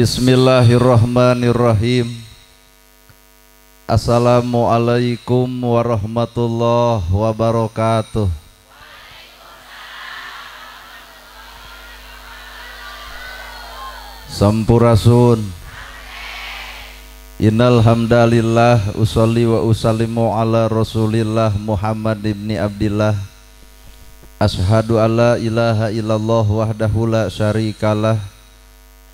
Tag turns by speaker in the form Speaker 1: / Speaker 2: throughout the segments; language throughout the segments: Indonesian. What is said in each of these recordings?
Speaker 1: Bismillahirrahmanirrahim. Assalamualaikum warahmatullahi wabarakatuh. Sampurasun. Innal hamdalillah usolli wa usallimu ala Rasulillah Muhammad ibni Abdillah. Ashadu alla ilaha illallah wahdahu la syarikalah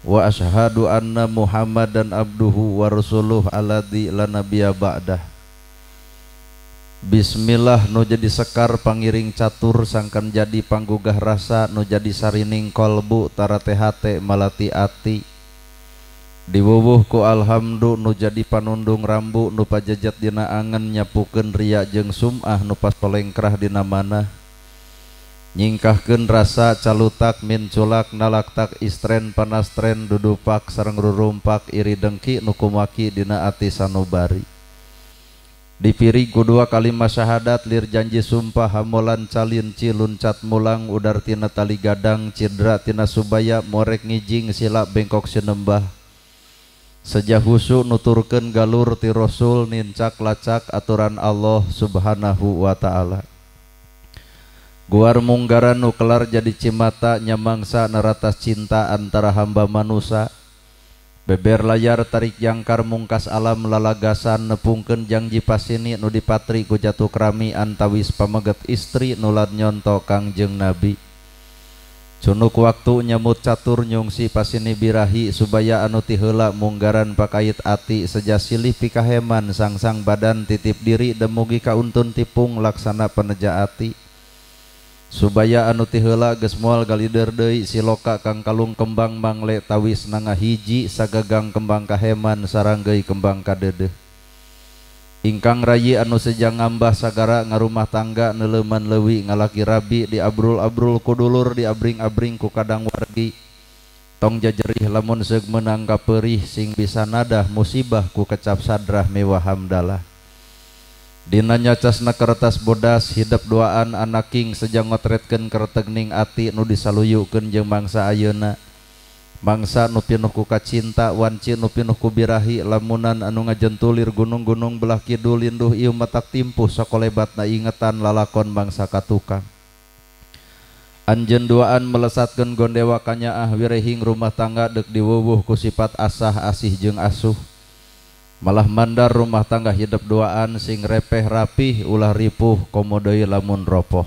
Speaker 1: wa ashadu anna muhammadan abduhu wa rasuluh alladhi la nabiyya ba'dah. Bismillah nu jadi sekar pangiring catur sangkan jadi panggugah rasa nu jadi sarining kolbu taratehate malati ati. Diwuwuhku alhamdu nu jadi panundung rambu nu pajajat dina angen nyapukeun ria jeung sumah nu pas palengkrah dina manah. nyingkahkeun rasa calutak minculak nalaktak istren panastren dudupak sareng rurumpak iri dengki nu kumaki dina ati sanubari. Dipiri kudua kalimat syahadat lir janji sumpah hamolan calin ciluncat mulang udar tina tali gadang cidra tina subaya morek ngijing sila bengkok sinembah. Sejak husu nuturken galur ti rasul nincak lacak aturan Allah subhanahu wa ta'ala. Guar munggaran nuklar jadi cimata nyamangsa neratas cinta antara hamba manusia beber layar tarik jangkar mungkas alam lalagasan nepungken janji pasini nu dipatri ku jatuh krami antawis pameget istri nulad nyonto kangjeng nabi. Cunuk waktu nyamut catur nyungsi pasini birahi subaya anu tihela munggaran pakait ati sejasilih pikaheman sang-sang badan titip diri demugi kauntun tipung laksana peneja ati Subaya anu tihela gesmual galider Dei siloka Kang Kalung kembang mangle tawis nanga hiji sagagang kembang kaheman saranggai kembang kadedeh. Ingkang Rayi anu sejang ngambah sagara ngarumah tangga neleman lewi ngalaki rabi di Abrul-abrul kudulur di abring-abring ku kadang wargi. Tong jajerih lamun seg menangkap perih sing bisa nadah musibah ku kecap sadrah mewah hamdalah. Dinanyacasna kertas bodas hidp doaan anaking sejak ngotretken kertegning ati nu disaluyukeun jeung bangsa ayeuna. Bangsa nupinuhku kacinta wanci nupinuhku birahi lamunan anu ngajentulir gunung-gunung belah kidul linduh iu matak timpuh sakolebatna ingetan lalakon bangsa katukang. Anjen duaan melesatkan gondewa kanyaah wirehing rumah tangga dek diwuwuh ku sifat asah asih jeung asuh. Malah mandar rumah tangga hidup duaan sing repeh rapih ulah ripuh komodoi lamun ropoh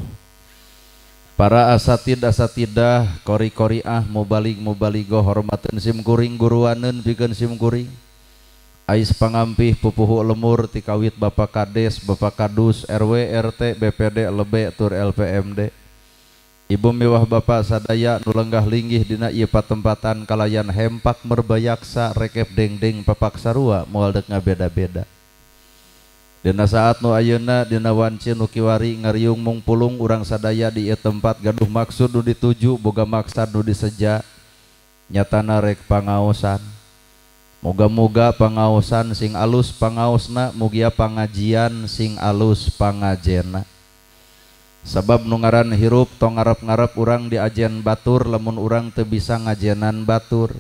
Speaker 1: para asatid asatidah kori kori ah mubalik mubaligo hormatin sim kuring guruanen bikin sim kuring Ais pangampih pupuhu lemur tikawit Bapak Kades, Bapak Kadus, RW, RT, BPD, Lebe, Tur LPMD. Ibu miwah Bapak sadaya nulenggah linggih dina ieu patempatan kalayan hempak merbayaksa rekep dengdeng papak sarua moal dek ngabeda-beda. Dina saat nu ayeuna dina wanci nu kiwari ngariung mung pulung urang sadaya di ieu tempat gaduh maksud nu dituju boga maksad nu diseja nyatana rek pangaosan. Moga-moga pangaosan sing alus pangaosna mugia pangajian sing alus pangajena. sabab nungaran hirup tong ngarap-ngarap urang di Batur lemun urang te bisa ngajenan Batur.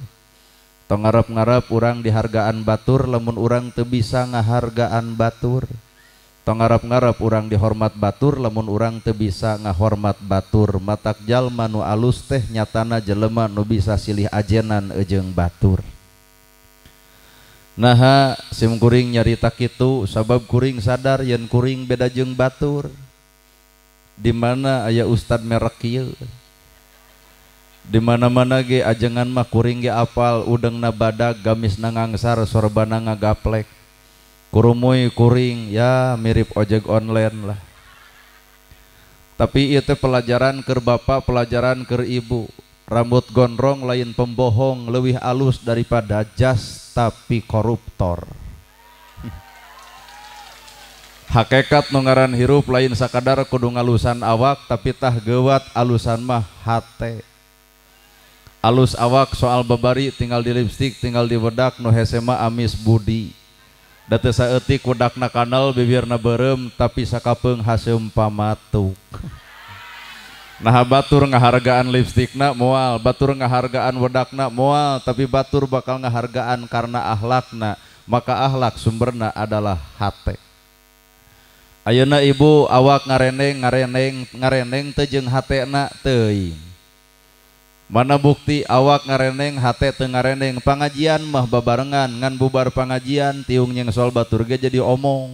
Speaker 1: Tong ngarap-ngarap urang dihargaan Batur lemun urang te bisa ngahargaan Batur. Tong ngarap-ngarap urang dihormat Batur lemun urang te bisa ngahormat Batur. Matak jalma nu alus teh nyatana jelema nu bisa silih ajenan ejeng Batur. Naha simkuring nyarita kitu sabab kuring sadar yen kuring beda jeung Batur. Di mana ayah ustad merek kieu di mana-mana ge ajengan mah kuring ge apal udeng na badag gamis nangangsar sorbana ngagaplek. Kurumuy kuring ya mirip ojek online lah. Tapi itu pelajaran ke bapak pelajaran ke ibu. Rambut gondrong lain pembohong lebih alus daripada jas tapi koruptor hakekat nungaran hirup lain sakadar kudu ngalusan awak tapi tah gewat alusan mah hate. Alus awak soal babari tinggal di lipstick tinggal di wedak nu hesema amis budi. Date saeutik wedakna kanal bibirna berem tapi sakapeung haseum pamatuk. Nah batur ngahargaan lipstikna mual batur ngahargaan wedakna mual tapi batur bakal ngahargaan karena ahlakna maka ahlak sumberna adalah hati Ayeuna ibu awak ngareneng ngareneng ngareneng tejeng hatena teuing. Mana bukti awak ngareneng hate teu ngareneng pangajian mah babarengan ngan bubar pangajian tiung nyeng sol batur ge jadi omong.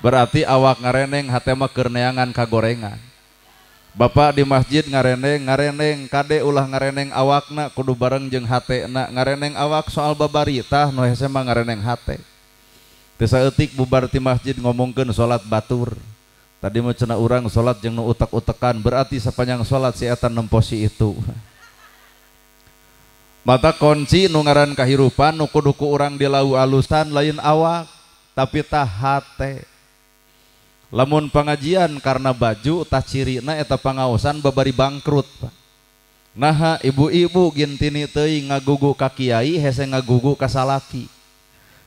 Speaker 1: Berarti awak ngareneng hate mah keur neangan kagorengan. Bapak di masjid ngareneng ngareneng kade ulah ngareneng awakna kudu bareng jeung hatena ngareneng awak soal babarita nu hese mah ngareneng hate. tisaetik bubarti masjid ngomongken salat Batur. Tadi mau cena urang salat jeng utak-utekan berarti sepanjang salat siatan nemposi itu. Mata kunci nungaran kahirupan nuku-duku orang di lau alusan lain awak tapi tahate lamun pengajian karena baju tah ciri na eta pangaosan babari bangkrut. Pak naha ibu-ibu gintini teuing ngagugu ka kiai hese ngagugu ka salaki.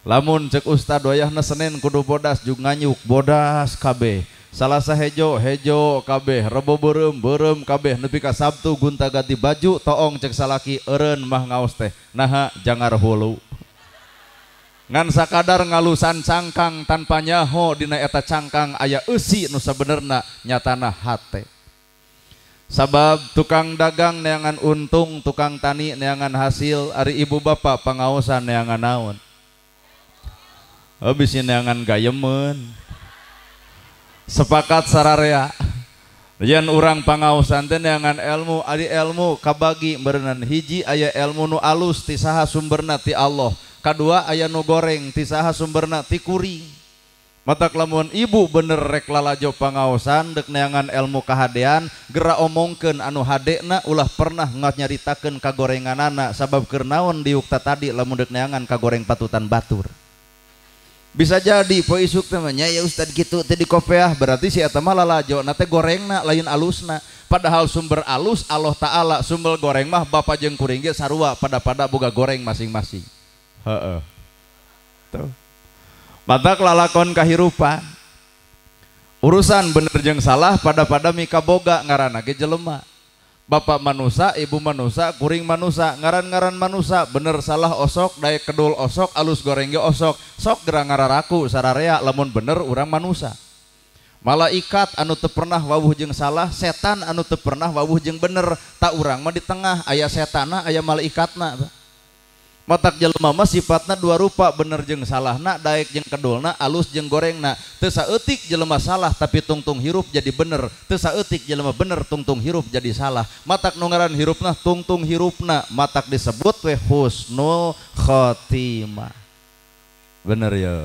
Speaker 1: lamun cek Ustad wayahna Senin kudu bodas jug nganyuk bodas kabeh. Salah hejo hejo kabeh rebo berem berem kabeh. Nepi ka Sabtu gunta ganti baju toong cek salaki eren mah ngaos teh. Naha jangar hulu. Ngan sakadar ngalusan cangkang tanpa nyaho dina eta cangkang aya eusi nu sabenerna nyatana hate. Sabab tukang dagang neangan untung tukang tani neangan hasil ari ibu bapak pangaosan neangan naon. habis neangan gayemen. Sepakat sararea. Yen urang pangaosan teh neangan ilmu ari ilmu kabagi berenan hiji aya ilmu nu alus ti saha sumberna ti Allah. Kedua aya nu goreng ti saha sumberna ti kuring mata lamun ibu bener rek lalajo pangaosan dek neangan ilmu kahadean gera omongkeun anu hadekna ulah pernah nganyaritakeun kagorenganana sabab keur naon diukta tadi lamun dek neangan kagoreng patutan batur. Bisa jadi po isuk ya ustad gitu tadi kopiah berarti si eta mah lalajo nate gorengna lain alusna padahal sumber alus Allah taala sumber goreng mah bapak jeung kuring sarua pada pada boga goreng masing-masing Heeh. Tuh. Mata kelalakon kahirupan. Urusan bener jeng salah pada pada mika boga ngarana ge jelema. Bapak manusia, ibu manusia, kuring manusia, ngaran-ngaran manusia, bener salah osok, daya kedul osok, alus goreng osok, sok gerang ngararaku sararea lamun bener urang manusia. Malaikat anu teu pernah wawuh jeung salah, setan anu teu pernah wawuh jeung bener, tak urang mah di tengah aya setana, aya malaikatna matak jelema mah sifatna dua rupa bener jeng salah nak daek jeng kedulna alus jeng gorengna. Teu saeutik jelema salah tapi tungtung hirup jadi bener. Teu saeutik jelema bener tungtung hirup jadi salah. Matak nungaran hirupna tungtung hirupna. Matak disebut we husnul khotimah. Bener ya.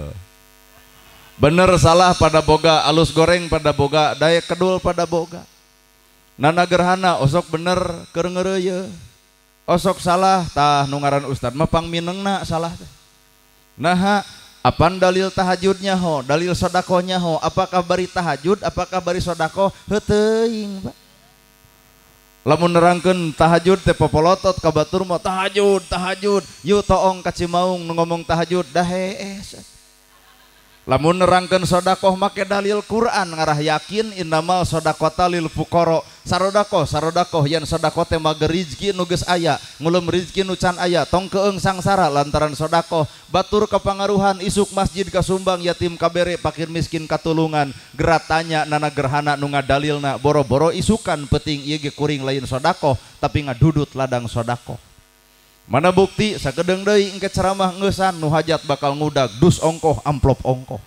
Speaker 1: Bener salah pada boga alus goreng pada boga daek kedul pada boga. Nana gerhana osok bener kerengereuyeun osok salahtah nungaran ustad mepang Minengnak salah nah apa dalil tahajudnya ho? Dalil sodakohnya ho? Apakah bari tahajud? Apakah bari sodakoh? Heteing pak. Lamun nerangkan tahajud teh popolotot kabatur mau tahajud tahajud. Yuk toong kacimaung ngomong tahajud dahe eh lamun nerangkan sodakoh make dalil Quran ngarah yakin innamal sodakota lil fukoro. Sarodakoh sarodakoh yang sodakoh tema rizki nuges aya ngulum rizki nucan aya tong keeng sangsara lantaran sodakoh. Batur kepangaruhan isuk masjid kasumbang yatim kabere pakir miskin katulungan. Geratanya nana gerhana nunga dalilna boro-boro isukan peting iya kuring lain sodakoh tapi ngadudut ladang sodakoh. mana bukti sakedeng deui engke ceramah ngeusan nu hajat bakal ngudag dus ongkoh amplop ongkoh.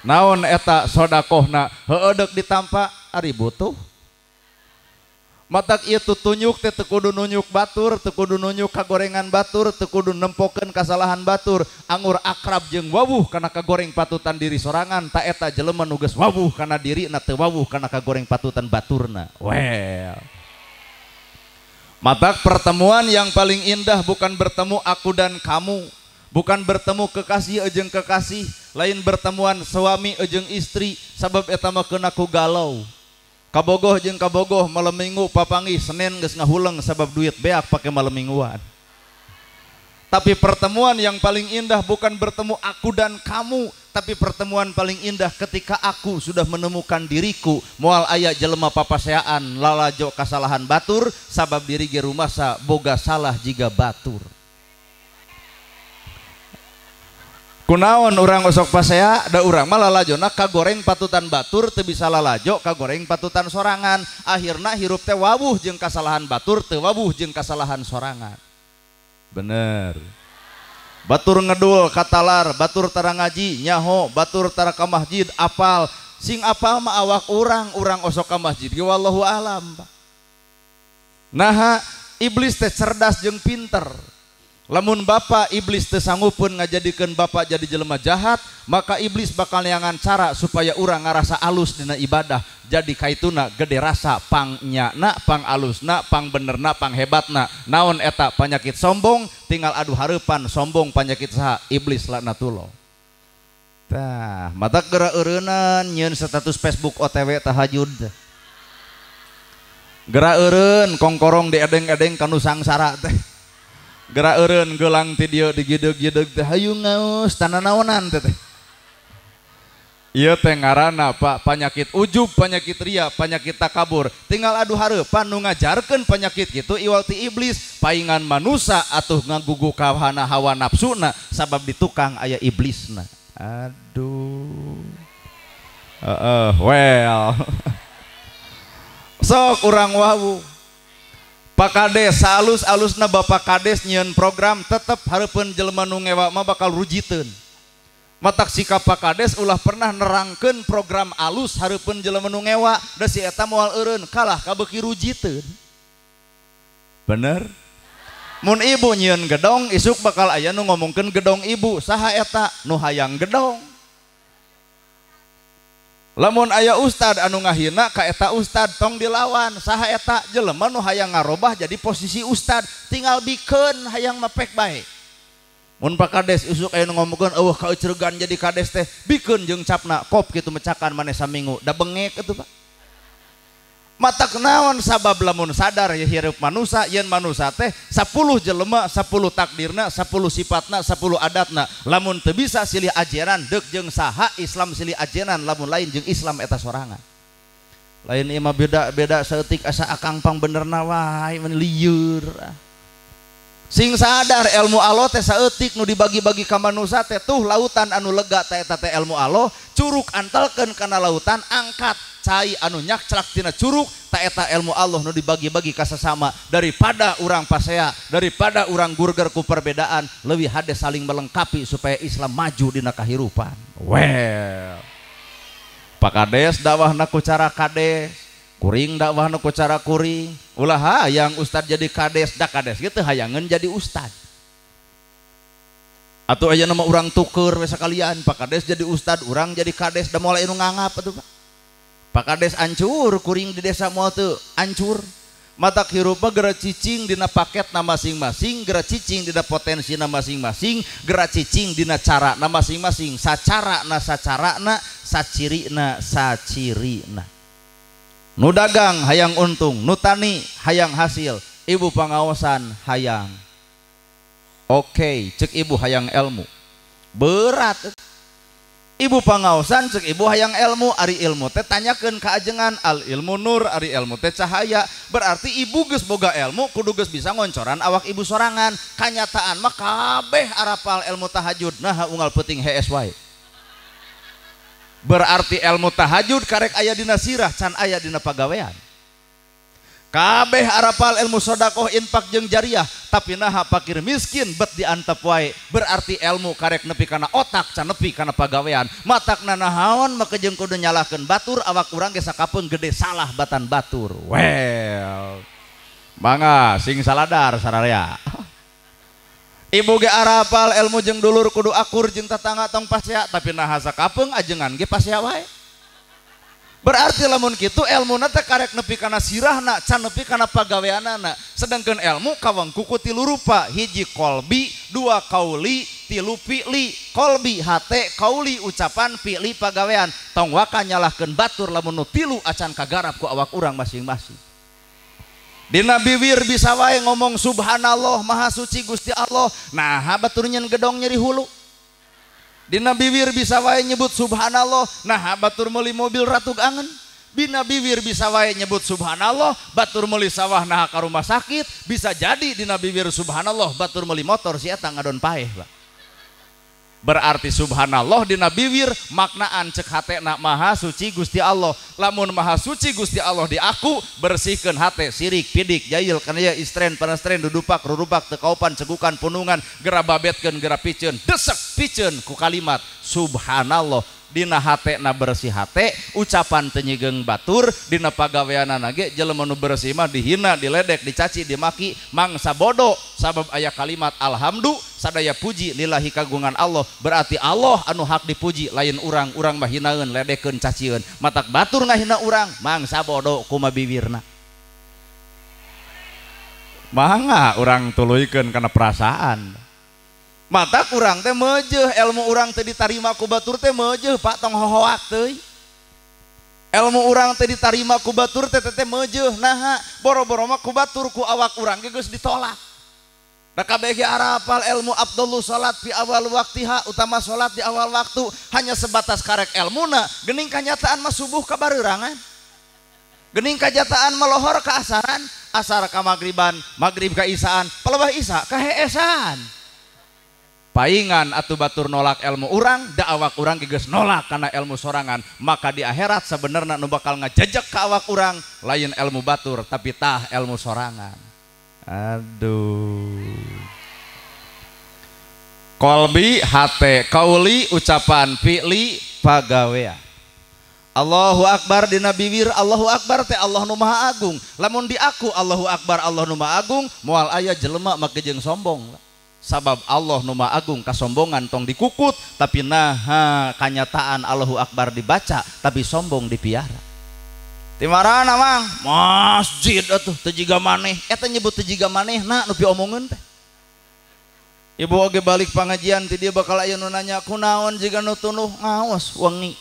Speaker 1: Naon eta sodakohna? Heueudek ditampa ari butuh. Matak ieu tutunyuk teh teu kudu nunyuk batur teu kudu nunyuk kagorengan batur teu kudu nempokeun kasalahan batur. Anggur akrab jeung wawuh kana kagoreng patutan diri sorangan ta eta jelema nu geus wawuh kana dirina teu wawuh kana kagoreng patutan baturna. Well. Mata pertemuan yang paling indah bukan bertemu aku dan kamu, bukan bertemu kekasih ejeng kekasih, lain bertemuan suami ejeng istri, sabab etama kenaku galau. Kabogoh jeng kabogoh malam minggu papangi Senin geus ngahuleng sabab duit beak pakai malam mingguan. Tapi pertemuan yang paling indah bukan bertemu aku dan kamu, tapi pertemuan paling indah ketika aku sudah menemukan diriku mual ayat jelema papaseaan lalajo kesalahan batur sabab diri ge rumasa boga salah jika batur. Kunaon orang osok pasea? Ada orang malah lajona kagoreng patutan batur teu bisa lalajo kagoreng patutan sorangan. Akhirnya hirup teh wawuh jeung kesalahan batur teu wawuh jeung kesalahan sorangan. Bener Batur ngedul katalar Batur Tara ngaji nyaho Batur Tara ka masjid apal. Sing apal mah awak orang orang osok ka masjid wallahu alam naha Nah iblis teh cerdas jeung pinter. Lamun bapak iblis tersangguppun ngajadikan bapak jadi jelema jahat maka iblis bakal neangan cara supaya orang ngerasa alus dina ibadah. Jadi kaituna gede rasa pangnya nak pang alus nak pang bener nak pang hebat nak naon eta penyakit sombong tinggal adu harapan sombong penyakit sah iblis laknatullah tah mata gerak urenan nyen status Facebook OTW tahajud. Gerak uren kongkorong di edeng-edeng kanu sangsara gerak eren gelang ti dia digideg-gideg teh hayu ngaus tanah naonan teh Iya teh ngaranna Pak penyakit ujub, penyakit ria, penyakit takabur. Tinggal adu hareupan nu ngajarkeun penyakit gitu iwal ti iblis, paingan manusia atuh ngagugu kahana hawa nafsuna sabab di tukang aya iblisna. Aduh. Uh, uh, well. Sok urang wawu Pak Kades halus alusna Bapak Kades nyian program tetap harapan jelema nu ngewa mah bakal rujiteun. Matak sikap Pak Kades ulah pernah nerangkeun program alus harapan jelema nu ngewa da si eta moal eureun kalah ka beuki rujiteun. Bener? Mun ibu nyian gedong isuk bakal aya nu ngomongkeun gedong ibu saha eta nu hayang gedong. lamun ayah Ustad anu ngahina kaeta Ustad tong dilawan. Saha eta jelema nu hayang ngarobah jadi posisi Ustad. Tinggal bikin hayang mepek baik mun pak kades usuk aya ngomongkeun eueuh kaucurgan jadi kades teh. Bikin jeung capna kop gitu mecakan maneh saminggu da bengek itu pak. mata kenawan sabab lamun sadar ya hirup manusia yen manusia teh 10 jelema 10 takdirna 10 sifatna 10 adatna. Lamun teu bisa silih ajaran dek jeung saha Islam silih ajaran lamun lain jeung Islam eta sorangan. Lain imah beda beda seetik asa akang pang bener wae men liur sing sadar ilmu Allah teh saeutik nu dibagi-bagi ka manusia teh tuh lautan anu lega teh eta teh ilmu Allah curug antelkeun kana lautan angkat cai anu nyakclak tina curug ta eta ilmu Allah nu dibagi-bagi ka sesama. Daripada urang pasea daripada urang gurger ku perbedaan leuwih hade saling melengkapi supaya Islam maju dina kahirupan. Well. Pak Kades dakwahna ku cara Kades. Kuring dakwah ku cara kuring. Ulah yang ustad jadi kades dak kades gitu hayangan jadi ustad. Atau aja nama orang tuker sekalian Pak Kades jadi ustad orang jadi kades dah mulai nu ngangap atuh Pak. Pak Kades ancur kuring di desa mau tuh ancur. Mata hirupa gerak cicing dina paket nama masing-masing gerak cicing dina potensi nama masing-masing gerak cicing dina cara nama masing-masing. Sacara na sacara na saciri na saciri na nu dagang hayang untung. Nu tani hayang hasil. Ibu pengawasan hayang. Oke okay, cek ibu hayang ilmu. Berat. Ibu pangaosan cek ibu hayang ilmu. Ari ilmu teh tanyakeun keajengan al ilmu nur ari ilmu teh cahaya. Berarti ibu geus boga ilmu kudu geus bisa ngoncoran awak ibu sorangan. Kanyataan mah kabeh arapal ilmu tahajud. Nah unggal peting HS wae berarti ilmu tahajud karek ayah dinasirah can ayah dina pagawean. Kabeh arapal ilmu sodakoh infak jeng jariah tapi naha pakir miskin bet diantep wae. Berarti ilmu karek nepi kana otak can nepi kana pagawean. Matak nanahawan maka jeng kudu nyalahkan batur awak kurang ge kapun gede salah batan batur. Well bangga sing saladar sararea Ibu ge Arapal elmu jeng dulur kudu akur jeng tetangga tong pasea tapi nahasa sakapeung ajengan ge pasea wae. Berarti lamun kitu ilmu teh karek nepi kana sirahna, can nepi kana pagaweanana. Sedangkan ilmu kawengku ku tilu rupa, hiji kolbi, dua kauli, tilu pili. Kolbi hate kauli ucapan pili pagawean. Tong waka nyalahkeun batur lamun nu tilu acan kagarap ku awak urang masing-masing. Dina bibir bisa wae ngomong subhanallah maha suci Gusti Allah. Nah baturnya gedong nyeri hulu. Dina bibir bisa wae nyebut subhanallah. Nah batur meli mobil ratu angen Bina bibir bisa wae nyebut subhanallah. Batur meli sawah nah ka rumah sakit bisa jadi dina bibir subhanallah. Batur meli motor si eta ngadon paeh Pak berarti subhanallah di nabiwir maknaan cek hati nak maha suci Gusti Allah. Lamun maha suci Gusti Allah di aku bersihkan hati sirik pidik jail karena ya istren panastren dudupak rurupak tekaupan cegukan punungan gera babetkan gera picen desek picen ku kalimat subhanallah Dina hatna bersih hate. Ucapan tenyigeng Batur. Dina pagaweanan nage bersih mah dihina diledek dicaci dimaki. Mangsa bodoh sabab aya kalimat Alhamdulillah sadaya puji lillahi kagungan Allah. Berarti Allah anu hak dipuji. Lain urang urang mah hinaeun ledekeun cacieun matak Batur ngahina urang. Mangsa bodoh kuma bibirna. Mangga urang tuluykeun karena perasaan. mata kurang teh mejeh ilmu orang teh ditarima ku batur teh mejeh pak tong hohoak teh. Ilmu orang teh ditarima ku batur teh teh mejeh nah boro-boro mah ku batur ku awak urang geus ditolak. Nah kabeh arapal ilmu Abdullah salat di awal waktiha utama salat di awal waktu. Hanya sebatas karek ilmuna gening kanyataan mah subuh ka bareurangan gening kajataan melohor ke asaran asar ka magriban magrib ka isaan palebah isa ka heesan. Paingan atau batur nolak ilmu orang dakwak orang giges nolak karena ilmu sorangan. Maka di akhirat sebenarnya nu bakal ngajajak ke awak orang lain ilmu batur tapi tah ilmu sorangan. Aduh. Kolbi hate kauli ucapan fi'li pagawean Allahu Akbar di Nabi Wir Allahu Akbar teh Allah nu Maha Agung. Lamun di aku Allahu Akbar Allah nu Maha Agung moal ayah jelema make jeung sombong. lah sabab Allah Numa Agung kesombongan tong dikukut tapi nah kenyataan Allahu Akbar dibaca tapi sombong dipiara. Timara mang? Masjid atuh tejiga maneh. Eta nyebut tejiga maneh nah nupi omongan teh. Ibu oge balik pengajian ti dia bakal nu nanya kunaon jika nu tunuh? Ngawas wengi.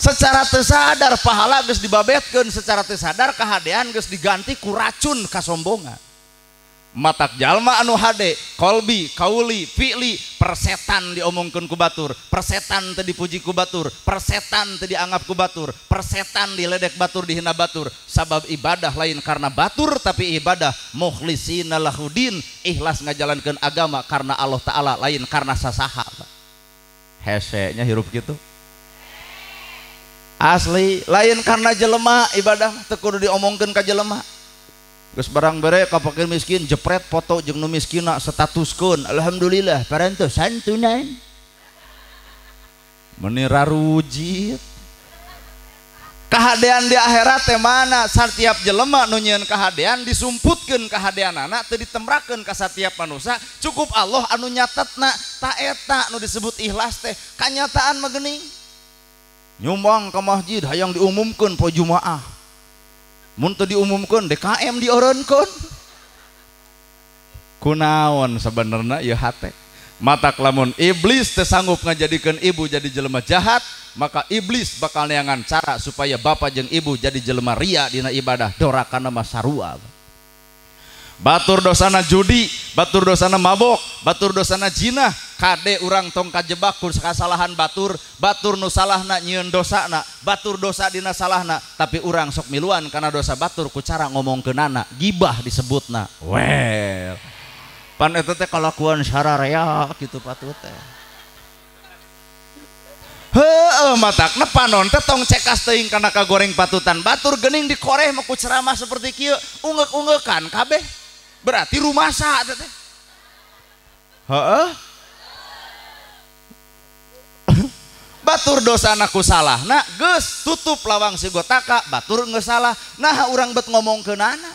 Speaker 1: Secara tersadar pahala geus dibabetkeun secara tersadar kehadean geus diganti ku racun kasombongan matak jalma anu hade kolbi kauli fi'li persetan diomongkan ku batur persetan tadi dipuji ku batur persetan tadi dianggap ku batur persetan diledek batur dihina batur. Sabab ibadah lain karena batur tapi ibadah mukhlisina lahudin ikhlas ngajalankan agama karena Allah Ta'ala lain karena sasaha. Hese nya hirup gitu asli lain karena jelema ibadah tekudu diomongkan ke jelema Gus barang bere kapakir miskin jepret foto jeng nu miskina statuskeun alhamdulillah parantos santunan. Menira rujit kehadean di akhirat teh mana? Setiap jelema nu nyieun kehadean disumputkeun kehadean anak teu ditemrakeun ka setiap manusia cukup Allah anu nyatetna ta eta nu disebut ikhlas teh. Kanyataan mah geuning. Nyumbang ke masjid hayang diumumkeun po jumaah. Muntah diumumkan DKM dioronkan kunaon sebenarnya ya hati mata lamun iblis tersanggup ngajadikan ibu jadi jelema jahat maka iblis bakal neangan cara supaya bapak jeng ibu jadi jelema ria dina ibadah. Dorakana masarua batur dosana judi batur dosana mabok batur dosana Jinah kade urang tong kajebak ku kesalahan batur batur nu salahna nyeun dosana batur dosa dina salahna. Tapi urang sok miluan karena dosa batur ku cara ngomong ke nana gibah disebutna. Well pan itu teh kalakuan syararea gitu patut teh. Heeh matak panon teh tong cekas teuing kana kagoreng patutan. Batur gening dikoreh mah ku ceramah seperti kieu ungek-ungekan kabeh. Berarti rumah sah teh heeh. Batur dosa anakku salah. Nah ges tutup lawang si gotaka batur nggak salah. Nah orang bet ngomong ke nana.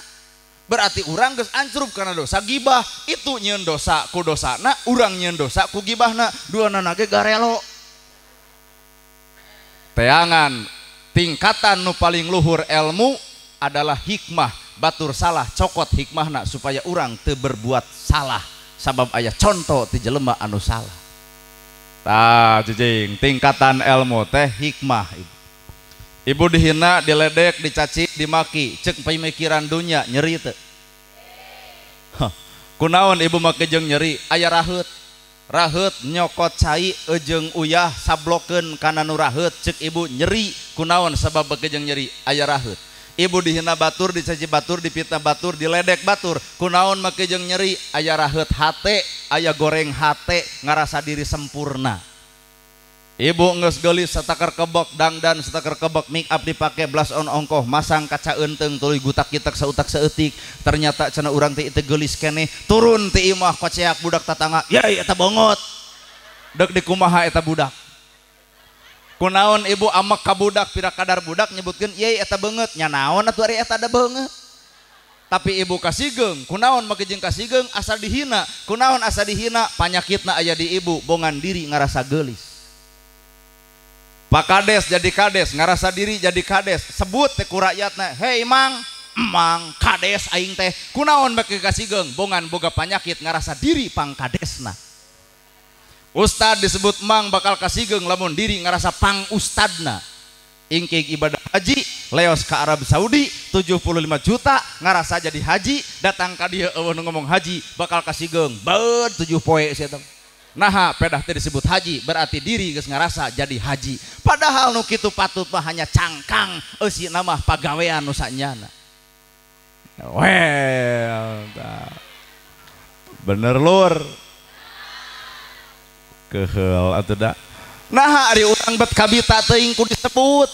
Speaker 1: Berarti orang ges ancrup karena dosa gibah. Itu nyen dosa ku dosa. Nah orang nyen dosa ku gibah. Nah dua nana ge garelo. Teangan tingkatan nu paling luhur ilmu adalah hikmah batur salah cokot hikmahna supaya orang te berbuat salah. Sabab ayah contoh ti jelema anu salah. Tah jejing tingkatan ilmu teh hikmah ibu. Ibu dihina diledek dicaci dimaki cek pemikiran dunia nyeri teh. Kunaon ibu make jeung nyeri? Aya raheut raheut nyokot cai ejeng uyah sabloken kana nu raheut cek ibu nyeri. Kunaon sabab bekejeng nyeri? Aya raheut ibu dihina batur dicaci batur dipitnah batur diledek batur. Kunaon makejeng nyeri ayah rahut hate ayah goreng hate ngarasa diri sempurna. Ibu nges gelis setakar kebok dangdan setakar kebok make up dipakai blas on ongkoh masang kaca enteng tuluy gutak kitak seutak seetik ternyata cina urang ti itu gelis kene turun ti imah koceak budak tatangga ya eta bongot. Dek di kumaha eta budak kunaon ibu ama kabudak pira kadar budak nyebutkan iya eta banget nya naon atuh ari eta ada banget tapi ibu kasigeng kunaon make jeung kasigeng asal dihina. Kunaon asal dihina panyakitna aya di ibu bongan diri ngarasa gelis Pak Kades jadi kades ngarasa diri jadi kades. Sebut teh ku rakyatna hei mang emang kades aing teh. Kunaon make kasigeng bongan boga panyakit ngarasa diri pang kadesna. Ustad disebut Mang bakal kasih geng lamun diri ngerasa pang Ustadna. Ingkik ibadah haji leos ke Arab Saudi 75 juta ngerasa jadi haji datang ke dia ngomong haji bakal kasih geng ber 7 poe sih nah pedah disebut haji berarti diri geus ngarasa jadi haji. Padahal nu kitu patut mah hanya cangkang eusi nama pagawean nu well bener lur kehel atuh da nah ari urang bet kabita teuing ku disebut.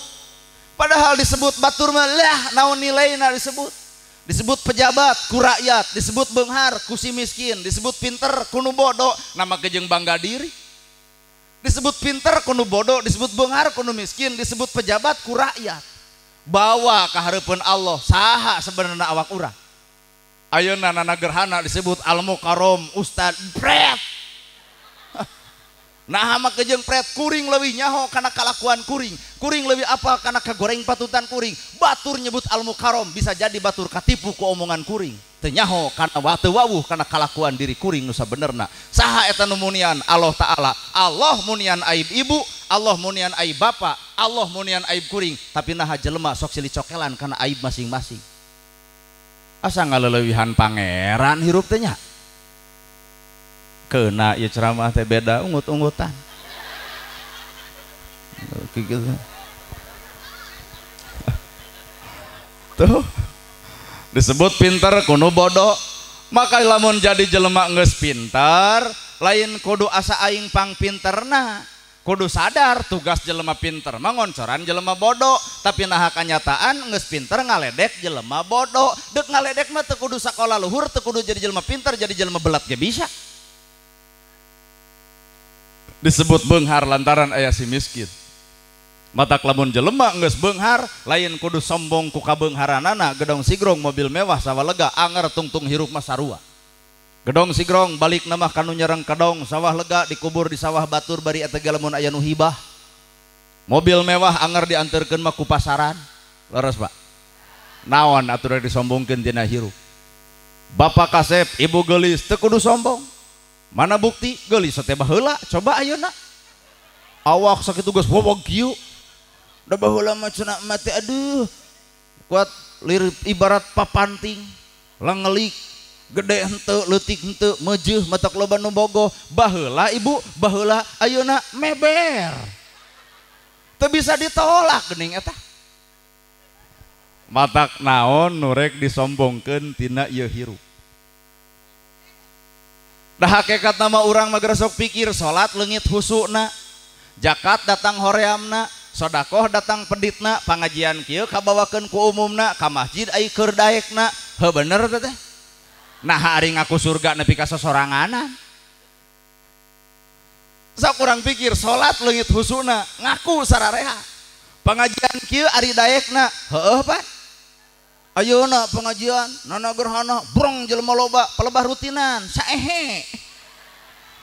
Speaker 1: Padahal disebut batur mah lah naon nilaina disebut? Disebut pejabat ku rakyat disebut benghar ku si miskin disebut pinter kuno bodoh nama kejeng bangga diri. Disebut pinter kuno bodoh disebut benghar kuno miskin disebut pejabat ku rakyat. Bawa keharapan Allah saha sebenarnya awak urang. Ayo nana gerhana disebut al mukarom ustad bret Nahama kejeng pret kuring lebih nyaho karena kalakuan kuring. Kuring lebih apa karena kegoreng patutan kuring. Batur nyebut al mukarom bisa jadi batur katipu ku omongan kuring. Tenyaho karena wate wawuh karena kalakuan diri kuring nusa benerna saha eta numunian Allah Ta'ala? Allah munian aib ibu Allah munian aib bapak Allah munian aib kuring. Tapi naha jelema sok sili cokelan karena aib masing-masing. Asa ngalelewihan pangeran hirup tanya kena ya ceramah teh beda ungut-ungutan. Gitu. Tuh. Disebut pinter kuno bodoh. Maka lamun jadi jelema nges pinter lain kudu asa aing pang pinterna. Kudu sadar tugas jelema pinter mangoncoran jelema bodoh. Tapi nah kenyataan nges pinter ngaledek jelema bodoh. Dek ngaledek mah kudu sekolah luhur kudu jadi jelema pinter jadi jelema belat gak bisa disebut benghar lantaran ayah si miskin. Mata kelamun jelema nges benghar lain kudu sombong ku kabengharanana. Gedong sigrong mobil mewah sawah lega anger tungtung hirup masarua gedong sigrong balik nama kanu nyerang kedong sawah lega dikubur di sawah batur bari eta galamun aya nu hibah. Mobil mewah anger diantarkeun mah ku pasaran. Leres pak. Naon atur disombongkeun tina hirup. Bapak kasep ibu gelis teu kudu sombong mana bukti? Gelis teh baheula coba ayeuna. Awak sakit tugas bobog kieu da baheula mah cenah mati aduh. Kuat lirip ibarat papanting. Langelik gede henteu letik henteu mejeh matak loba nu bogoh. Baheula ibu. Baheula ayeuna. Meber. Teu bisa ditolak gening eta. Matak naon nurek disombongkeun tina ieu hirup. dah hakikat nama orang sok pikir salat lengit husukna jakat datang horeamna sodakoh datang peditna pengajian kieu kabawakeun ku umumna ka masjid ai keur daekna. Heuh bener teh nah hari ngaku surga nepi ka sosoranganan. Sok kurang pikir salat leungit husuna ngaku sarareha pengajian kieu ari daekna. Heuh pan. Ayeuna pengajian nana gerhana brong jelema loba pelebah rutinan saehe.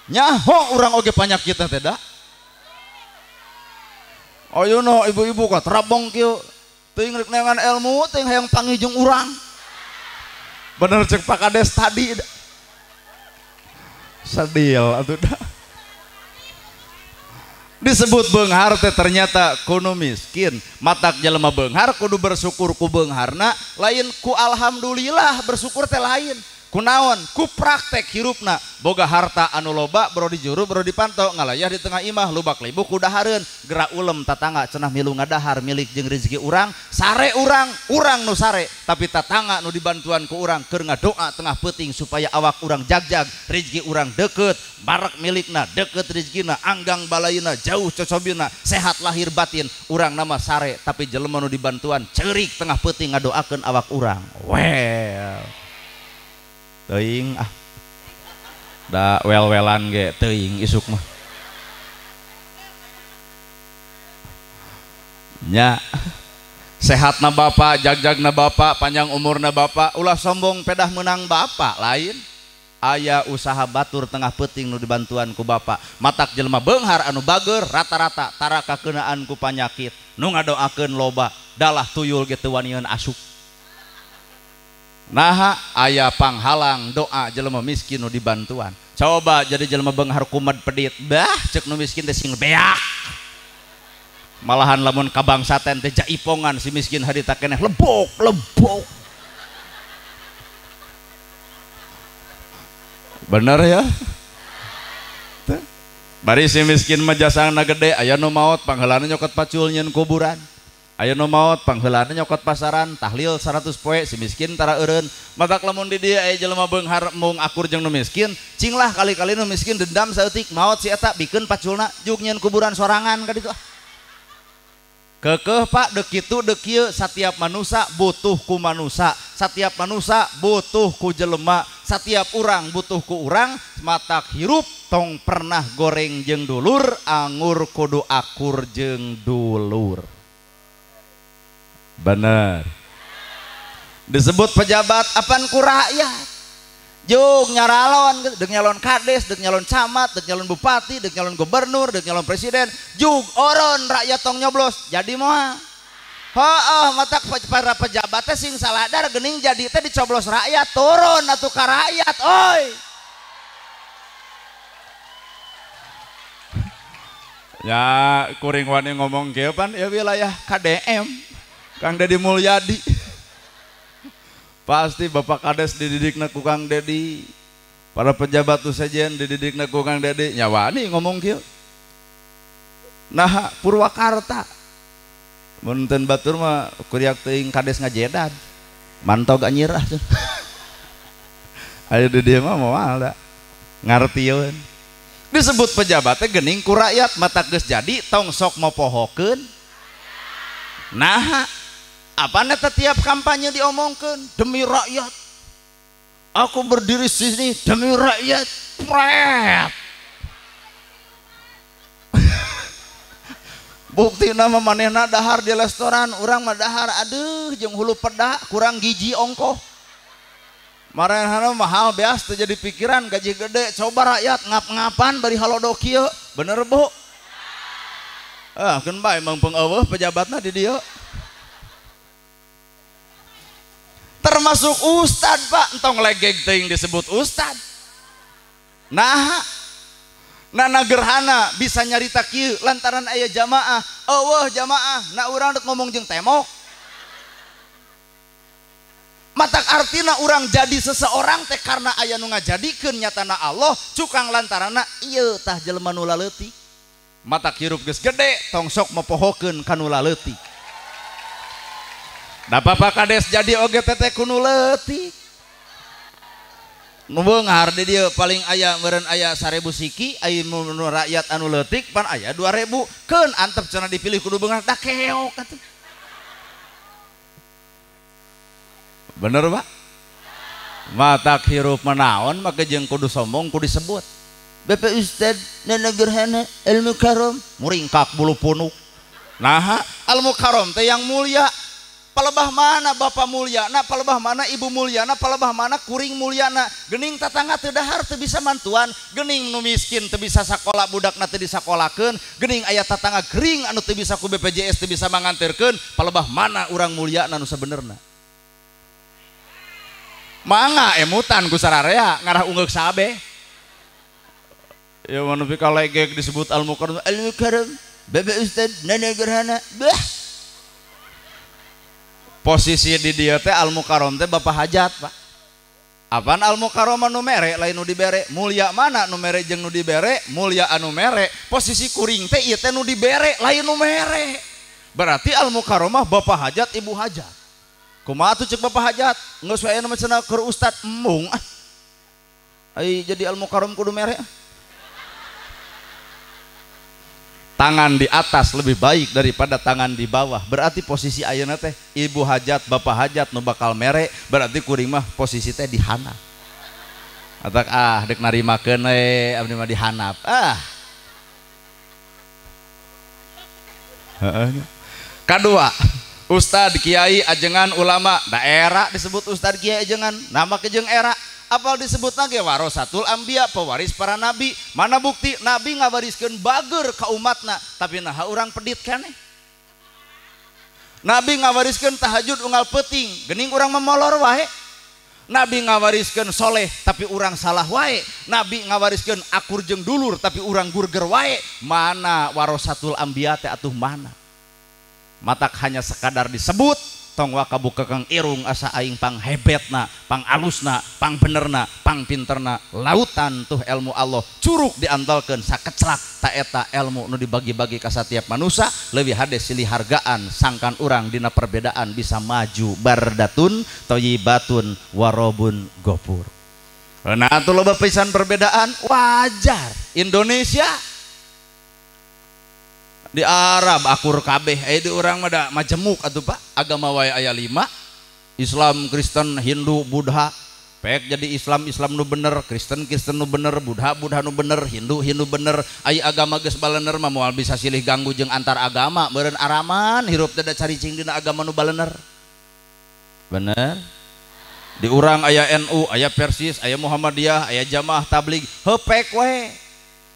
Speaker 1: Nyaho urang oge panyakit teh da ayeuna ibu-ibu ka terabong kieu. Teuing rek neangan ilmu teuing hayang pangijung urang. Bener cek Pak Kades tadi sadil atuh da disebut benghar teh ternyata kuno miskin. Matak jelema benghar kudu bersyukur ku bengharna lain ku alhamdulillah bersyukur teh lain kunaon? Ku praktek hirupna. Boga harta anu loba bro di juru bro dipantau ngalayah di tengah imah lubak libu kudahareun gerak ulem tatangga cenah milu ngadahar milik jeung rezeki urang. Sare urang urang nu sare. Tapi tatangga nu dibantuan ku urang keur ngadoa tengah peting supaya awak urang jagjag. Rezeki urang deket barak milikna deket rezekina anggang balayina jauh cocobina sehat lahir batin. Urang nama sare tapi jelema nu dibantuan cerik tengah peting ngadoakeun awak urang. Well. teing ah. Da wel-welan ge teing isuk mah. Nya. Sehat na bapak jagjag na bapak panjang umur na bapak. Ulah sombong pedah menang bapak lain. Ayah usaha batur tengah peting nu dibantuan ku bapak. Matak jelma benghar anu bager rata-rata tara kakenaan ku panyakit. Nu ngadoakeun loba dalah tuyul gitu wanian asup nah ayah panghalang doa jelema miskin nu dibantuan. Coba jadi jelema benghar kumat pedit. Bah cek nu miskin teh sing beak. Malahan lamun kabangsaten teh jaipongan si miskin harita keneh. Lebok lebok. Bener ya? Bari si miskin mah jasana gede aya nu maot pangheulana nyokot pacul nyen kuburan Ayo no maut pangheulana nyokot pasaran tahlil 100 poe si miskin tara eureun. Matak lamun di dieu aya jelema beunghar mung akur jeung nu miskin cinglah kali-kali nu miskin dendam saeutik. Maot si eta bikin paculna jug nyeun kuburan sorangan ka ditu. Kekeh pak dek itu dek kieu setiap manusia butuh ku manusia setiap manusia butuh ku jelema setiap orang butuh ku urang matak hirup tong pernah goreng jeng dulur anggur kudu akur jeng dulur. Bener disebut pejabat apaan ku rakyat Jung nyaralon, dek nyalon kades, dek nyalon camat, dek nyalon bupati, dek nyalon gubernur, dek nyalon presiden, jug oron rakyat tong nyoblos, jadi moha. Oh, mata para pejabatnya sing saladar gening jadi teh dicoblos rakyat turun atau ke rakyat, oi. Ya kuring wani ngomong kepan ya wilayah KDM. Kang Dedi Mulyadi. Pasti Bapak Kades dididik ku Kang Dedi para pejabat tuh saja dididik ku Kang Dedi nyawani ngomong kieu. Nah Purwakarta. Munten batur mah kuriak teuing kades ngajedan. Mantau gak nyirah tuh. Ayo di dia mah mau ada ngartieun disebut pejabatnya gening ku rakyat. Mata geus jadi tong sok mau pohokeun nah apa neta tiap kampanye diomongkan demi rakyat. Aku berdiri sini demi rakyat. Pret bukti nama manehna dahar di restoran orang mah dahar aduh jeng hulu peda kurang gizi ongkoh. Marahana mahal beas jadi pikiran gaji gede coba rakyat ngap-ngapan bari halodo bener bu? Ah bae emang pengeueuh pejabatna di dia termasuk ustad pak. Entong legeg ting disebut ustad nah nana gerhana bisa nyarita kieu lantaran ayah jamaah. Allah jamaah. Na urang dek ngomong jeng temok. Matak artina orang jadi seseorang teh karena ayah nu ngajadikeun nyatana Allah cukang lantarana iya tah jelema nu laleutik. Matak hirup geus gede tong sok mepohokeun kanu laleutik Da papa kades jadi oge teteh kuno letik. Nu beunghar di dia paling aya meureun aya 1000 siki, aya rakyat anu letik pan aya 2000. Keun antep cenah dipilih kudu beunghar da keok atuh. Bener, Pak? Mata hirup menaon maka jeung kudu sombong kudu disebut. Bapak Ustad Nana Gerhana Ilmu Karom muringkak bulu punuk. Nah, ilmu karom teh yang mulia palebah mana Bapak mulyana palebah mana Ibu mulyana palebah mana kuring mulyana. Gening tatangga teu dahar teu bisa mantuan gening nu miskin teu bisa sakola budak teu disakolahkan gening aya tatangga kering anu teu bisa ku BPJS teu bisa mangantirkan palebah mana orang mulyana nu sabenerna? Manga emutan ku sararea ngarah unggul sabe. Ya manupi kalau disebut al mukarram al mukarram bapak ustad nana gerhana bah. posisi di dia teh al mukarom teh bapak hajat pak. Apaan al mukaroma nu mere? Lain nu dibere. Mulia mana nu mere jeung nu dibere? Mulia anu mere. Posisi kuring teh ieu teh nu dibere. Lain nu mere. Berarti al mukaromah bapak hajat ibu hajat. Kumaha tuh cek bapak hajat? Geus wae nu cenah keur ustad embung ah. ai jadi al mukarom kudu mere? Tangan di atas lebih baik daripada tangan di bawah. Berarti posisi ayeuna teh ibu hajat bapak hajat nu bakal mere berarti kuring mah posisi teh dihana atau ah dek narimakeun we abdi mah dihanap ah. Kedua Ustad Kiai ajengan ulama. Daerah disebut Ustad Kiai ajengan nama kejeng era apal disebut lagi? Warasatul ambia pewaris para nabi. Mana bukti? Nabi ngawariskan bager ke umatna. Tapi nah orang pedit kan nabi ngawariskan tahajud unggal peting. Gening orang memolor wae. Nabi ngawariskan soleh tapi orang salah wae. Nabi ngawariskan akur jeng dulur tapi orang gurger wae. Mana warasatul ambia teh atuh mana? Matak hanya sekadar disebut tong waka kekang irung asa aing pang hebetna pang alusna pang benerna pang pinterna. Lautan tuh ilmu Allah. Curug diantalkan sakeclak tak eta ilmu nu dibagi-bagi ke setiap manusia lebih hades silih hargaan sangkan orang dina perbedaan bisa maju. Bardatun toyibatun warobun gopur. Nah itu loba perbedaan? Wajar. Indonesia di Arab akur kabeh eh di orang ada majemuk atau pak. Agama wae ayat lima. Islam Kristen Hindu Buddha. Pek jadi Islam Islam nu bener Kristen Kristen nu bener Buddha Buddha nu bener Hindu Hindu bener. Ay agama geus balener mah bisa silih ganggu jeung antar agama. Meureun araman hirup cari cing dina agama nu balener. Bener? Di urang aya NU aya Persis aya Muhammadiyah aya Jamaah Tabligh. Hepek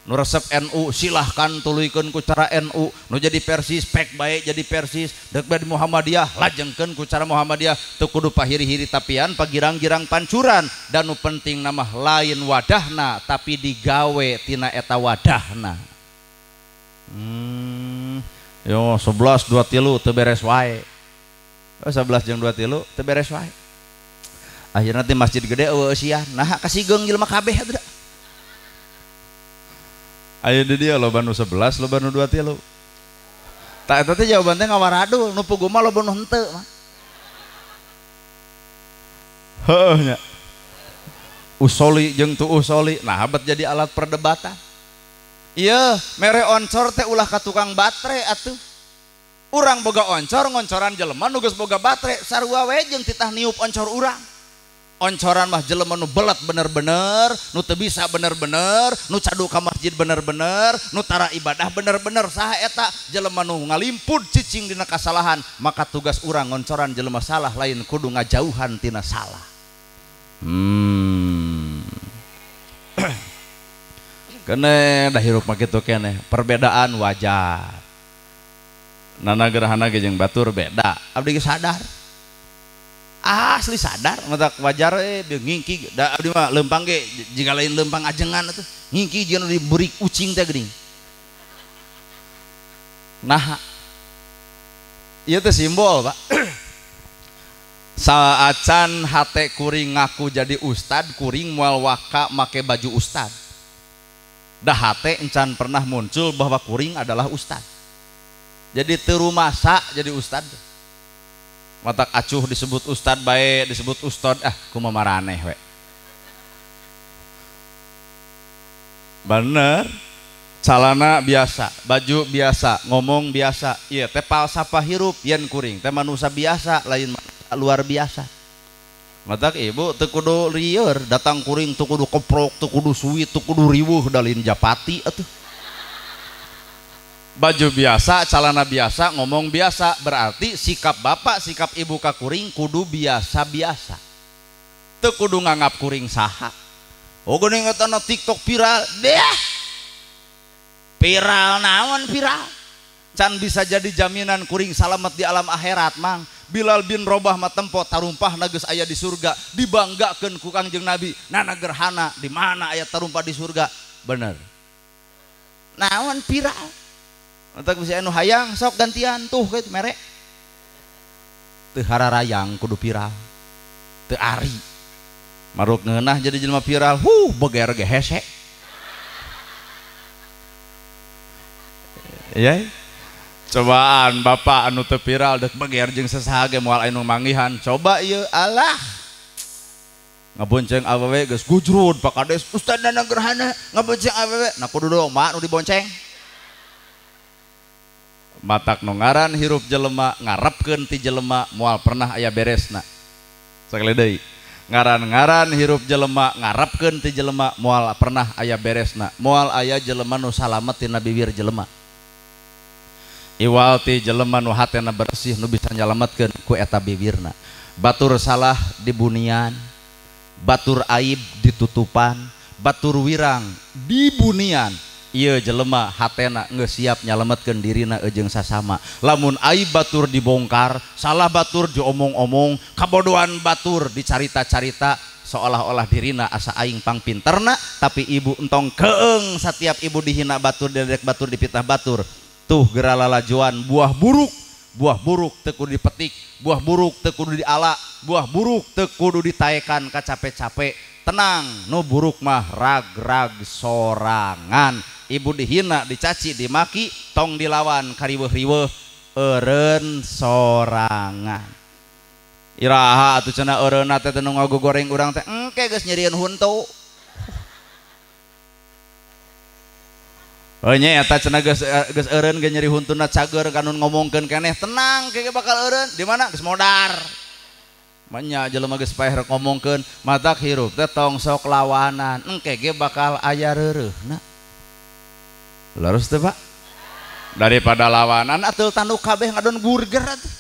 Speaker 1: nu resep NU silahkan tuluikeun ku cara NU nu jadi persis pek baik jadi persis. Dek bade Muhammadiyah lajengkeun ku cara Muhammadiyah. Teu kudu pahiri-hiri tapian pagirang-girang pancuran. Dan nu penting nama lain wadahna tapi digawe tina eta wadahna. Hmm yo 11 dua tilu teu beres wae. Oh, 11 jeung dua tilu teu beres wae. Akhirnya nanti masjid gede eueuh sia nah kasih geng jelema kabeh ayo di dia lo banu sebelas lo banu dua tilu. Tak itu jawabannya ngawaradu nu pugu mah lo banu hente mah. Heuhnya usoli jeng tu usoli. Nah habat jadi alat perdebatan. Iya mere oncor teh ulah ka tukang baterai atuh. Urang boga oncor ngoncoran jelema nu boga baterai. Sarua we jeung titah niup oncor urang oncoran mah jelema nu belet bener-bener nu teu bisa bener-bener nu cadu ka masjid bener-bener nu tara ibadah bener-bener saha eta? Jelema nu ngalimpud cicing dina kasalahan maka tugas urang ngoncoran jelema salah lain kudu ngajauhan tina salah. Hmm. Kene dah hirup mah kitu kene perbedaan wajar. Nana gerhana jeung batur beda. Abdi sadar. Asli sadar. Mata wajar eh ngingki. Da abdi mah lempang ge jika lain lempang ajengan atuh. Ngingki jeung diberi ucing teh geuning. Nah ieu teh simbol Pak. Saacan hate kuring ngaku jadi ustad kuring moal waka make baju ustad. Dah hate encan pernah muncul bahwa kuring adalah ustad. Jadi terumasa jadi ustad matak acuh disebut ustad baik disebut ustad ah kuma maraneh we. Bener calana biasa baju biasa ngomong biasa. Iya teh sapa hirup? Yen kuring teh manusia biasa lain luar biasa. Matak ibu teu kudu lieur datang kuring teu kudu koprok suwi teu kudu riweuh dalin japati atuh baju biasa celana biasa ngomong biasa. Berarti sikap bapak sikap ibu kakuring kudu biasa-biasa. Tuh kudu nganggap kuring saha. Oh gini ngetana tiktok viral deh. Viral naon viral? Can bisa jadi jaminan kuring salamet di alam akhirat mang. Bilal bin Robah matempo tarumpah nages ayah di surga. Dibanggakan ku kangjeng Nabi nana gerhana di mana ayat tarumpah di surga? Bener. Naon viral bisa anu hayang sok gantian tuh gitu merek teu hararayang kudu viral. Teu ari. Maruk ngeunah jadi jelema viral huh beger ge hese ya cobaan bapak anu teu viral dek beger jeung sasaha ge moal anu manggihan coba ieu alah. Ngabonceng awewe geus gujrud pak kades. Ustad dana gerhana ngabonceng awewe. Nah kudu dong mak nu dibonceng Batak nongaran hirup jelema ngarepkeun ti jelema moal pernah aya beresna. sakali deui Ngaran-ngaran hirup jelema ngarepkeun ti jelema moal pernah aya beresna. Moal aya jelema nu salamet tina bibir jelema. Iwal ti jelema nu hatena bersih nu bisa nyalametkeun ku eta biwirna. Batur salah dibunian, batur aib ditutupan, batur wirang dibunian, iya jelema hatena nggak siap nyalametkan dirina ejeng sasama. Lamun aib batur dibongkar salah batur diomong-omong kabodohan batur dicarita-carita seolah-olah dirina asa aing pang pinterna tapi ibu entong keeng setiap ibu dihina batur dedek batur dipitah batur. Tuh gerala lajuan buah buruk buah buruk tekudu dipetik buah buruk tekudu diala buah buruk tekudu ditaekan kacape-cape. Tenang nu buruk mah rag-rag sorangan ibu dihina dicaci dimaki tong dilawan kariweuh-riweuh eren sorangan. Iraha atuh cenah eureuna teh teu goreng urang teh engke geus nyerieun huntu. Oh nya eta cenah geus geus eureun ge nyeri huntuna cager kanun ngomongkeun keneh tenang kege bakal eureun di mana? Geus modar. Manya jelema geus paeh rek ngomongkeun matak hirup teh tong sok lawanan engke ge bakal aya reureuna Larus teh Pak. Daripada lawanan atul tanduk kabeh ngadon burger atuh.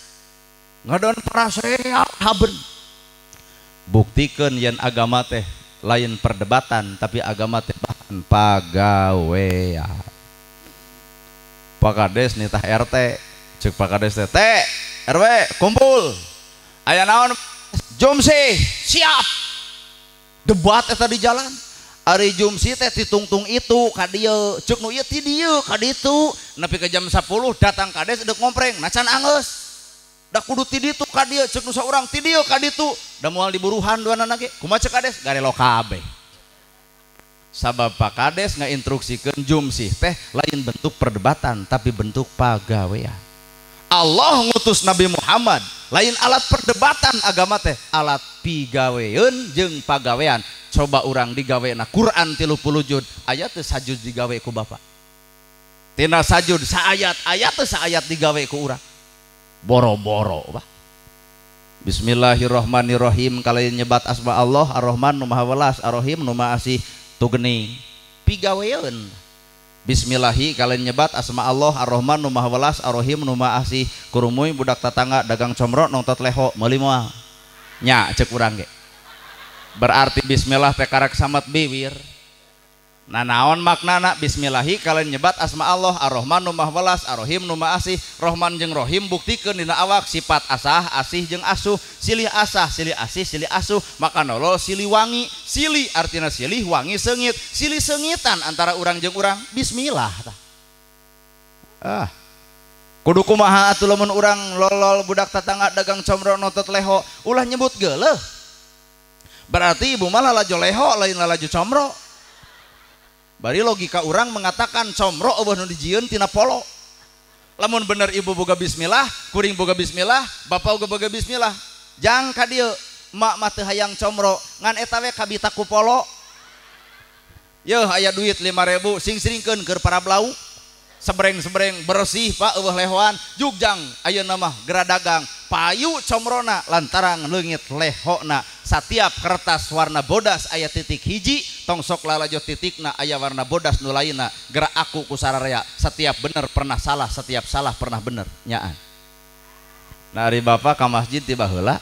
Speaker 1: Ngadon prasehat haben. Buktikan yen agama teh lain perdebatan tapi agama teh bahan pagawean. Pak Kades nitah RT cek Pak Kades teh teh RW kumpul aya naon jom sih siap debat eta di jalan Ari Jumsi teh ditungtung itu ka dieu cuk nu ieu ti dieu ka nepi ke jam 10 datang kades deuk ngompreng nacan angeus. Dak kudu ti ditu ka dieu cek nu saurang ti dieu ka ditu da moal diburuhan dua nana ge kumaha cek kades garelo kabeh sabab Pak Kades ngainstruksikeun Jumsi teh lain bentuk perdebatan tapi bentuk pagawean Allah ngutus Nabi Muhammad. Lain alat perdebatan agama teh alat pigaweun jeung pagawean. Coba orang digawe na Quran tilu puluh jud ayat sajud digawe ku bapak tina sajud saayat ayat saayat digawe ku orang boro-boro bah. Bismillahirrohmanirrohim kalian nyebat asma Allah ar-Rahman nu maha welas ar-Rahim nu maha asih tugeni. Pigaweun Bismillahi kalian nyebat asma Allah ar-Rahman nu maha welas ar-Rahim nu maha asih kurumuy budak tetangga dagang comro nongtot leho meuli moal nya cek urang ge. Berarti bismillah teh karak samat bibir nah naon maknana bismillahi kalian nyebat asma Allah ar-Rahman nu maha welas ar-Rahim nu maha asih. Rahman jeung Rahim buktikeun dina awak sifat asah asih jeung asuh. Silih asah silih asih silih asuh. Maka nolol silih wangi. Silih artina silih wangi sengit. Silih sengitan antara urang jeung urang bismillah ah. Kudu kumaha atuh lamun urang lolol budak tetangga dagang comro notot leho ulah nyebut geuleuh berarti ibu malah laju leho lain laju comro bari logika orang mengatakan comro Allah nu dijieun tina polo. Lamun bener ibu boga bismillah kuring boga bismillah bapak boga boga bismillah jang ka dieu mak mah teu hayang comro ngan eta we kabita ku polo. Yeuh aya duit 5000 sing-siringkeun keur para blau sebreng-sebreng bersih pak eueuh lehoan. Jugjang ayeuna mah gera dagang. Payu comrona lantaran leungit lehona setiap kertas warna bodas ayat titik hiji tong sok lalajo titikna aya warna bodas nu lainna gerak aku ku sararea. Setiap bener pernah salah setiap salah pernah bener. Nyaan. Nah ari bapak ka masjid tiba heula?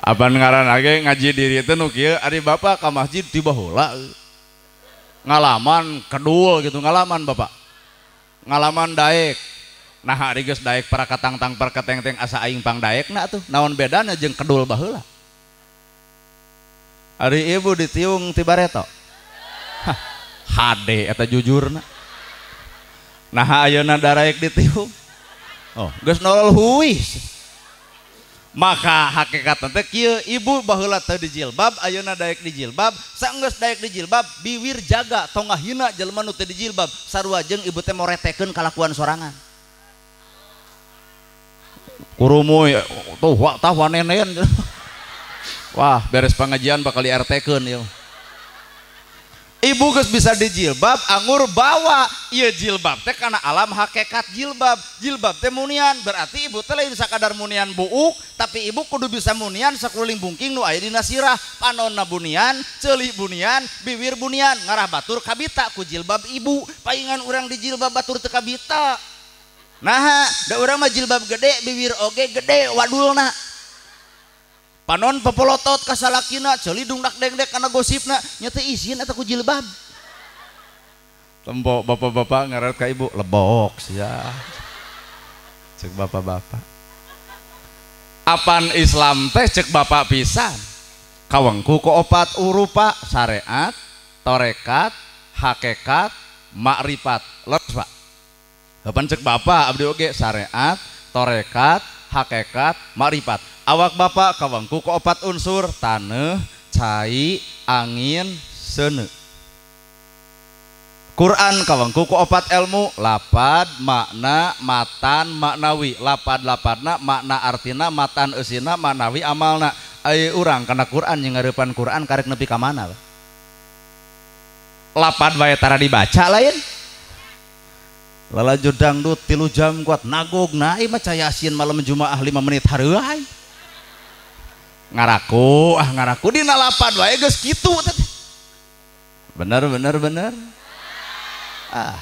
Speaker 1: Apa ngaran age ngaji diri itu nu kieu ari bapak ka masjid tiba heula? Ngalaman kedul gitu ngalaman bapak. Ngalaman daek nah hari geus daek para katangtang par katengteng asa aing pang daek na tuh naon bedana jeung kedul baheula? Hari ibu ditiung ti bareto. Hade HD eta jujurna. Nah ayeuna daraek ditiung. Oh geus nol huis. Maka hakikat teh kieu ibu baheula teu dijilbab ayeuna daek di jilbab saenggeus daek di jilbab biwir jaga tongah hina jelema nu teu dijilbab sarua jeung ibu teh moretekeun kalakuan sorangan. Kurumoy tuh wah tah wanenen wah beres pengajian bakal di RT-keun ieu Ibu guys bisa di jilbab anggur bawa. Iya jilbab teh karena alam hakikat jilbab. Jilbab teh munian berarti ibu teh lain sakadar munian buuk tapi ibu kudu bisa munian sakuling bungking nu aya dina sirah. Panonna bunian ceuli bunian bibir bunian ngarah batur kabita ku jilbab ibu. Paingan orang di jilbab batur teu kabita nah da urang mah jilbab gede bibir oge gede wadulna. Panon pepolotot kasalakina celi dungdak dengdek karena gosipna nyata izin atau ku jilbab. Tempo bapak-bapak ngaret ke ibu lebok sih ya cek bapak-bapak. Apan Islam teh cek bapak pisan? Kawengku ku opat urupa syariat torekat hakikat makrifat leres pak Kapan cek bapak abdi oge syariat torekat hakikat makrifat awak bapak kawangku ke opat unsur tanah cai angin sene. Quran kawangku ku opat ilmu lapad makna matan maknawi. Lapad lapadna makna artina matan usina maknawi amalna. Ayo urang karena Quran yang ngarepan Quran karek nepi ka mana lapad wae dibaca lain lala jodang dut tilu jam kuat. Nagog naik mah yasin malam jumaah lima menit. Hareuy ngaraku ah ngaraku. Di nalapan wae geus kitu bener bener bener. Ah.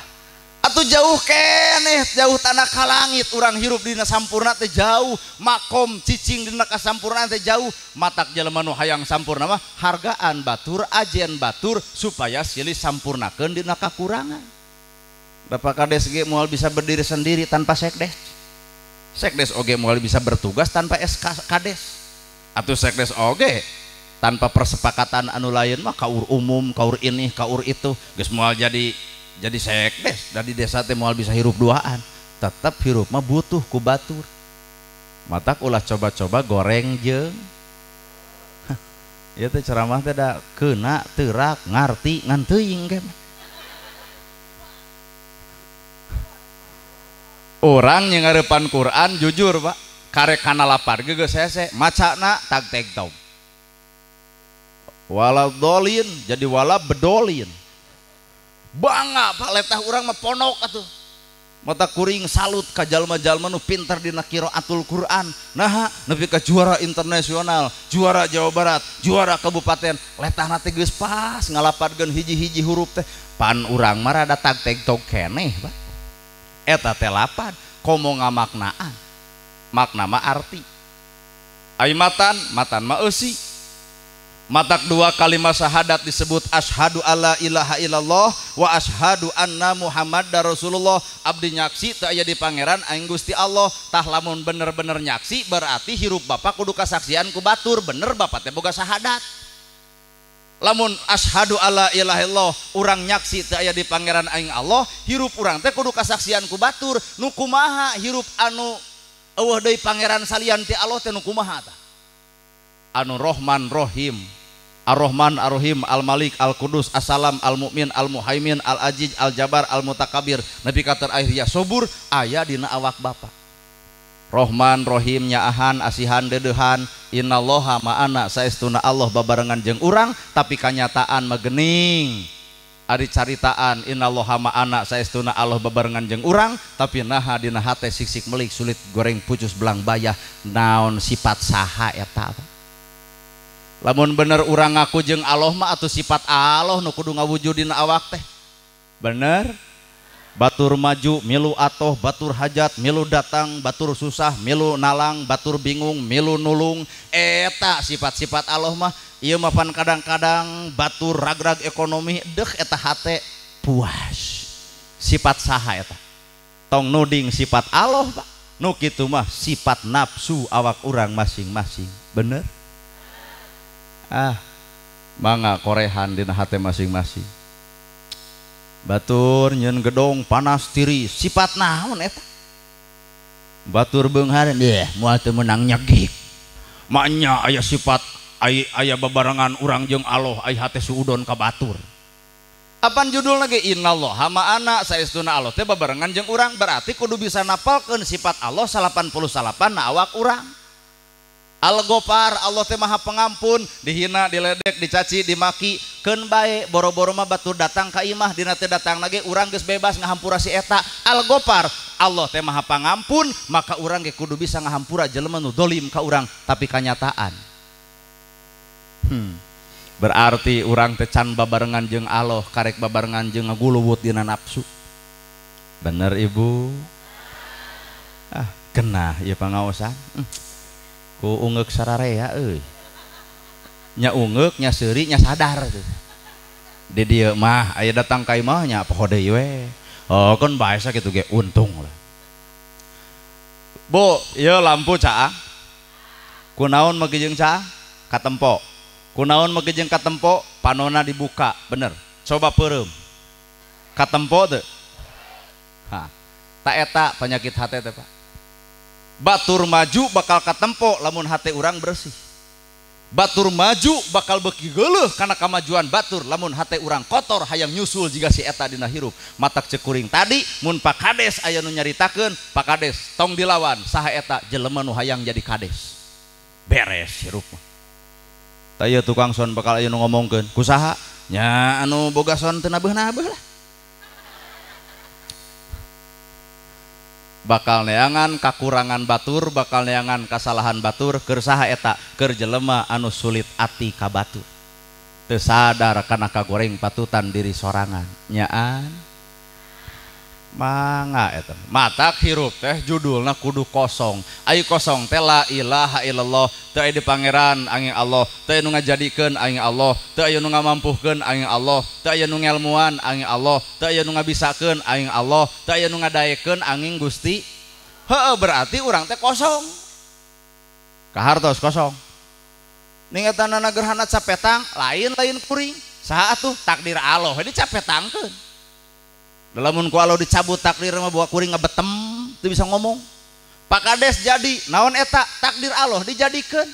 Speaker 1: Atau jauh keneh jauh tanah kalangit orang hirup dina sampurna teh jauh. Makom cicing dina kasampurna teh jauh. Matak jelema nu hayang sampurna mah. Hargaan batur ajen batur supaya silih sampurnakeun dina kakurangan Bapak Kades ge moal bisa berdiri sendiri tanpa sekdes. Sekdes oge moal bisa bertugas tanpa SK Kades. Atau sekdes oge tanpa persepakatan anu lain mah kaur umum kaur ini kaur itu geus moal jadi jadi sekdes. Dari desa teh moal bisa hirup duaan. Tetap hirup mah butuh ku batur. Mata ulah coba-coba goreng jeng. Ya teh ceramah da kena terak ngarti ngan teuing orang yang ngarepan Quran jujur Pak. Karek kana lapar geus hese macana tag tag tau wala dolin jadi wala bedolin. Bangga paletah orang mah ponok atuh. Mata kuring salut ka jalma-jalma nu pintar dina qiraatul Quran. Nah nepi ka juara internasional juara Jawa Barat juara kabupaten. Letahna teh geus pas ngalapadkeun hiji-hiji huruf teh. Pan urang mah rada tag tag tog keneh Pak. Eta teh lapad komo ngamaknaan makna ma arti. Ay matan matan ma eusi. Matak dua kalimat syahadat disebut ashadu alla ilaha illallah wa ashadu anna muhammad rasulullah. Abdi nyaksi tak aya di pangeran aing gusti Allah. Tah lamun bener-bener nyaksi berarti hirup bapak kudu kasaksian ku batur. Bener bapak teh boga syahadat lamun ashadu alla ilahillah urang nyaksi teu aya di pangeran aing Allah hirup urang teh kudu kasaksian ku batur. Nu kumaha hirup anu eueuh deui pangeran salian ti Allah teh nu kumaha tah? Anu Rohman Rohim Ar-Rahman Ar-Rahim Al-Malik Al-Qudus Assalam Al-Mu'min Al-Muhaimin Al-Ajiz Al-Jabar Al-Mutakabir Nabi kata akhirnya sobur ayah dina awak Bapak Rohman Rohim nyaahan asihan dedehan. Innallaha ma'ana saestuna Allah babarengan jeung urang tapi kanyataan magening Ari caritaan innallaha ma'ana saestuna Allah bebarengan jeung urang tapi naha dina hate siksik melik sulit goreng pucus belang bayah naon sifat saha eta lamun bener urang ngaku jeung Allah mah atau sifat Allah nu kudu ngawujudin awak teh. Bener batur maju milu atoh batur hajat milu datang batur susah milu nalang batur bingung milu nulung. Eta sifat-sifat Allah mah iya mapan kadang-kadang batu ragrag ekonomi deh eta hate puas. Sifat saha eta. Tong nuding sifat Allah pak. Nu kitu mah sifat nafsu awak orang masing-masing. Bener? Ah mangga korehan dina hate masing-masing Batur nyen gedong panas tiri sifat naon eta. Batur beunghar deh moal teu menang nyegik maknya ayah sifat ay, ayah babarengan urang jeng Allah ayah hati suudon ka Batur. Apaan judul lagi Innallah hama anak saya istuna Allah teh babarengan jeng urang berarti kudu bisa napalkan sifat Allah salapan puluh salapan na awak urang. Al-Gopar Allah teh maha pengampun. Dihina diledek dicaci dimaki. Ken bae boro-boro mah batur datang ka imah. Dina teh datang lagi urang geus bebas ngahampura si eta. Al-Gopar Allah teh maha pengampun. Maka urang ge kudu bisa ngahampura jelema nu dolim ka urang tapi kanyataan hmm. berarti urang teh can babarengan jeung Allah karek babarengan jeung ngaguluwut dina nafsu bener ibu? Ah kena ya pangaosan. Hmm ku ungek sararea euy. Nya ungek nya seuri nya sadar di dia mah aya datang ka imah nya poho deui we? Oh kan bahasa gitu ge untung lah. Bu, iya lampu caa kunaon magijeng caa katempo. Kunaon magijeng katempo? Panona dibuka bener. Coba perem katempo tuh ha. Tak eta penyakit hati teh pak Batur maju bakal katempo lamun hati urang bersih. Batur maju bakal beki geluh karena kemajuan batur lamun hati urang kotor hayang nyusul jika si eta dina hirup. Matak cekuring tadi mun Pak Kades aya nu nyaritakeun Pak Kades tong dilawan saha eta jelema nu hayang jadi kades. Beres hirup mah. Taya tukang son bakal aya nu ngomongkeun kusaha nya anu boga son teu nabeunah lah. Bakal neangan kekurangan batur bakal neangan kesalahan batur kersaha eta kerjelema anu sulit ati ka batu tersadar karena kagoreng patutan diri sorangan. Nyaan manga eta. Mata hirup teh judulna kudu kosong. Ayu kosong teh la ilaha illallah teu aya di pangeran angin Allah. Teu aya nu ngajadikeun angin Allah. Teu aya nu ngamampuhkeun angin Allah. Teu aya nu ngelmuan angin Allah. Teu aya nu ngabisakeun angin Allah. Teu aya nu ngadaekeun angin Gusti. Heeh, berarti urang teh kosong. Kahartos kosong. Ningatanana gerhana capetang lain lain kuring. Saha atuh takdir Allah dicapetangkeun. capetangkeun. lamun kalau dicabut takdir mah buah kuring ngebetem itu bisa ngomong. Pak Kades jadi naon eta? Takdir Allah dijadikan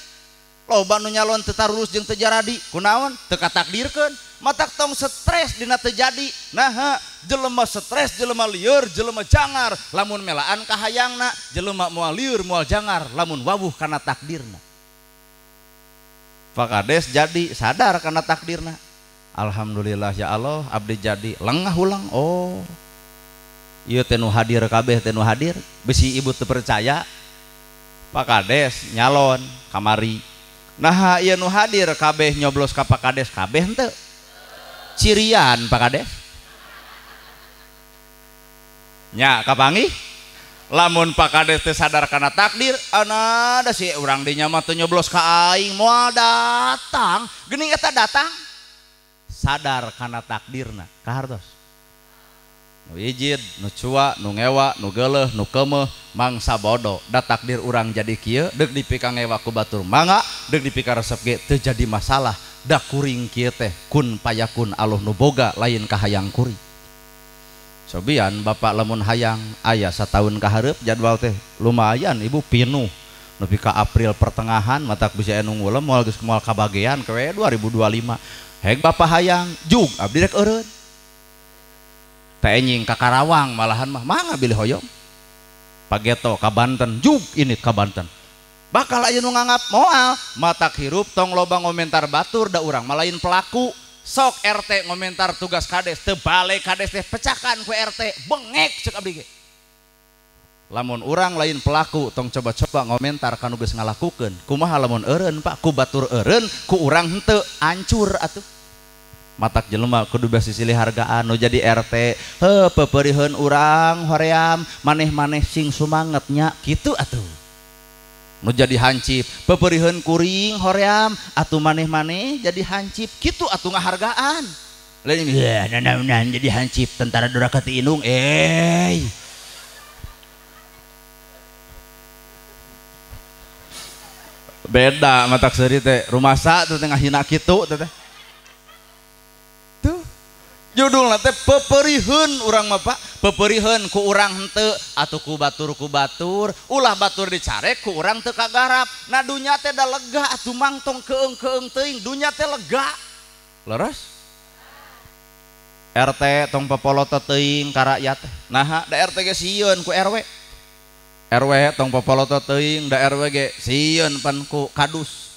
Speaker 1: loba nu nyalon teu tarurus jeung terjadi kunaon teu katakdirkeun. Matak tong stres dina teu jadi. Naha jelema stres jelema lieur jelema jangar. Lamun melaan kahayangna jelema moal lieur moal jangar. Lamun wawuh kana takdirna. Pak Kades jadi sadar kana takdirna. Alhamdulillah ya Allah abdi jadi lengah ulang. Oh. Iya tenu hadir kabeh tenu hadir. Besi ibu terpercaya Pak Kades nyalon kamari. Nah iya nu hadir kabeh nyoblos ka Pak Kades kabeh ente. Cirian Pak Kades. Nya kapangi lamun Pak Kades teh sadar karena takdir anak ada sih orang dinya mah nyoblos ka aing. Mau datang. Geuning eta datang sadar karena takdirna kahartos. Nu ijid nu cua nu ngewa nu geleh nu kemeh mangsa bodoh da takdir urang jadi kia deg dipika ngewa ku batur mangga deg dipika resep ge teu jadi masalah. Da kuring kieu teh kun payakun Allah nu boga lain kahayang kuring. Sobian bapak lamun hayang ayah setahun kaharep jadwal teh lumayan ibu pinuh. Nepi ka April pertengahan matak bisa enung ulem moal geus moal kabagean kewe 2025 Heg Bapak hayang jug abdi rek eureun. Teh nying ka Karawang malahan mah mangga bilih hoyong. Pageto ka Banten jug ini ka Banten. Bakal aya nu nganggap moal matak hirup tong loba ngomentar batur da urang malain pelaku sok RT ngomentar tugas kades teu bale kades teh pecakan ku RT bengek cek abdi ge. Lamun orang lain pelaku tong coba-coba ngomentar kanu geus ngalakukeun kumaha lamun eureun Pak ku batur eureun ku urang henteu ancur atuh matak jelema kudu basi silih hargaan nu jadi RT he peperiheun urang hoream maneh-maneh sing sumangetnya. Gitu atuh. Nu jadi hancip. Peperiheun kuring hoream atuh maneh-maneh jadi hancip. Gitu atuh ngahargaan lain ya nanaonan jadi hancip tentara duraka ti inung eh beda matak seri teh. Rumah sa teh tengah hina kitu teh judul nanti peperihun orang mah pak. Peperihan ku urang hente atau ku batur ku batur. Ulah batur dicarek ku urang teka garap nah dunya teh da lega atuh mangtong keeng keeng teuing. Dunya teh lega. Leres? RT tong popoloto teuing ka rakyat. Nah da RT ge sieun ku RW RW tong popoloto teuing da RW ge sieun pan ku kadus.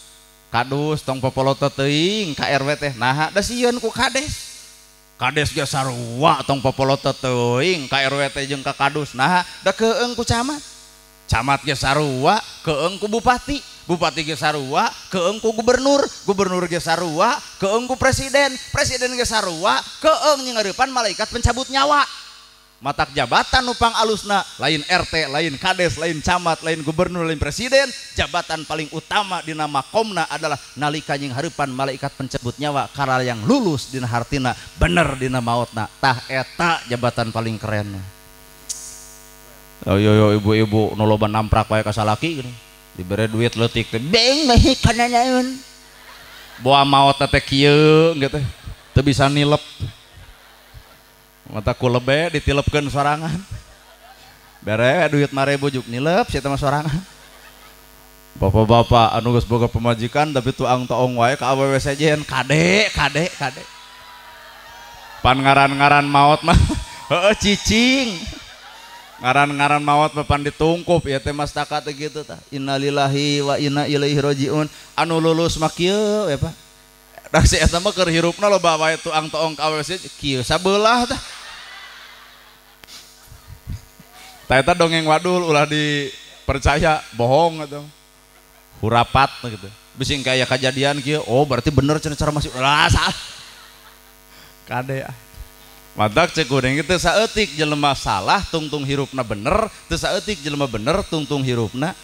Speaker 1: Kadus tong popoloto teuing ka RW teh. Nah da sieun ku kades Kades ge sarua tong popoloto teuing ka RW teh jeung ka kadus. Nah, da keung ku camat. Camat ge sarua, keung ku bupati. Bupati ge sarua, keung ku gubernur. Gubernur ge sarua, keung ku presiden. Presiden ge sarua, keung nyeungeureupan malaikat pencabut nyawa. Matak jabatan nupang alusna lain RT lain kades lain camat lain gubernur lain presiden jabatan paling utama di nama komna adalah nalika nying harapan malaikat pencabut nyawa karal yang lulus dina hartina. Bener dina mautna tah eta jabatan paling keren. Oh yo yo ibu-ibu noloban namprak wae kasalaki gini. Diberi duit letik beng mah kana naon bawa maot kieu gitu teu bisa nilep mataku lebe ditilepkeun sorangan. Bere duit marebujuk nilep si mah sorangan. Bapak-bapak anugus boga pemajikan tapi tuang toong wae ke awewe sejen kade kade kade. Pan ngaran-ngaran maut mah heeh cicing. Ngaran-ngaran maut papan ditungkup ya teh mas takat gitu ta innalillahi wa inna ilaihi rojiun anu lulus mah kieu ya pak. Dah si eta mah keur hirupna loba wae tuang toong ka aww kieu sabelah tah. Tah eta dongeng wadul ulah dipercaya bohong atau hurapat gitu. Bising kayak kejadian kieu oh berarti bener cara masih lah salah. Kade ah. Madak cek goreng itu saetik jelema salah tungtung hirupna bener itu saetik jelema bener tungtung hirupna.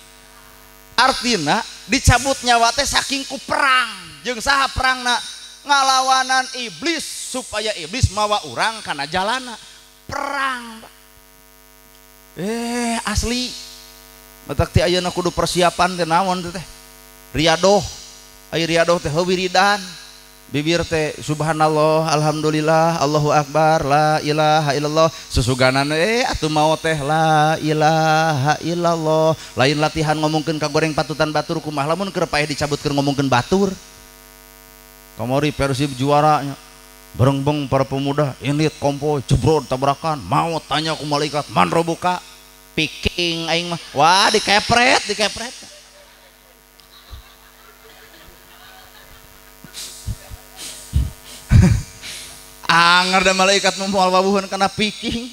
Speaker 1: Artina dicabut nyawa teh saking ku perang jeung saha perangna ngalawanan iblis supaya iblis mawa orang karena jalana. Perang eh asli. Betakti ayeuna kudu persiapan teh naon teh riadoh. Ayo riadoh teh wiridan bibir teh subhanallah alhamdulillah Allahu akbar la ilaha illallah. Susuganan eh atuh mau teh la ilaha illallah. Lain latihan ngomongkeun ka goreng patutan batur kumah lamun keur paeh dicabutkeun ngomongkeun batur. Kamari Persib juaranya. Berengbeng para pemuda ini kompo jebrod tabrakan. Mau tanya ku malaikat man robuka piking aing mah. Wah dikepret dikepret. Anger dan malaikat mual babuhan kena piking.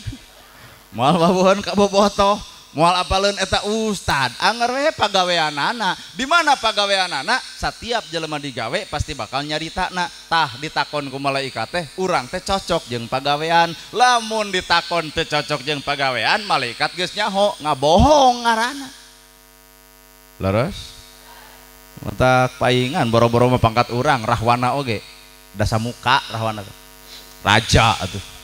Speaker 1: Mual babuhan ka bobotoh mual apalun eta Ustad? Anger we pagawean anak di mana pagawean anak setiap jelema digawe pasti bakal nyari takna tah ditakon ku malaikat teh urang teh cocok jeng pagawean. Lamun ditakon teh cocok jeng pagawean malaikat geus nyaho ngabohong ngarana leres? Mata paingan boro-boro mah pangkat urang rahwana oge. Dasa muka rahwana raja atuh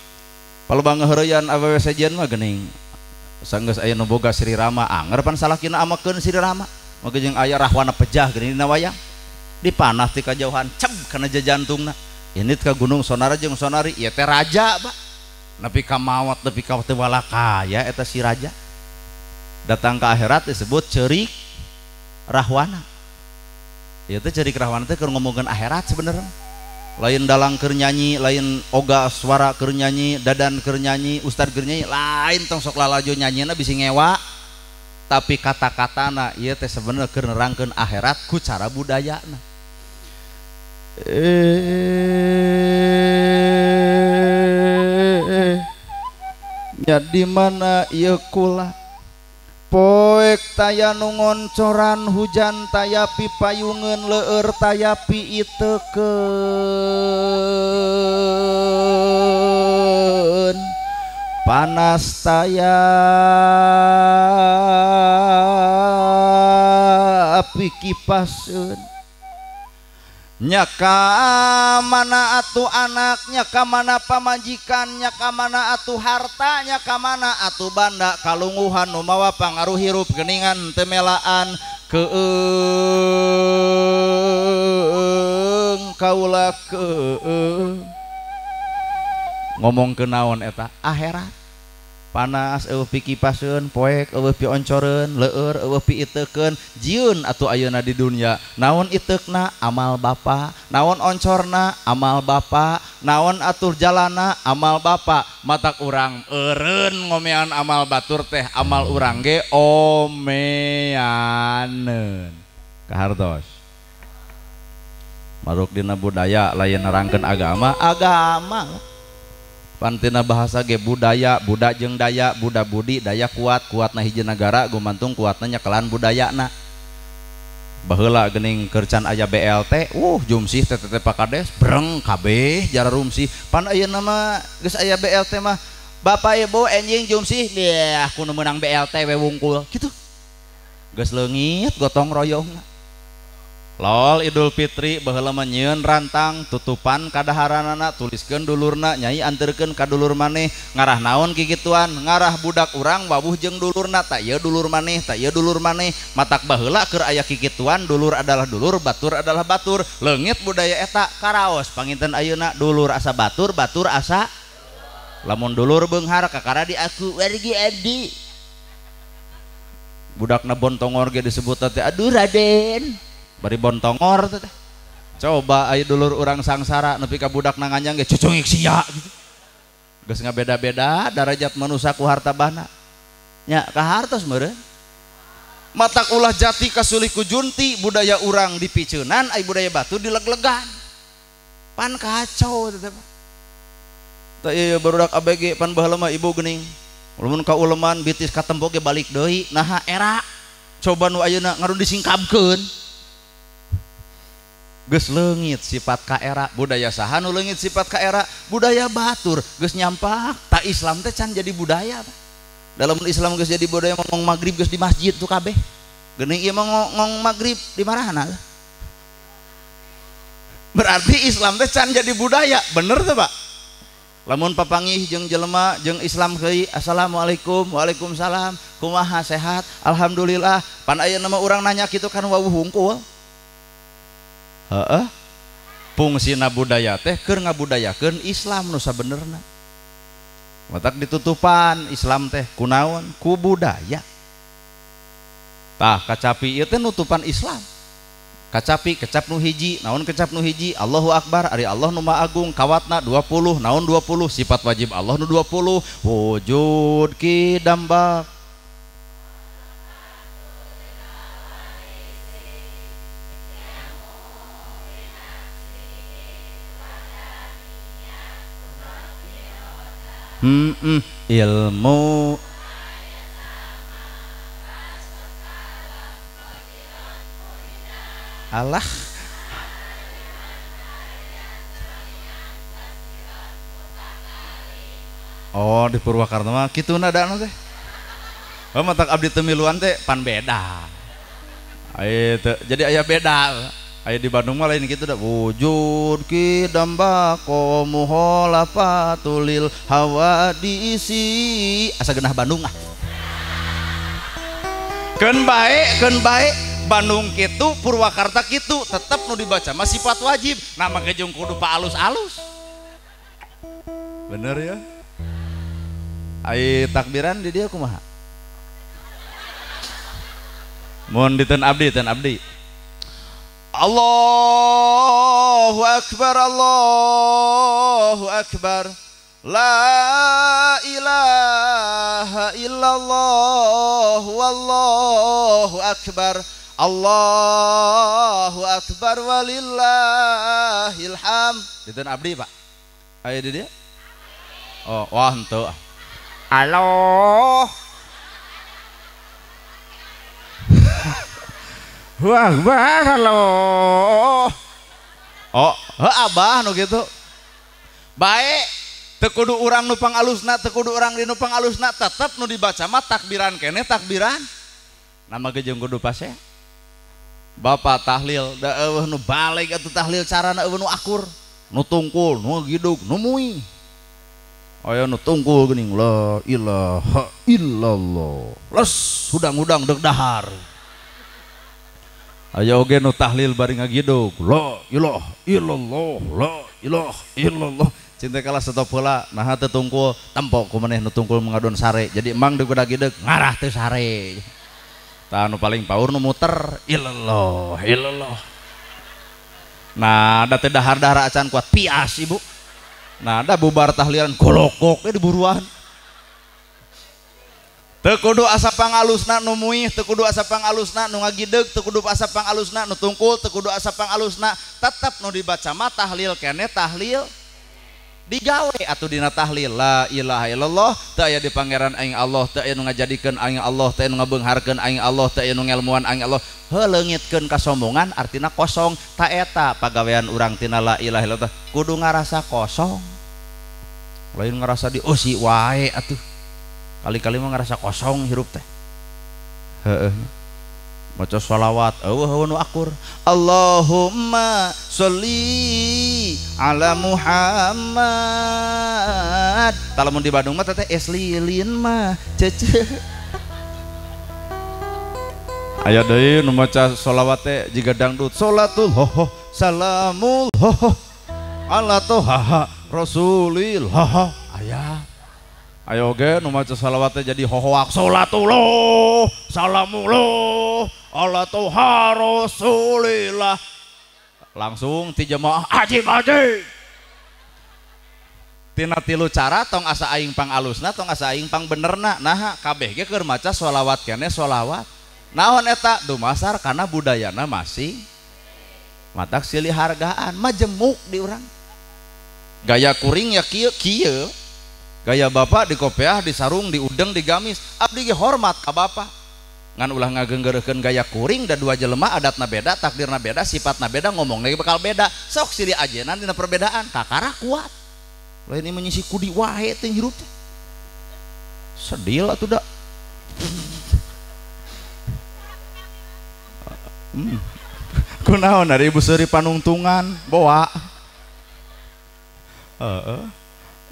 Speaker 1: kalau bangga heureyan awewe sejen mah gening. Sanggeus aya nu boga Sri Rama anger pan salakina amakeun Sri Rama? Maka jeung aya rahwana pejah geuning dina wayang dipanah ti kajauhan cem kana jantungna ini ka gunung sonara jeung sonari ieu teh raja ba. Nepi ka maot nepi ka teu kaya eta si raja. Datang ke akhirat disebut cerik rahwana. Ieu teh cerik rahwana teh keur ngomongkeun akhirat sebenarnya lain dalang nyanyi lain oga suara kernyanyi dadan kernyanyi Ustad kernyanyi lain tong sok lalajo nyanyi bisa ngewa. Tapi kata-kata na iya teh sebenarnya akhirat ku cara budaya na eh, eh, eh, ya di mana iya kula? poek tayanungon coran hujan tayapi payungan leer tayapi iteken panas taya api kipasun nyaka mana atuh anaknya ke mana pamajikannya ke mana atuh hartanya ke mana atuh banda. Kalunguhan numawa pangaruh hirup geningan temelaan ke kaula ke ngomong ke naon eta? Akhirat. panas eueuh pikipaseun poek eueuh pioncoreun leueur eueuh piiteukeun jieun atuh ayeuna di dunya naon iteukna amal bapa. Naon oncorna? Amal bapa. Naon atur jalana? Amal bapa. Matak urang eureun ngomean amal batur teh amal urang ge omeaneun. Kahartos. Maruk dina budaya lain nerangkeun agama. Agama. pantina bahasa ge budaya budak jeng daya budak budi daya kuat kuat nah hiji negara gumantung kuatnya nyekelan budaya na bahula gening kercan aja BLT uh jumsih TTT Pakades breng KB jara rumsih. Pan ayeuna nama geus aya BLT mah Bapak Ibu enjing jumsih. Ya aku menang BLT we wungkul. Gitu geus leungit gotong royong lol Idul Fitri behelemenyeun rantang tutupan kadaharan anak tuliskan dulurna nyai anterken kadulur maneh. Ngarah naon gigituan ngarah budak urang babuh jeng dulurna tak ya dulur maneh tak ya dulur maneh. Matak baheula keur ayah kikituan dulur adalah dulur batur adalah batur. Lengit budaya eta karaos panginten ayeuna dulur asa batur batur asa lamun dulur benghar kakara di aku wargi abdi budak nabon tongor ge disebut teh aduh raden. bari bontongor teh. Coba ayo dulur orang sangsara nepi ka budak nanganyang ge cucungik sia gitu. Geus ngabeda-beda darajat manusia ku harta bana nya ka hartos meureun. Matak ulah jati kasulih ku junti budaya urang dipiceunan ai budaya batu dileglegan. Pan kacau teh teh ieu barudak ABG pan baheula mah ibu geuning. Ulun ka uleman bitis katempo ge balik deui naha era. Coba nu ayeuna ngarun disingkapkeun Gus lengit sifat kaera budaya saha nu leungit sifat kaera budaya batur Gus nyampak tak Islam teh can jadi budaya. Dalam Islam Gus jadi budaya ngomong maghrib Gus di masjid tuh kabeh. Ieu mah ngomong maghrib di marahana berarti Islam teh can jadi budaya bener tuh Pak? Lamun papangih jeung jelema jeung Islam keui assalamualaikum waalaikumsalam kumaha sehat? Alhamdulillah. Pan nama orang nanya gitu kan wawuh hungkul heeh. Fungsi nabudaya teh keur ngabudayakeun Islam nu sabenerna. Matak ditutupan Islam teh kunaon? Ku budaya. Tah kacapi ieu teh nutupan Islam. Kacapi kecap nu hiji naon kecap nu hiji? Allahu akbar ari Allah nu maha agung kawatna 20 naon 20 sifat wajib Allah nu 20 wujud kidambak Hmm, hmm, ilmu Allah Oh di Purwakarta mah gitu nada teh. Oh matak abdi temiluan teh pan beda. Ayo jadi ayah beda. Ayo di Bandung mah lain gitu dah. Wujud ki dambako muholafatulil hawa diisi. Asa genah Bandung ah. Ken baik, ken baik. Bandung gitu Purwakarta gitu tetap nu dibaca mah sifat wajib. Nama kejung kudu pa alus-alus bener ya? Ayo takbiran di dia kumaha? Mohon diten abdi ten abdi Allahu akbar Allahu akbar. La ilaha illallah wallahu akbar. Allahu akbar walillahil ham Diten abdi Pak. Ayo di dia Oh wah henteu Halo Wah, wah, halo. Oh, he, abah nu gitu. Baik, tekudu orang nupang alusna, tekudu orang di nupang alusna, tetap nu dibaca mah takbiran kene takbiran. Nama gejeng kudu pasnya. Bapak tahlil, da eueuh nu balik atuh tahlil carana eueuh nu akur, nu tungkul, nu giduk, nu mui. Aya nu tungkul geuning la ilaha illallah. Les hudang-hudang deg dahar. Aya oge nu tahlil bari ngagidug la ilaha illallah la ilaha illallah. Cinta kalah stop pula nah teu tungkul tempok ku nu tungkul mengadon sare. Jadi emang deuk gideg ngarah teh sare. Tah nu paling paur nu muter ilallah ilallah nah ada teh dahar-dahar acan kuat pias ibu. Nah ada bubar tahlilan kolokok eh diburuan Tekudu asa pangalusna nu muih, tekudu asa pangalusna nu ngagideg, tekudu asa pangalusna nu tungkul, tekudu asa pangalusna tetap nu dibaca mah tahlil kene tahlil digawe atau dina tahlil. La ilaha illallah teu aya di pangeran aing Allah teu aya nu ngajadikeun aing Allah teu aya nu ngabeungharkeun aing Allah teu aya nu ngelmuan aing Allah. Heuleungitkeun kasombongan artina kosong ta eta pagawean urang tina la ilaha illallah. Kudu ngarasa kosong. Lain ngerasa diosi oh wae atuh. Kali-kali mah ngerasa kosong hirup teh. Heeh. Maca sholawat eueuh eueuh nu akur. Allahumma sholli ala Muhammad. Talamun di Bandung mah teteh es lilin mah cece aya deui nu maca sholawat teh jiga dangdut sholatul ho salamul ho ala toha rasulil ho aya ayo ge nu maca salawatnya jadi hohoak salatullah salamullah ala tuha rasulillah. Langsung ti jemaah ajib ajib tina tilu cara tong asa aing pang alusna tong asa aing pang benerna. Nah kabeh ge keur maca sholawat kene sholawat naon eta? Dumasar karena budayana masih. Matak silih hargaan majemuk di orang gaya kuring ya kieu kieu gaya bapak di kopiah di sarung di udeng di gamis abdi hormat ka bapak. Ngan ulah ngagenggerekeun gaya kuring dan dua jelema adatna beda takdirna beda sifatna beda ngomong lagi bakal beda. Sok silih aja nanti perbedaan. Kakara kuat. Lain ini menyisi kudi wae teh hirup sedih lah tuh dak. Hmm. kunaon dari ibu seri panungtungan? Bawa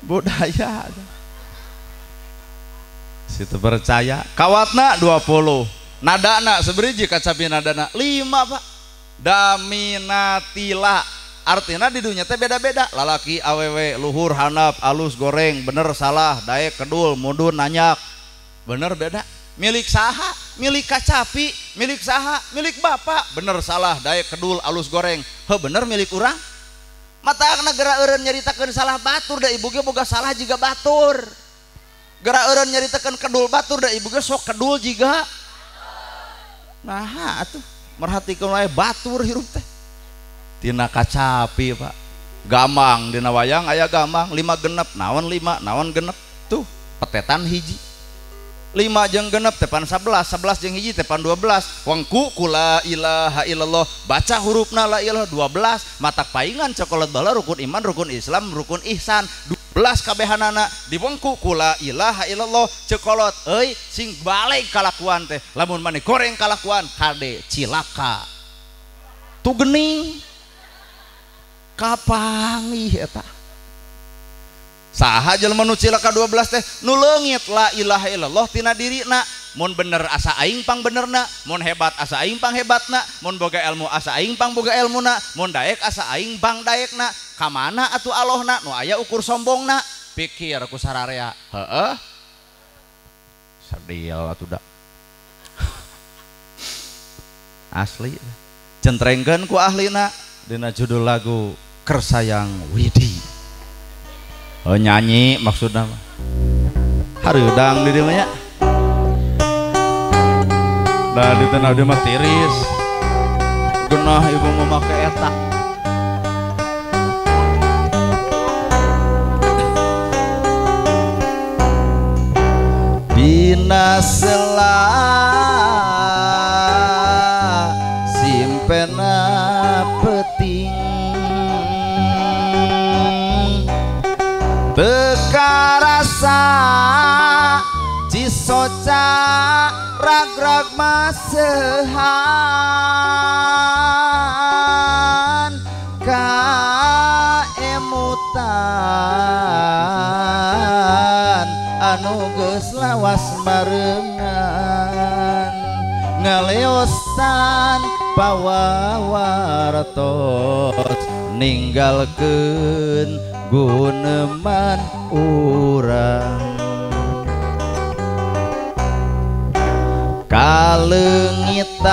Speaker 1: budaya. Situ percaya. Kawatna 20 nadana seberiji kacapi nadana. 5 pak. Daminatila. Artinya di dunia teh beda-beda. Lalaki awewe luhur hanap alus goreng bener salah daek kedul mudun nanyak. Bener beda. Milik saha milik kacapi milik saha milik bapak. Bener salah daek kedul alus goreng. He bener milik orang mata negara eureun nyaritakeun salah batur da ibu ge boga salah juga batur. Gara eureun nyaritakeun kedul batur da ibu ge sok kedul juga nah atuh merhatikeun wae batur hirup teh. Tina kacapi pak. Gamang dina wayang aya gamang lima genep naon lima naon genep. Tuh petetan hiji lima jeng genep tepan sebelas sebelas jeng hiji tepan dua belas. Wengku kula ilaha illallah baca huruf la ilah dua belas mata paingan coklat bala rukun iman rukun islam rukun ihsan dua belas kabehanana. Dibengku kula ilaha illallah cokolot ei sing balik kalakuan teh lamun mani goreng kalakuan kade cilaka. Tu gening kapangih eta. Saha jelema nu cilaka 12 teh nu leungit la ilaha illallah tina dirina. Mun bener asa aing pang benerna mun hebat asa aing pang hebatna mun boga ilmu asa aing pang boga ilmuna mun daek asa aing pang daekna. Kamana atuh Allahna nu aya ukur sombongna. Pikir ku sararea. Heeh. Sedih atuh da asli. Centrengkeun ku ahlina. Dina judul lagu Kersayang Widi oh nyanyi maksudnya harudang di dia banyak nah di tanah dia mah tiris. Genah ibu memakai etak. Bina selah rag-rag masehan kaemutan anu geus lawas marengan ngaleostan pawawartos. Ninggalkeun guneman urang kalengitan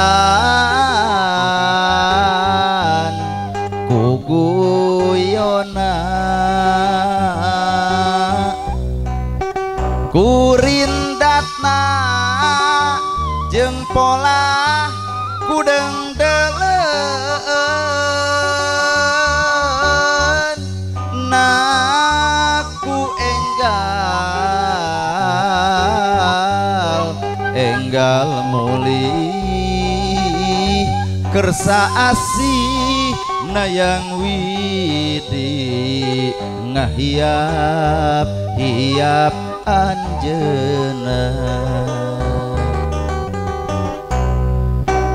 Speaker 1: kuguyona kurindatna kersa asih nayang widi ngahiap hiap anjena.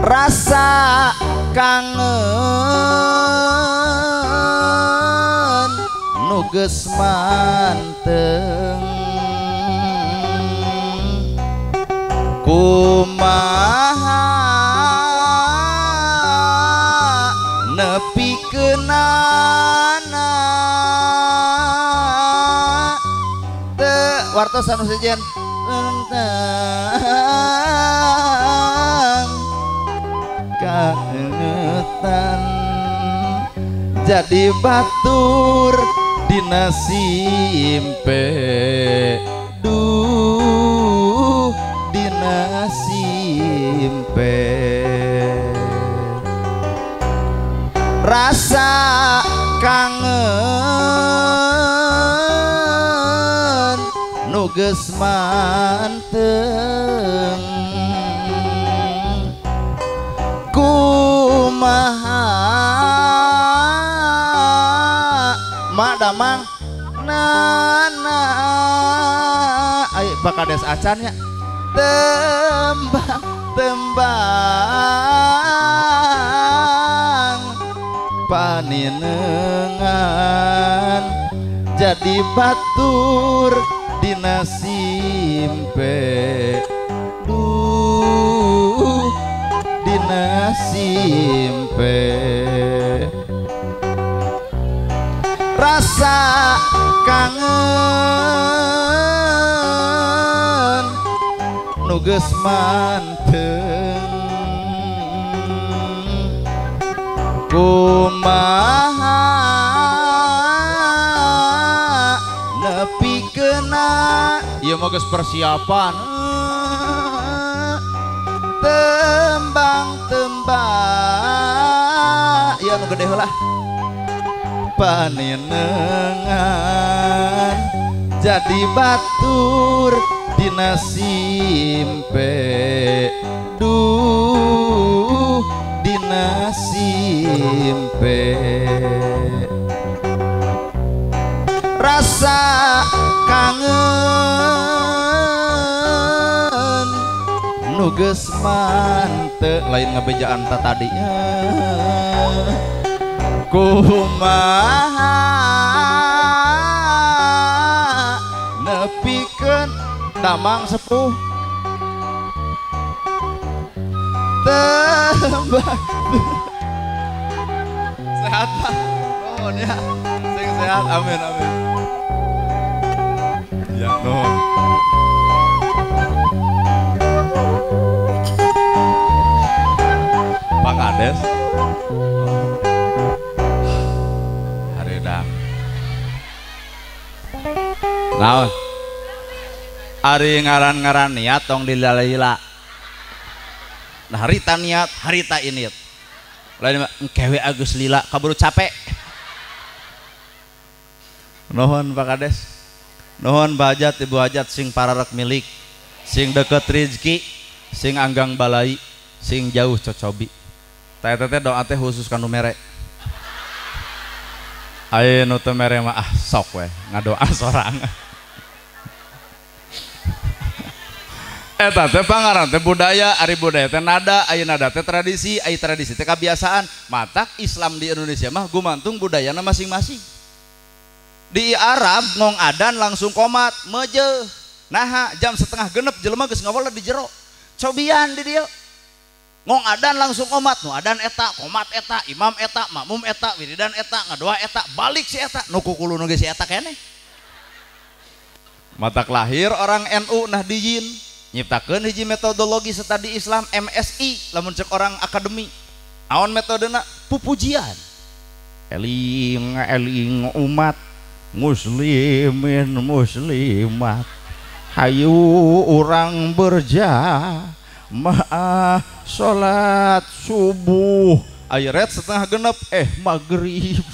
Speaker 1: Rasa kangen nuges manteng. Kumaha wartos anu sejen tentang kangetan jadi batur dina simpe duh dina simpe rasa kangen nuges manteng kumaha mak damang. Nana ayo bakades acannya tembang tembang. Paninengan jadi batur simpe duh dina simpe rasa kangen nuges manteng. Kumaha geus persiapan. Tembang tembang ya nu gede lah. Paninengan jadi batur dina simpe duh dina simpe rasa kangen nuges mante lain ngebejaan ta tadi kumaha nepikeun damang sepuh? Tembak. Sehat pak. Nuhun ya. Sing sehat amin amin. Ya nuhun Pak Kades. Haridang Naon Ari ngaran-ngaran niat tong dilalila Nah harita niat, harita init. Lain kewe Agus Lila kaburu capek. Nuhun Pak Kades. Nuhun bajat ibu hajat sing pararek milik sing deket rizki sing anggang balai sing jauh cocobi teh teh doa teh khusus kanu mere ayo nu teu mere mah ah sok we ngadoa sorang Eta teh pangaran teh budaya, ari budaya teh nada, aya nada teh tradisi, aya tradisi teh kebiasaan. Matak Islam di Indonesia mah gumantung budayana masing-masing. Di Arab ngong adan langsung komat, meje. Nah, jam setengah genep jelema geus ngawala di jero. Cobian di dia. Ngong adan langsung komat nu adan eta komat eta imam eta makmum eta wiridan eta ngadoa eta balik si eta. Nu kukulu si eta kene. Mata lahir orang NU nah dijin. Nyiptakeun hiji metodologi di Islam MSI lamun cek orang akademi. Awan metodena? Pupujian. Eling eling umat muslimin muslimat. Hayu orang berjah maaf salat subuh. Ayat setengah genep. Eh magrib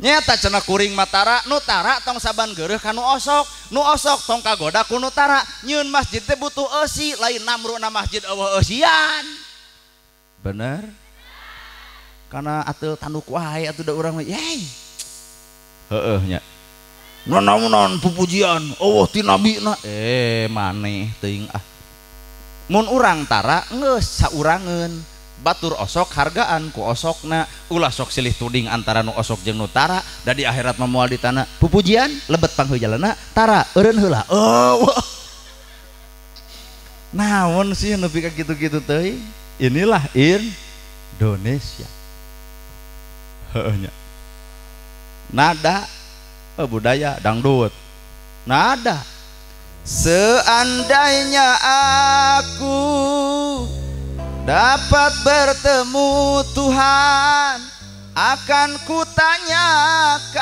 Speaker 1: nyata cena kuring Matara Nutara tong saban gereh kanu osok. Nu osok tong kagoda ku Nutara nyun masjid teh butuh esi lain namru na masjid awa esian bener? Karena atuh tanduk wae atuh da urang mah yey heeh nya. Non pupujian. Allah ti nabi na eh maneh ting ah. Mun urang tara ngeus saurangeun. Batur osok hargaan ku osokna ulah sok silih tuding antara nu osok jeung nu tara da di akhirat memual di tanah. Pupujian lebet pangheujalana tara eureun heula. Oh naon sih nepi ka kitu-kitu teuing? Inilah Indonesia. Heunya nada oh, budaya dangdut. Nada. Seandainya aku dapat bertemu Tuhan akan kutanyakan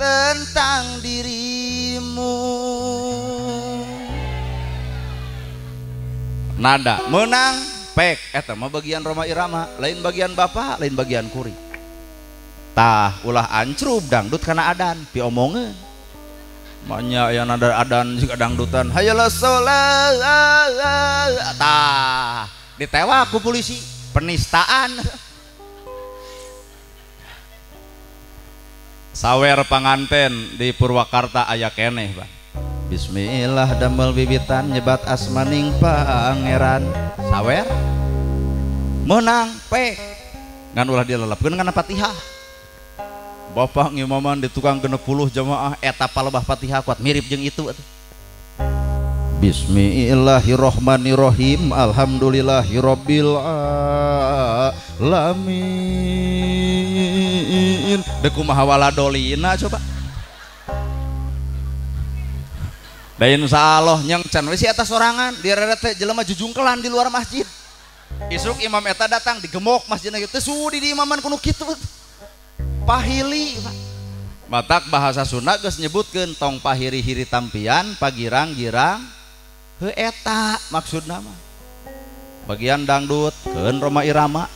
Speaker 1: tentang dirimu. Nada. Menang pek. Eta mah bagian Roma Irama lain bagian Bapak lain bagian Kuri tah ulah ancrub dangdut karena adan pi omongan banyak yang ada adan juga dangdutan. Hayalah sholat tah ditewa aku polisi. Penistaan. Sawer panganten di Purwakarta ayah keneh bang Bismillah damel bibitan nyebat asmaning pangeran. Sawer? Menang pe ngan ulah dia lelapkeun ngana Fatihah Bapak ngimaman di tukang genep puluh jamaah etapa lebah fatihah kuat. Mirip jeng itu Bismillahirrohmanirrohim. Alhamdulillahirobbil alamin deku mahawala dolina coba. Dan insya Allah yang can. Wisi atas sorangan dia rete jelema jujungkelan di luar masjid. Isuk imam eta datang digemok masjid gitu. Sudi di imaman kuno gitu pahili. Matak bahasa Sunda geus nyebutkeun tong pahiri hiri tampian pagirang girang he eta maksud nama bagian dangdut keun Roma Irama.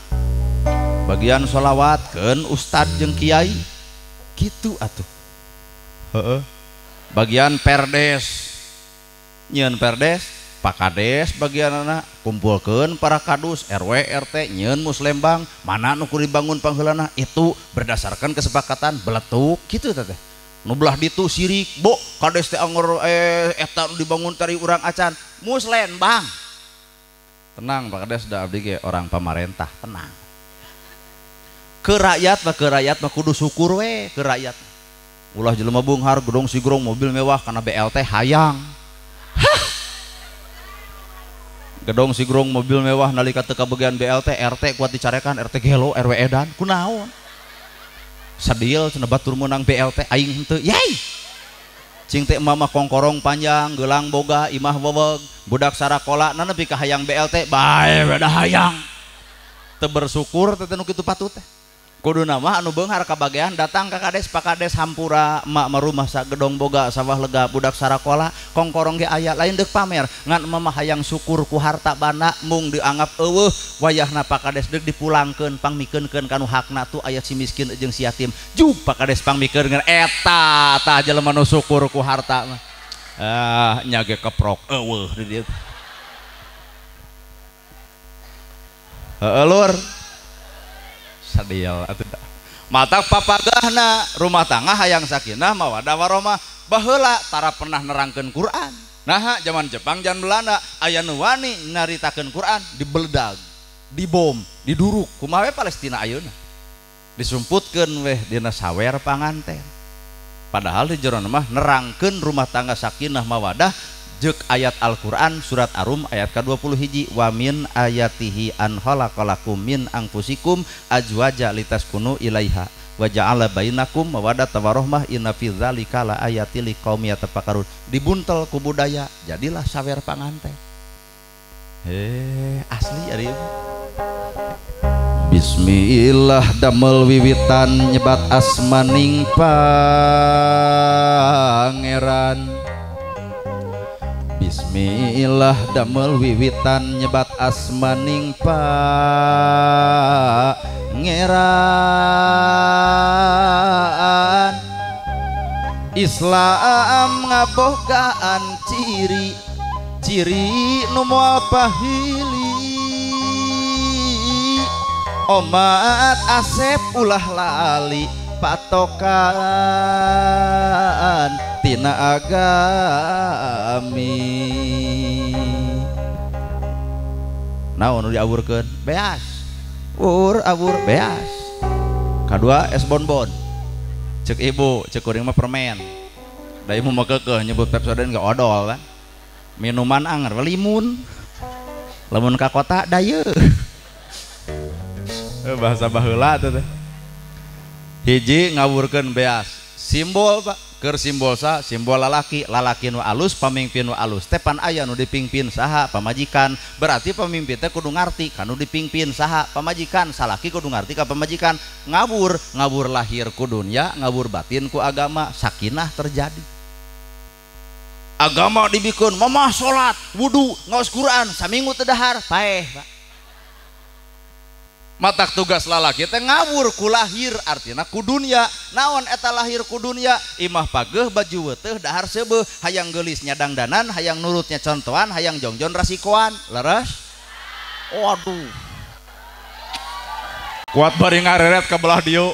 Speaker 1: Bagian solawat keun ustad jeung kiai. Gitu atuh. Heeh bagian perdes. Nyeun perdes Pak Kades bagian anak kumpulkan para kadus RW RT nyen muslembang mana nukur dibangun panghelana itu berdasarkan kesepakatan beletuk gitu teteh nublah ditu sirik bo kades teh angor eh eta dibangun tari urang acan muslembang tenang Pak Kades dah abdi orang pemerintah tenang. Ke rakyat ke rakyat mah kudu syukur we ke rakyat. Ulah jelema bunghar gedong sigrong mobil mewah karena BLT hayang gedong sigrong mobil mewah nalika teka bagian BLT RT kuat dicarekan RT gelo RW edan kunaon? Sadil cenah batur menang BLT aing henteu yai! Cing teh mama kongkorong panjang gelang boga imah weweg budak sarakola na nepi ka hayang BLT bae beda hayang. Teu bersyukur teh nu kitu patut teh kudu nama anu Benghar kebagian datang ke Kades Pakades Hampura emak merumah sa gedong boga sawah lega budak sarakola kongkorong ge ayat lain dek pamer. Ngan mama hayang syukur ku harta bana mung dianggap eueuh wayahna Pakades dek dipulangkeun pangmikeunkeun kanu hakna tu ayat si miskin jeung si yatim. Ju Pakades pangmikeun ngan eta tah jelema nu syukur ku harta mah. Ah nya ge keprok eueuh di dieu. Heeh, lur. sedil mata papagahna rumah tangga hayang sakinah mawadah warahmah baheula tara pernah nerangkeun Quran. Nah zaman Jepang zaman Belanda aya nu wani Quran dibeledag dibom diduruk. Kumaha Palestina ayeuna? Disumputkeun weh dina sawer panganten. Padahal di jero mah nerangkeun rumah tangga sakinah mawadah jek ayat Al-Quran surat Arum ayat ke-20 hiji. Wamin ayatihi an khalaqalakum min angfusikum ajwaja litaskunu ilaiha wa ja'ala bainakum mawaddah warahmah inna fi dzalika la ayati liqaumi yatafakkarun. Dibuntel ku budaya jadilah sawer panganten. Eh asli ari Bismillah damel wiwitan nyebat asmaning pangeran Bismillah damel wiwitan nyebat asmaning pangeran Islam ngabogaan ciri ciri nu moal pahili. Omat Asep ulah lali patokan tina agami. Naon diawurkeun? Beas. Ur awur beas. Kedua es bonbon. Cek ibu cek kuring mah permen. Da ibu mah kekeh nyebut pepsodent gak odol kan? Minuman anger limun. Lamun ka kota daya Eh, bahasa baheula tuh hiji ngawurkan beas. Simbol Pak. Ker simbol sa simbol lalaki. Lalaki nu alus pemimpin nu alus. Tepan ayah nu dipimpin saha pamajikan. Berarti pemimpin teh kudu ngarti kanu dipimpin saha pamajikan. Salaki kudu ngarti ka pamajikan. Ngabur ngabur lahir ku dunia ngabur batin ku agama sakinah terjadi. Agama dibikin mamah salat wudhu ngaos Quran saminggu tedahar paeh pak. Matak tugas lalaki teh ngawur ku lahir artinya ku dunia. Naon eta lahir ku dunia? Imah pageh baju weteh dahar sebe hayang gelis nyadang danan hayang nurutnya contohan hayang jongjon rasikoan. Leres? Waduh. Kuat bari ngareret ke belah dio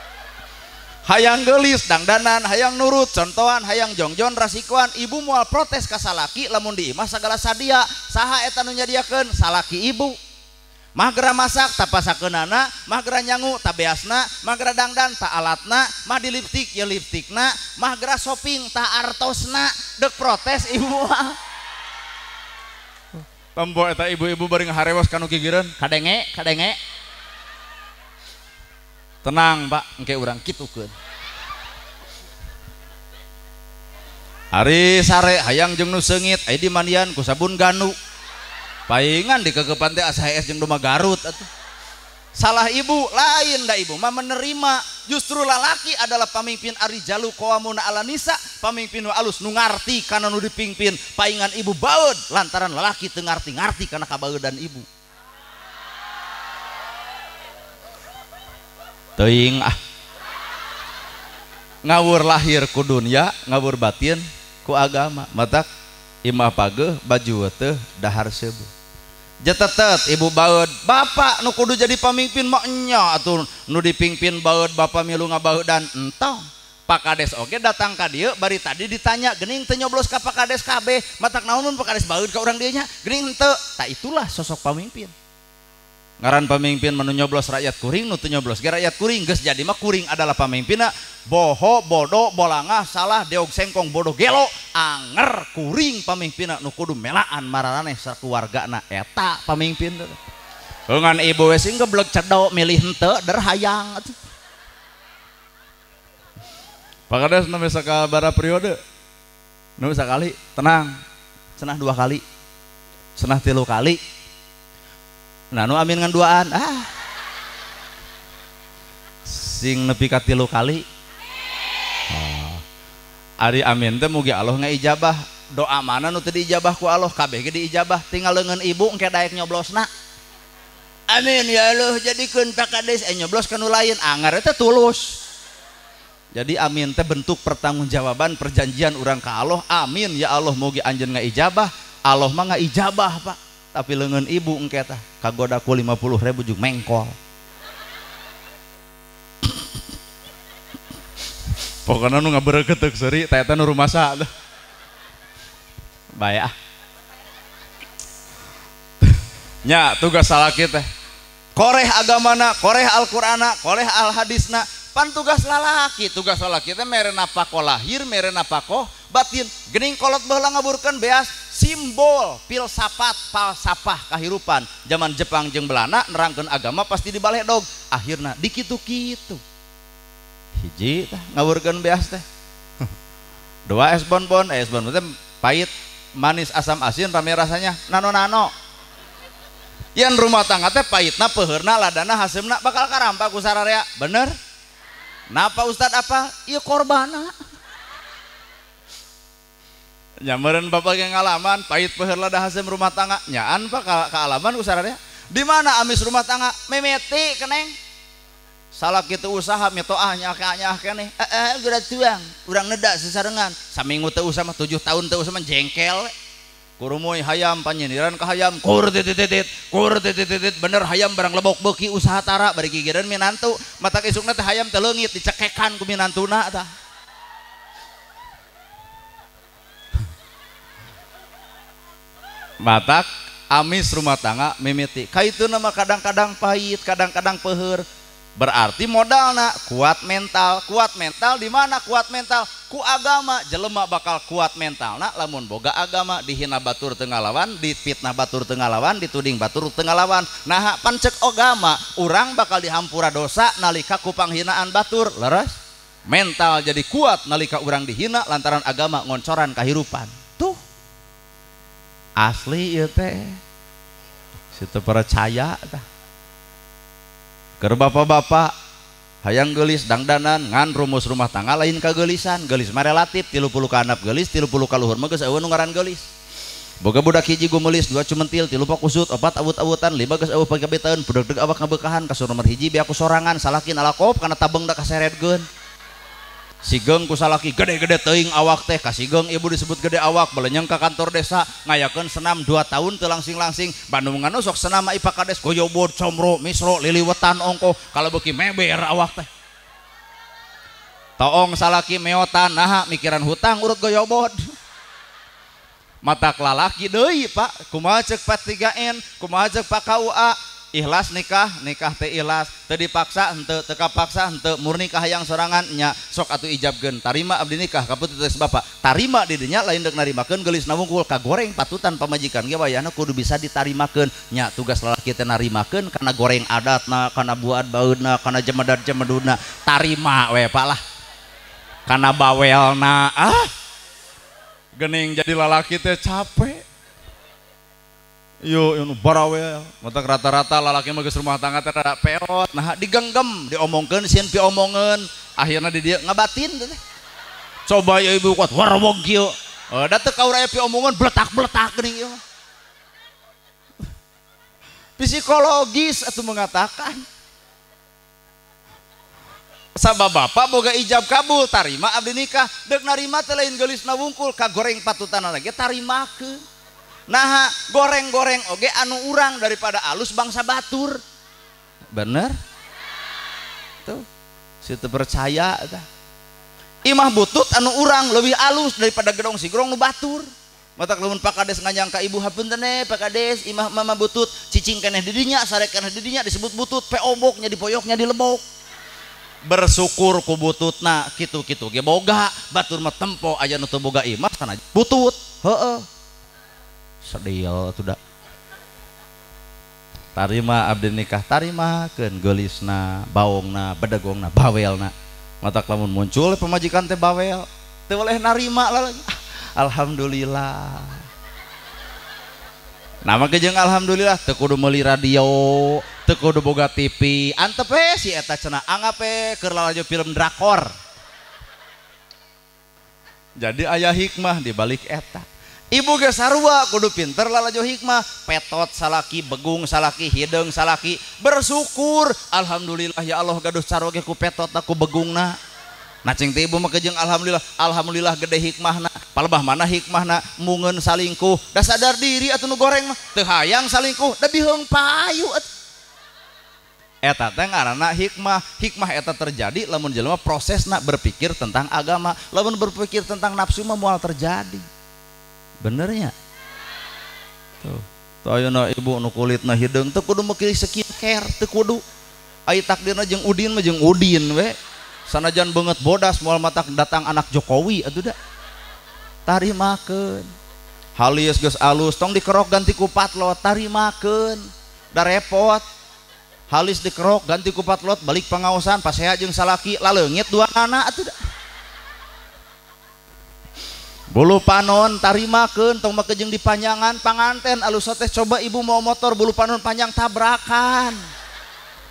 Speaker 1: hayang gelis dangdanan hayang nurut contohan hayang jongjon rasikoan. Ibu mual protes ka salaki lamun di imah segala sadia. Saha eta nu nyadiakeun? Salaki ibu magra masak tapasakenana magra nyangu tabeasna magra dangdan ta alatna mah di diliptik ya liptikna magra shopping ta artosna. Dek protes ibu. Pembo eta ibu-ibu bari ngaharewas kanu kigireun. Kadenge kadenge. Tenang pak engke urang kitukeun. Ari sare hayang jeung nu seungit di mandian ku sabun ganu. Palingan di kekepan teh asa jeung domah Garut salah ibu lain dah ibu mah menerima. Justru lalaki adalah pemimpin ari jalu qawamuna ala nisa pemimpin nu alus nu ngarti nu dipingpin. Paingan ibu baud lantaran lalaki teu ngarti-ngarti kana kabaudan ibu. Teuing ah. Ngawur lahir ku dunia ngawur batin ku agama. Matak imah pageh baju teh dahar sebuh jetetet ibu baud. Bapak nu kudu jadi pemimpin maknya atau nu dipingpin baud bapak milu ngabaud dan entong. Pak Kades oke datang ka dia bari tadi ditanya gening teu nyoblos ka Pak Kades KB matak naon Pak Kades baud ka urang dieu nya gening teu. Tak itulah sosok pemimpin ngaran pemimpin menu nyoblos rakyat kuring nu nyoblos. Ge rakyat kuring geus jadi mah kuring adalah pemimpinna boho bodoh bolangah salah deog sengkong bodoh gelo. Anger kuring pemimpinna nu kudu melaan maraneh sakeluargana eta pemimpin dengan ibu wes geblek cedok milih henteu derhayang Pakades nu sakal bara periode? Nu sakali tenang. Cenah dua kali. Cenah tilu kali nah nu amin ngan duaan. Ah. Sing nepi ka tilu kali. Oh. ari amin teh mugi Allah ijabah doa mana nu teu diijabah ku Allah? Kabeh ge diijabah. Tinggal leungeun ibu engke daek nyoblosna amin ya Allah. Jadikeun pakades eh nyoblos kanu lain. Anger teh tulus. Jadi amin teh bentuk pertanggungjawaban perjanjian orang ke Allah. Amin ya Allah. Mugi anjeun ijabah Allah mah ijabah pak tapi lengan ibu engketa kagoda ku 50 ribu juga mengkol. Pokoknya nu nggak berketek seri tayata nu rumah sa bayah nya tugas salah kita. Koreh agamana koreh Al-Qur'ana koreh al-hadisna pan tugas lalaki tugas lalaki teh mere napako lahir mere napako batin. Gening kolot baheula ngaburkeun beas simbol filsafat falsafah kahirupan. Zaman Jepang jeung Belanda nerangkeun agama pasti dibaledog akhirna dikitu-kitu. Hiji tah ngaburkeun beas teh. Dua es bonbon eh, es bonbon teh pahit manis asam asin rame rasanya. Nano nano yang rumah tangga teh pahitna peherna ladana hasilna bakal karampa ku sararea bener? Napa Ustad apa? Iya korbana. Nyameren bapak yang ngalaman pahit peherla hasil rumah tangga. Nyaan pak ke, ke alaman usaranya di mana amis rumah tangga? Memeti keneng. Salah kita usaha metoah nyah nyah keneh eh eh gerak tuang. Kurang nedak sesarengan. Saminggu teu usah mah tujuh tahun teu usah mah jengkel kurumoy hayam panyendiran ke hayam. Kur titit titit kur titit titit bener hayam barang lebok beki usaha tara. Bari gigireun minantu. Mata isukna teh hayam teh leungit dicekekan ku minantuna tah Batak amis rumah tangga mimiti. Kaitu nama kadang-kadang pahit kadang-kadang peher. Berarti modal nak kuat mental. Kuat mental di mana kuat mental? Ku agama. Jelema bakal kuat mental nak lamun boga agama dihina batur tenggalawan dipitnah batur tenggalawan dituding batur tenggalawan nah pancek agama orang bakal dihampura dosa nalika ku panghinaan batur. Leres? Mental jadi kuat nalika orang dihina lantaran agama ngoncoran kehidupan asli ya teh. Situ percaya tah. Keur bapak-bapak hayang gelis dangdanan ngan rumus rumah tangga lain kegelisan gelis mah relatif tilu puluh kanap gelis 30 ka luhur mah geus eueun ngaran gelis. Boga budak hiji gumelis dua cumentil tilu pak kusut opat awut-awutan lima geus eueuh pagabetaeun budak deg awak ngabeukahan ka nomor hiji bea ku sorangan salakin alakop kana tabeng da kaseretkeun Sigeng kusalaki gede-gede teing awak teh Kasigeng ibu disebut gede awak belenyeng ke kantor desa ngayakan senam 2 tahun telangsing-langsing Bandungan sok senam Ipa Kades goyobod comro misro liliwetan ongko kalau beki meber awak teh. Toong salaki meotan nah mikiran hutang urut goyobod mata kelalaki deui pak. Kumaha cek 3N kumaha cek Pak KUA ikhlas nikah nikah teh ikhlas. Teu dipaksa henteu teu kapaksa henteu. Murni kahayang sorangan nya sok atuh ijabkeun tarima abdi nikah ka teh bapak tarima di dinya lain deuk narimakeun geulis nawungkul kagoreng patutan pamajikan ge wayahna kudu bisa ditarimakeun. Nya tugas lalaki teh narimakeun kana goreng adatna kana buat baeuna kana jemedat-jemeduna tarima we palah kana bawelna ah. Gening jadi lalaki teh capek. Yo yo barawel. Mata rata-rata lalaki mah rumah tangga teh rada peot. Nah digenggam diomongkeun sieun omongan akhirnya di dia ngabatin teh. Coba ya ibu kuat warwog kieu oh, da teu pi omongan bletak-bletak geuning ieu. Psikologis atau mengatakan. Sabab bapak boga ijab kabul tarima abdi nikah. Dek narima teh lain gelis nawungkul kagoreng patutan lagi tarimakeun nah goreng-goreng oge anu urang daripada alus bangsa batur. Bener? Tuh situ percaya dah. imah butut anu urang lebih alus daripada gedong sigrong nu batur. Mata lamun pakades nganyangka ibu hapunten Pak Kades imah mama butut cicing keneh didinya sarek keneh didinya disebut butut pe oboknya dipoyoknya di lebok. Bersyukur ku bututna kitu-kitu ge boga batur mah tempo aja nu boga imah sana butut. Heeh sedil sudah tarima abdi nikah tarima ken gelisna baongna bedegongna bawelna. Mata lamun muncul pemajikan teh bawel. Teh boleh narima lah alhamdulillah. Nama kejeng alhamdulillah teu kudu meuli radio teu kudu boga TV antep si eta cenah angape keur lalajo film drakor. Jadi ayah hikmah di balik eta ibu ge sarua kudu pinter lalajo hikmah. Petot salaki begung salaki hidung salaki. Bersyukur. Alhamdulillah ya Allah gaduh saroge ku petot aku begungna nacing teh ibu mah kejeng alhamdulillah. Alhamdulillah gede hikmahna palebah mana hikmahna mungun salingkuh. Da sadar diri atuh nu goreng mah. Teu hayang salingkuh. Da biheung payu eta teh ngaranna hikmah. Hikmah eta terjadi lamun jelema prosesna berpikir tentang agama. Lamun berpikir tentang nafsu mah moal terjadi benernya tuh. Toyona ibu nu kulit na hidung teu kudu make skincare teu kudu. Ai takdirna jeung Udin mah jeung Udin we. Sanajan banget bodas moal matak datang anak Jokowi atuh da tarimakeun. Halis geus alus tong dikerok ganti kupat lot tarimakeun. Da repot. Halis dikerok ganti kupat lot balik pengawasan pas saya jeung salaki laleungit dua anak atuh da bulu panon tarimakeun tong make di panjangan panganten alus teh coba ibu mau motor bulu panon panjang tabrakan.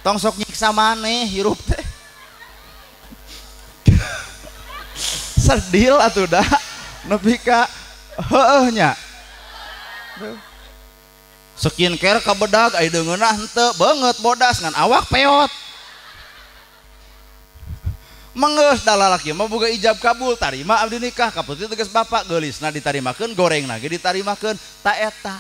Speaker 1: Tong sok nyiksa maneh hirup teh. Sedil atuh dah nepi ka heuhnya skincare kabedag ai deungeunah henteu banget bodas ngan awak peot. Mengeus dalalaki mah boga ijab kabul. Tarima abdi nikah kaputi tegas bapak. Gelisna ditarimakeun goreng lagi ditarimakeun. Ta eta.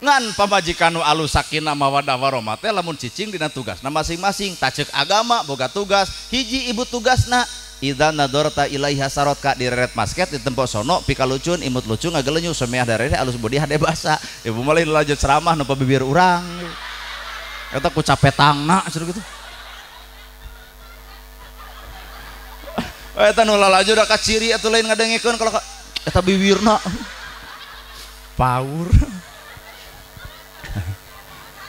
Speaker 1: Ngan pamajikan nu alus sakinah mawadah warahmah teh lamun cicing dina tugasna masing-masing. Tacek agama boga tugas. Hiji ibu tugasna. Ida nadorta ilaiha sarot ka direret masket di tempat sono pika lucun imut lucu ngagelenyu semeah darere alus budi hade basa. Ibu mulai lanjut ceramah nupa bibir urang. Eta ku capetangna suruh gitu eta nu lalaju da ciri atuh lain ngadengikeun kalau eta bibirna. Paur.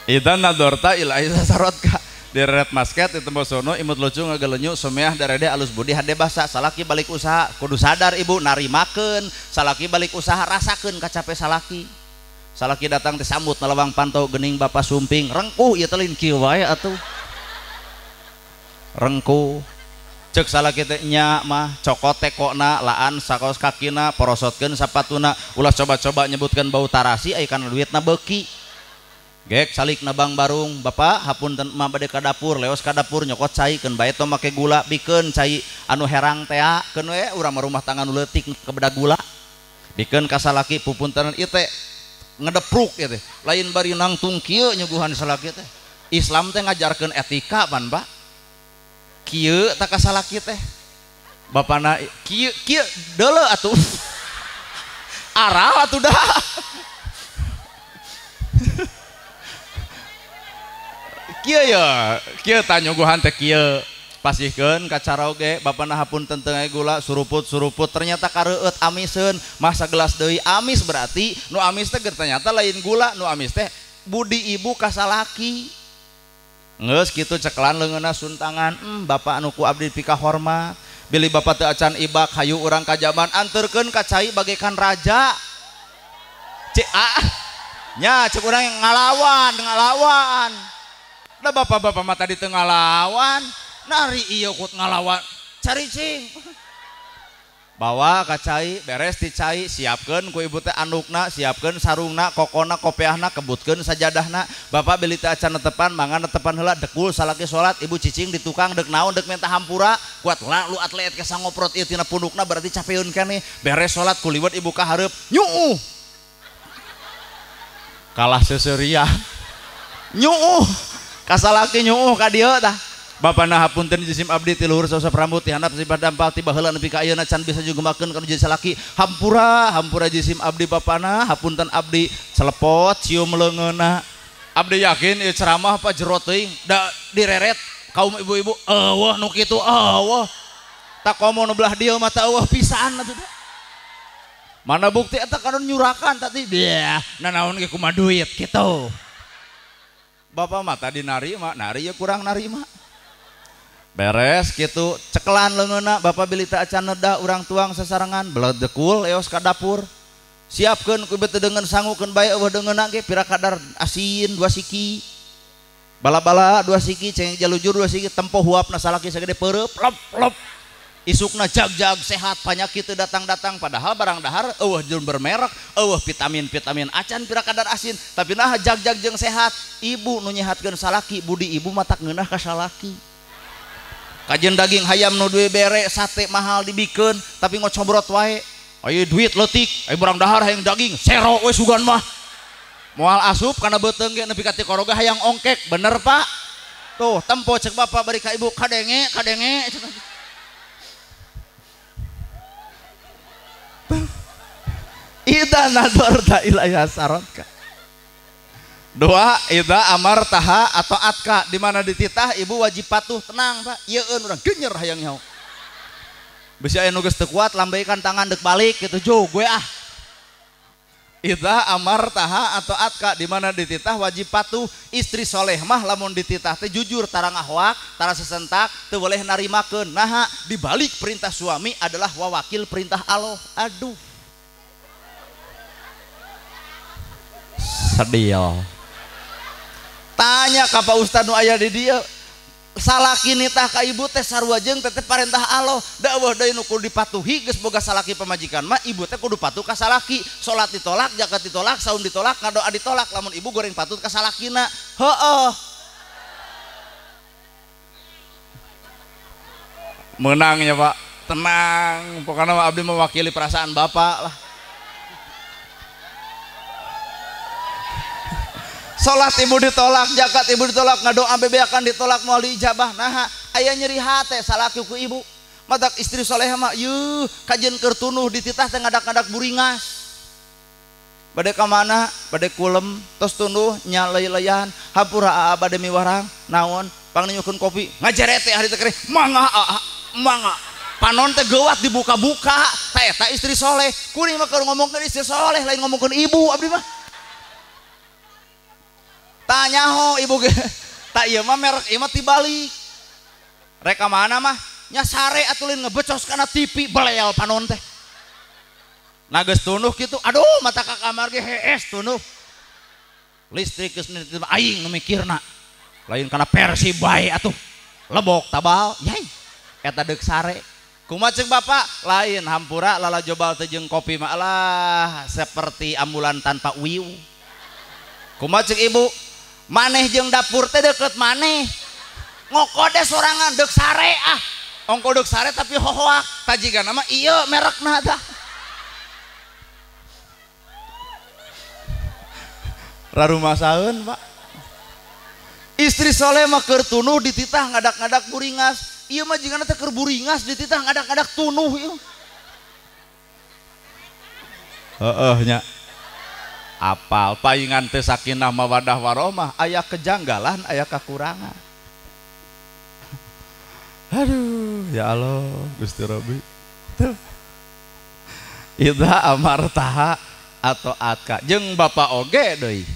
Speaker 1: Ida nadorta ilaiha sarot ka direret masket di tempat sono imut lucu ngagelenyu semeah darede alus budi hade basa salaki balik usaha. Kudu sadar ibu narimakeun salaki balik usaha rasakeun kacape salaki. Salaki datang disambut nelawang pantau gening bapak sumping rengku ieu telin kieu wae atuh. Rengku cek salah nya mah cokot tekona laan sakos kakina porosotkan sapatuna. Ulah coba-coba nyebutkan bau tarasi ay kana duitna beki gek salik nabang barung bapak hapun ten mah bade ka dapur leos ka dapur nyokot cai keun bae to make gula bikin cai anu herang teh keun we urang rumah tangan nu leutik kebeda gula. Bikin kasalaki pupuntenan ieu teh ngedepruk ieu teh. Lain bari nangtung kieu nyuguhan salaki teh. Islam teh ngajarkeun etika pan Pak Kieu tak kasalaki teh. Bapana kieu kieu deuleu atuh. Aral atuh dah. kieu ya, kieu tanyuguhan teh kieu. Pasihkeun kacara oge bapana hapun tenteng aya gula suruput-suruput ternyata kareueut amiseun masa gelas deui amis berarti nu amis teh ternyata lain gula nu amis teh budi ibu kasalaki. nges gitu cekelan lengena suntangan hmm, Bapak anuku Abdi Pika hormat Billy Bapak Teacan Ibak Hayu orang Kajaman ka kacai bagaikan raja. CAnya ah, ah. cek urang yang ngalawan ngalawan. Da bapak-bapak mata di tengah lawan nari iya kut ngalawan. Cari cing bawa kacai beres dicai siapkan ku ibu teh anukna siapkan sarungna kokona kopeahna kebutkan sajadahna. Bapak beli teh acan tepan mangan tepan hela dekul salaki sholat ibu cicing di tukang dek naon dek minta hampura. Kuat lah lu atlet ke sangoprot iya tina pundukna berarti capeun kan nih. Beres sholat kuliwat ibu kaharep nyuu kalah seseria nyuu kasalaki nyuuh ka dieu tah Bapak nah hapunten jisim abdi ti luhur sosok rambut ti handap sifat dampal ti baheula nepi ka ayeuna can bisa juga makan kana jadi salaki. Hampura hampura jisim abdi bapana hapunten abdi selepot cium leungeuna abdi yakin ieu ceramah apa jero teuing? Da direret kaum ibu-ibu eueuh nu kitu eueuh. Tak komo nu belah dieu mata eueuh pisan atuh mana bukti eta kana nyurakan tadi dia nanaon ge kumaha duit kitu. Bapak mah tadi narima, nari ya kurang narima. beres gitu cekelan lengenak Bapak Bilita acan neda urang tuang sesarangan beledekul eos ka dapur. Siapkan ku bete dengan sangukeun bae eueuh dengan nangke pira kadar asin dua siki. Bala-bala dua siki ceng jalujur dua siki tempo huap nasalaki segede peureup, lop lop. Isukna jag-jag sehat penyakit itu datang-datang padahal barang dahar eueuh jeung bermerek eueuh vitamin-vitamin acan pira kadar asin tapi nah jag-jag jeung sehat. Ibu nu nyehatkeun salaki budi ibu matak ngeunah ka salaki. Kajian daging hayam nu duwe bere sate mahal dibikeun tapi ngocobrot wae. Ayo duit letik ayo barang dahar hayang daging sero we sugan mah. Moal asup karena beteung ge nepi ka ti koroga hayang ongkek bener pak? Tuh tempo cek bapak bari ka ibu kadenge kadenge. Ida nadorta ilayah sarotka. Dua, ida amar taha atau atka. Di mana dititah ibu wajib patuh. Tenang pak. Iya urang genyer hayang nyaho. bisa aya nugas kuat lambaikan tangan dek balik gitu. Jo gue ah. Ida amar taha atau atka. Di mana dititah wajib patuh. Istri soleh mah lamun dititah teh jujur tarang ahwak tara sesentak teu boleh narimakeun. Nah dibalik perintah suami adalah wawakil perintah Allah. Aduh. Sedih tanya ke Pak Ustadz nu ayah di dia. Salaki nitah ka ibu teh sarua jeung teteh parentah Allah dakwah deui nu kudu dipatuhi geus boga salaki pamajikan mah ibu teh kudu patuh ka salaki. Salat ditolak zakat ditolak saum ditolak ngadoa ditolak lamun ibu goreng patut ka salakina. Heuh menangnya Pak. Tenang. Pokoknya abdi mewakili perasaan Bapak lah. Salat ibu ditolak jakat ibu ditolak ngadoa bebe akan ditolak mau ijabah. Nah ayah nyeri hati salaki ku ibu. Matak istri soleh mah yuh kajian kertunuh dititah teh ngadak-ngadak buringas. Badai kamana badai kulem tos tunuh nyalai-layan hampura badai miwarang naon? Pangnyukun kopi ngajarete hari teh mangga mangga panon teh gawat dibuka-buka teh tak istri soleh. Kuning mah ngomong ke istri soleh lain ngomong ke ibu abdi mah tanyaho ibu ge. Tak iya mah merek iya mah tibalik. Reka mana mah? Nya sare atulin ngebecos karena TV beleal panon teh. Nages tunuh gitu aduh mata ke kamar ge hees tunuh. Listrik geus aing mikirna lain karena persi bae atuh. Lebok tabal yai eta deuk sare. Kumaha cek bapak lain hampura lala jobal tejeng kopi malah seperti ambulan tanpa wiu. Kumaha cek ibu? Maneh jeng dapur teh deket maneh. Ngokode sorangan dek sare ah. Ongko dek sare tapi hohoak. Tajikan nama iya merek nada rarumah sahun pak. Istri soleh mah kertunuh dititah ngadak-ngadak buringas. Iya mah jika nanti kerburingas dititah ngadak-ngadak tunuh iya Heeh nya apal paingan teh sakinah mawadah waromah ayah kejanggalan ayah kekurangan aduh ya Allah Gusti tuh. Ida amar taha atau atka. Jeng bapak oge doi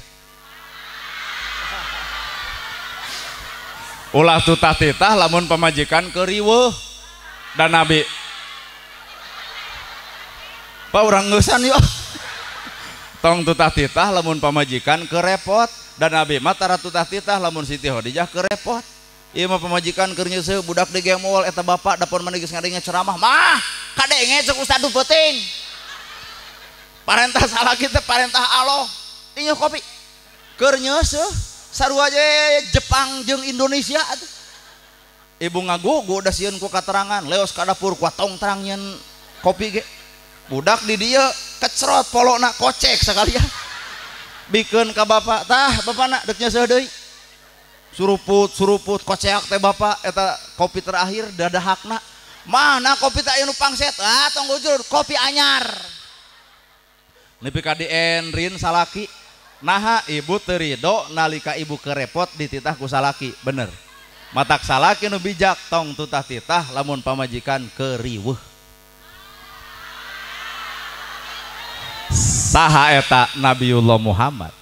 Speaker 1: ulah tutah titah lamun pemajikan keriwuh dan nabi. Pak orang ngusan yuk tong tutah titah lamun pamajikan kerepot. Dan Nabi mata tutah titah lamun Siti Khadijah kerepot. Iya mah pemajikan keur nyeuseum budak di gemol eta bapak dapur mana geus ngadenge ceramah. Mah kadenge cek ustadu penting parentah salah kita parentah Allah dinya kopi. Nyeuseum sarua aja Jepang jeung Indonesia ibu ngagugu udah sieun ku katerangan leos ka dapur ku tong kopi ge. Budak di dia kecrot polo nak kocek sekalian bikin ke bapak tah bapak nak deknya sedoi suruput suruput kocek teh bapak eta kopi terakhir dada hakna mana kopi tak yang pangset? Ah tong jujur kopi anyar. Nepi ka rin salaki. Naha ibu terido nalika ibu kerepot dititah ku salaki. Bener. Matak salaki nu bijak tong tutah titah lamun pamajikan keriweuh saha eta Nabiullah Muhammad.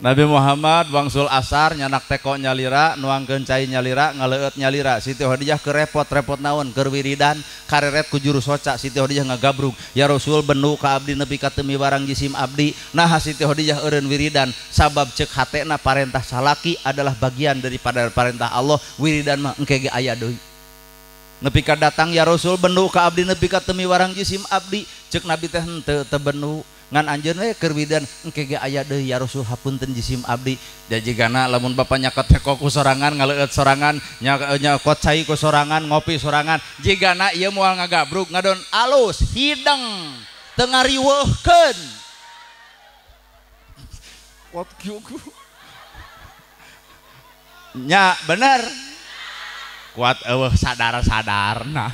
Speaker 1: Nabi Muhammad wangsul asar nyanak teko nyalira nuangkeun cai nyalira ngaleut nyalira. Siti Khadijah kerepot-repot naon keur wiridan kareret ku juru soca. Siti Khadijah ngagabrug ya Rasul benu ka abdi nepi ka temi barang jisim abdi. Nah Siti Khadijah eureun wiridan sabab cek hatena parentah salaki adalah bagian daripada parentah Allah. Wiridan mah engke ge aya deui. Nepi ka datang ya Rasul benu ka abdi nepi ka temi barang jisim abdi. Cek nabi teh henteu teu benu ngan anjeun we keur widan engke ge aya deui ya Rasul hapunten jisim abdi. Jigana lamun bapak nyakot teko ku sorangan ngaleut sorangan nyakot cai ku sorangan ngopi sorangan jigana ieu moal ngagabruk ngadon alus hideng teu ngariweuhkeun. Wat nya bener. Kuat eueuh sadar-sadarna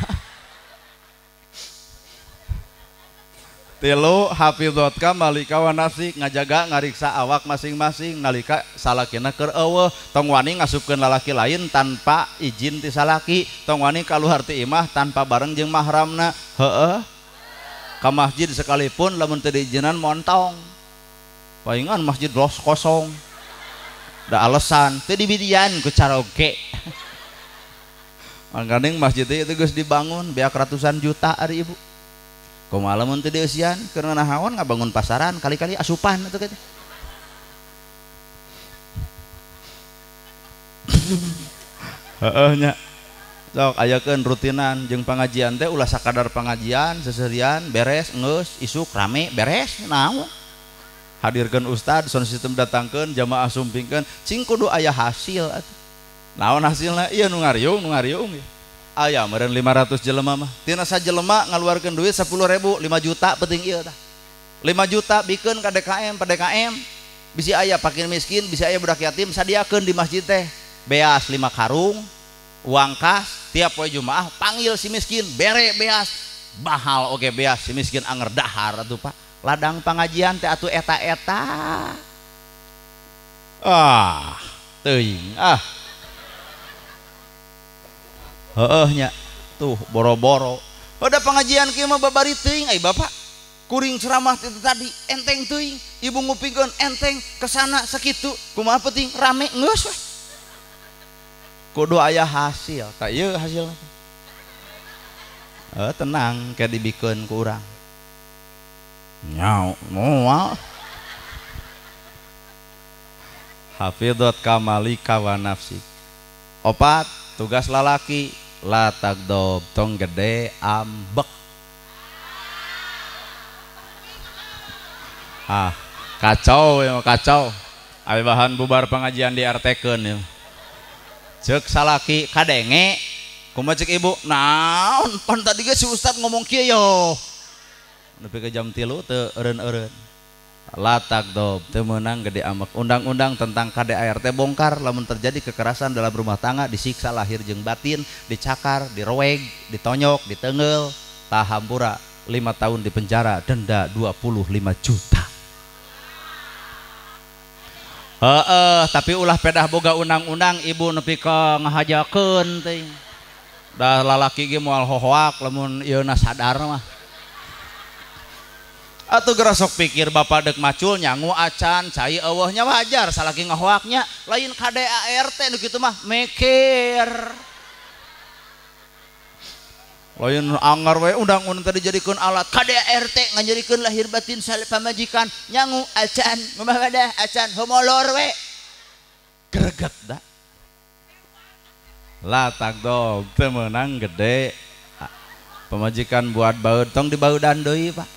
Speaker 1: tilu hafizotkan malikawa nafsi ngajaga ngariksa awak masing-masing nalika salakina ke ewe tongwani ngasupkan lalaki lain tanpa izin ti salaki. Tong wani kalau harti imah tanpa bareng jeng mahramna. Heueuh ke masjid sekalipun lamun teu diizinan montong. Palingan masjid los kosong. Da alasan teu dibidian ku caroge mangkaning masjid itu geus dibangun beak ratusan juta hari ibu. Kau malam untuk diusian karena nahawan nggak bangun pasaran kali-kali asupan atau gitu. Heehnya. sok ayakeun rutinan jeung pangajian teh ulah sakadar pangajian seserian beres ngeus isuk rame beres naon. Hadirkan ustad sound system datangkan jamaah sumpingkan cing kudu aya hasil naon hasilnya iya nu ngariung nu ngariung ya ayah meren 500 jelema mah. Tina sajelema ngaluarkeun duit 10 ribu 5 juta penting ieu tah 5 juta bikin ke DKM ke DKM bisi ayah pakin miskin bisi ayah budak yatim sadiakeun di masjid teh. Beas 5 karung uang kas tiap poe jumaah panggil si miskin bere beas. Bahal oke okay, beas si miskin anger dahar atuh Pak. Ladang pengajian teh atuh eta-eta. Ah teuing ah. Heehnya. Tuh boro-boro. Pada pengajian kieu mah babari ai bapak. Kuring ceramah itu tadi enteng teuing. Ibu ngupikeun enteng ke sana sakitu kumaha penting rame geus we kudu aya hasil tak ieu hasilna eh tenang kayak dibikeun ku urang. Nyau moal hafidhat kamalika wa nafsi opat tugas lalaki la tagdob tong gede ambek. Ah kacau ya kacau. Abi bahan bubar pengajian di arteken ya. Cek salaki kadenge kuma cek ibu. Naon pan tadi ge si ustad ngomong kieu yo. Nepi ke jam tilu teu eureun-eureun latak dob temenang gede amak undang-undang tentang KDART bongkar lamun terjadi kekerasan dalam rumah tangga disiksa lahir jeng batin dicakar diroweg ditonyok ditenggel tahampura lima tahun di penjara denda 25 juta. Heeh, tapi ulah pedah boga undang-undang ibu nepi ke ngahajakeun. Dah lalaki ge moal hohoak lamun ieu sadar mah atau gerasok pikir bapak dek macul nyangu acan cai awahnya wajar salaki ngahoaknya. Lain KDART nu gitu mah meker lain anggar we undang-undang tadi jadikan alat. KDART ngajadikeun lahir batin salih pamajikan. Nyangu acan mamadah acan homolor we. Greget dah. Latak dog temenang gede. Pemajikan buat baut tong di baudan deui pak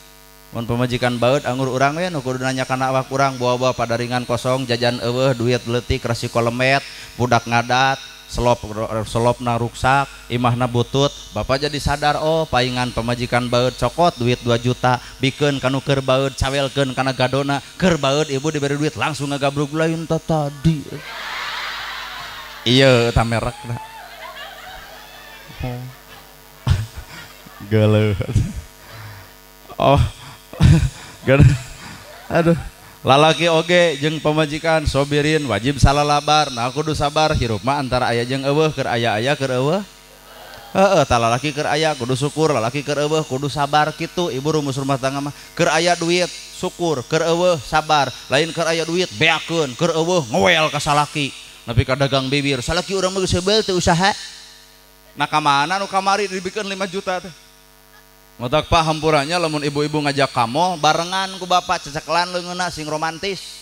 Speaker 1: Mun pemajikan baut anggur urang we nu kudu nanyakan awak urang bawa-bawa pada ringan kosong jajan eueuh duit leutik rasi kolemet budak ngadat selop selopna ruksak imahna butut. Bapak jadi sadar oh paingan pemajikan baut cokot duit 2 juta bikin kanu keur baut cawelkeun kana gadona keur baut ibu diberi duit langsung ngagabrug lain tadi. Iya ta merek oh aduh. Lalaki oge jeung pemajikan sobirin wajib salah labar nah kudu sabar. Hirup mah antara ayah jeung eueuh keur aya aya keur eueuh. Heeh ta lalaki keur aya kudu syukur. Lalaki keur eueuh kudu sabar kitu. Ibu rumus rumah tangga mah keur aya duit syukur. Keur eueuh sabar. Lain keur aya duit beakeun. Keur eueuh ngowel ka salaki nepi ka dagang bibir. Salaki urang mah geus teu usaha. Nah ka mana nu kamari dibikeun 5 juta teh? Ngotak pak hampurannya lamun ibu-ibu ngajak kamu barengan ku bapak ceceklan leungena sing romantis.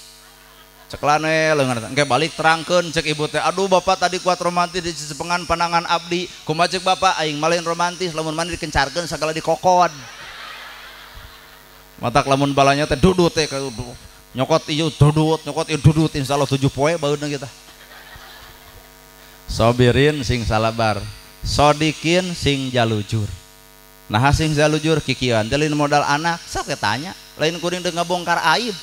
Speaker 1: Ceklan we leungeuna engke balik terangkeun cek ibu teh aduh bapak tadi kuat romantis di cepengan panangan abdi. Kumaha cek bapak? Aing malin romantis lamun mandi dikencarkeun segala dikokod matak lamun balanya teh dudut teh nyokot ieu dudut nyokot ieu dudut insyaallah tujuh poe baeuna kita sobirin sing salabar sodikin sing jalujur nah hasing zalujur kikian. Jalin modal anak sok tanya. Lain kuring dengan bongkar aib.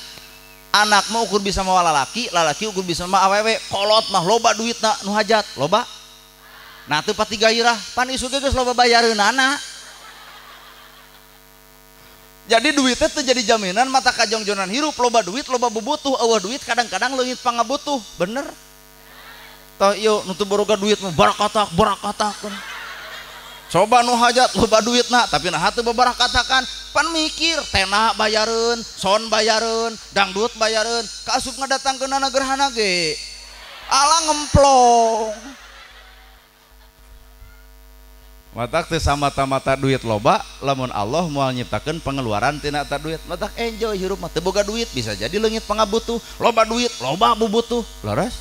Speaker 1: Anak mau ukur bisa mau lalaki lalaki ukur bisa mau awewe. Kolot mah loba duit nak nu hajat. Loba? Nah tuh pati gairah pan isu geus loba bayareun anak. Jadi duitnya tuh jadi jaminan mata kajongjonan hirup. Loba duit loba bubutuh awah duit kadang-kadang leungit pangabutuh. Bener? Tah yuk nutup boga duit mah barakatak barakatak coba nu hajat loba duit nak tapi nah hatu katakan pan mikir tena bayaran son bayaran dangdut bayaran kasup ngadatang ke nana gerhana ge. Ala ngemplong. Matak teh mata-mata duit loba lamun Allah mau nyiptakan pengeluaran tina tak duit. Matak enjoy hirup mah boga duit bisa jadi leungit pangabutuh loba duit loba bubutuh laras?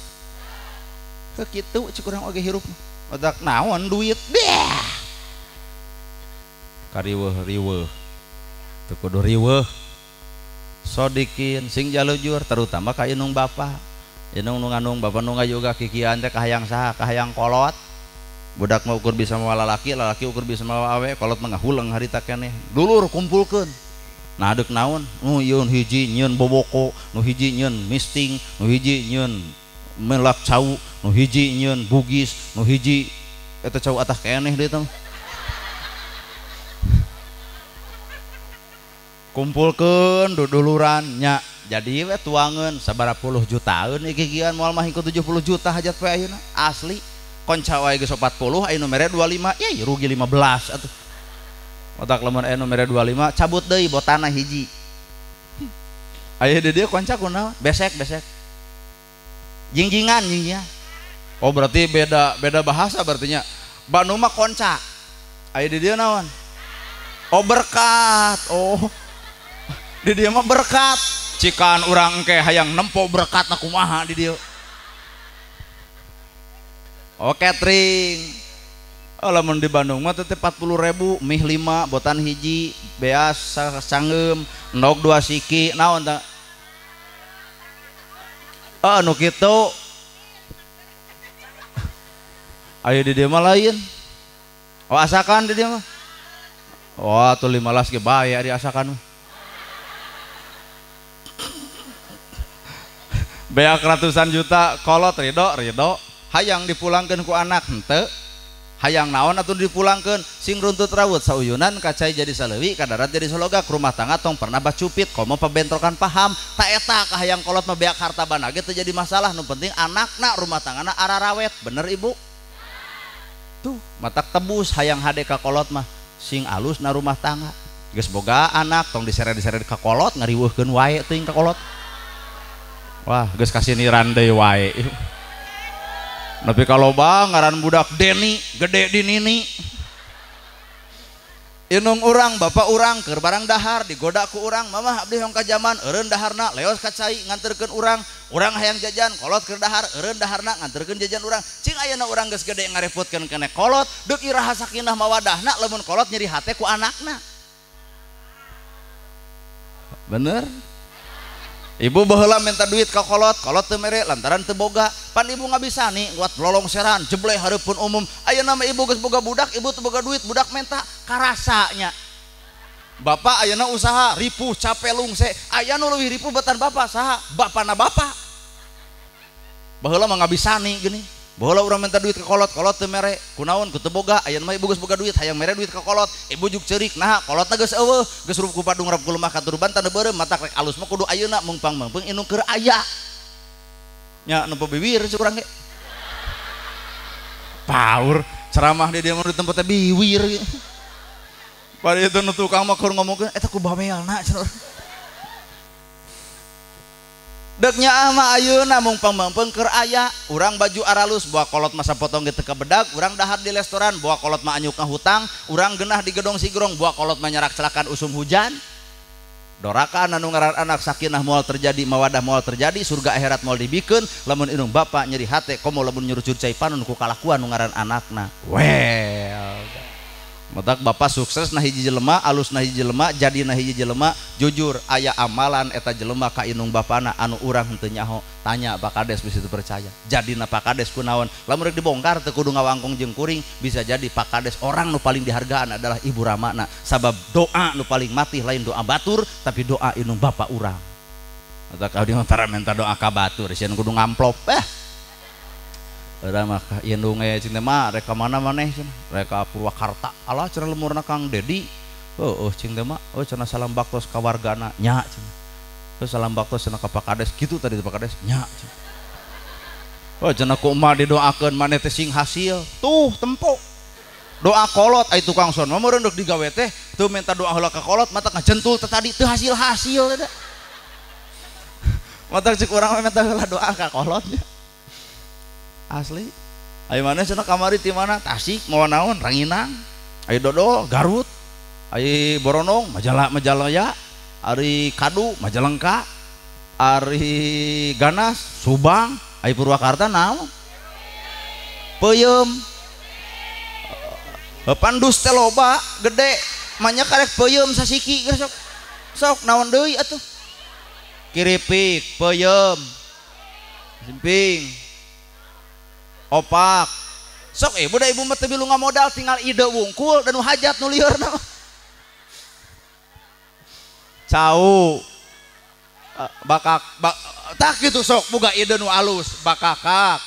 Speaker 1: Ke kitu cukurang oge hirup matak naon duit? Beh kariweuh riweuh teu kudu riweuh sodikin sing jalujur terutama ka inung bapa. Inung nu nganung bapa juga kikian teh kahayang saha kahayang kolot. Budak mau ukur bisa mawa lalaki lalaki ukur bisa mawa awe kolot mah huleng harita keneh. Dulur kumpulkan nah adek naon? Nu yun hiji nyun boboko nu hiji nyun misting nu hiji nyun melak cau nu hiji nyun bugis nu hiji eta cau atah keneh deui teh kumpulkan dudulurannya jadi we tuangan sabara puluh jutaan iki kian moal mah 70 juta hajat we asli konca wae geus 40 aya nu mere 25 ya rugi 15 atuh. Otak lamun aya nu mere 25 cabut deui botana hiji. Aya di dia konca kunaon besek besek. Jingjingan jingjingan oh berarti beda beda bahasa berartinya. Banu mah konca. Aya di dia naon? Oh berkat. Oh di dia mah berkat. Cikan orang ke hayang nempo berkat aku maha di dia. Oh catering lamun di Bandung mah tetep 40 ribu mih 5 botan hiji beas sanggem nog dua siki naon tak oh anu kitu. Ayo di dia mah lain. Oh asakan di dia mah. Oh tuh lima las ke bayar di asakan beak ratusan juta kolot ridho ridho hayang dipulangkan ku anak hente hayang naon atau dipulangkan sing runtut rawut sauyunan kacai jadi salewi kadarat jadi sologa ke rumah tangga tong pernah bacupit komo pebentrokan paham? Tak eta hayang kolot beak harta banage itu jadi masalah. Nu penting anak nak rumah tangga nak arah rawet. Bener ibu? Tuh matak tebus hayang hade kolot mah. Sing alus na rumah tangga. Geus boga anak tong diseret-diseret ka kolot ngariweuhkeun wae teuing ka kolot Wah geus kasih niran deui wae. Tapi kalau bang ngaran budak Deni, gede di nini. Inung urang bapak urang keur barang dahar digoda ku urang. Mamah abdi hong kajaman eureun daharna leos ka cai nganterkeun urang. Urang hayang jajan kolot keur dahar eureun daharna nganterkeun jajan urang. Cing ayeuna urang geus gede ngarepotkeun kene kolot deuk iraha sakinah mawadahna lamun kolot nyeri hate ku anakna. Bener? Ibu baheula minta duit ke kolot, kolot teu mere lantaran teu boga. Pan ibu nggak bisa nih buat lolong seran, jebleh hareupeun umum. Aya nama ibu geus boga budak, ibu teu boga duit, budak minta karasanya. Bapak ayeuna usaha ripuh capek lungse. Aya nu leuwih ripuh batan bapak saha? Bapana bapak. Baheula mah ngabisani gini bola orang minta duit ke kolot kolot tuh mere. Kunaon ku boga. Aya mah ibu geus boga duit hayang mere duit ke kolot. Ibu juk cerik nah kolot geus eueuh. Geus rup padung rap ku lemah katurban tanda beureum matak rek alus mah kudu ayeuna. Mungpang mangpeng inung keur aya. Nya nu bibir curang ge. Paur ceramah di dia mau di tempatnya biwir pada itu nu tukang mah keur ngomongkeun eta ku bamealna cenah deknya ama ah mung namung pemempengker ayah urang baju aralus buah kolot masa potong gitu ke bedak urang dahar di restoran buah kolot ma anyuk hutang urang genah di gedong sigrong buah kolot menyerak celakan usum hujan. Dorakaan anu ngaran anak sakinah mual terjadi mawadah mual terjadi surga akhirat mual dibikin. Lamun inung bapak nyeri hate komo lamun nyuruh cai panun ku kalakuan nu ngaran anakna. Well Matak Bapak sukses nah hiji jelema alus nah hiji jelema jadi nah hiji jelema jujur ayah amalan eta jelema ka inung bapana anu urang henteu nyaho tanya Pak Kades bisa percaya jadi na Pak Kades kunaon lamun dibongkar teu kudu ngawangkong jeung kuring bisa jadi Pak Kades orang nu paling dihargaan adalah ibu ramana. Sabab doa nu paling mati lain doa batur tapi doa inung bapak urang. Atau kau di minta doa ka batur kudu ngamplop eh ada mah indung aya cinta mah reka mana maneh reka Purwakarta. Allah cara lemurna Kang Dedi oh oh cing mah. Oh cina salam baktos kawargana nya cing oh salam baktos cina ke pakades gitu tadi pak kades. Nya cing oh cina ku emak didoakan mana teh sing hasil. Tuh tempo. Doa kolot ay tukang son mau renduk digawe teh. Tuh minta doa heula ka kolot mata ngajentul teh tadi. Teu hasil hasil ada mata cek urang minta heula doa ka kolotnya asli. Ayo mana sana kamari di mana? Tasik mau naon? Ranginang. Ayo Dodol Garut. Ayo Boronong majalah Majalaya. Ari Kadu Majalengka. Ari Ganas Subang. Ayo Purwakarta naon? Peyem eh, pandus teh loba gede. Manya karek peyem sasiki sok. Sok naon deui atuh? Kiripik peyem simping. Opak. Sok eh budak ibu mah teu nggak modal tinggal ide wungkul dan hajat nu lieur nama cau. Eh, bakak bak, tak gitu sok buka ide nu alus bakakak.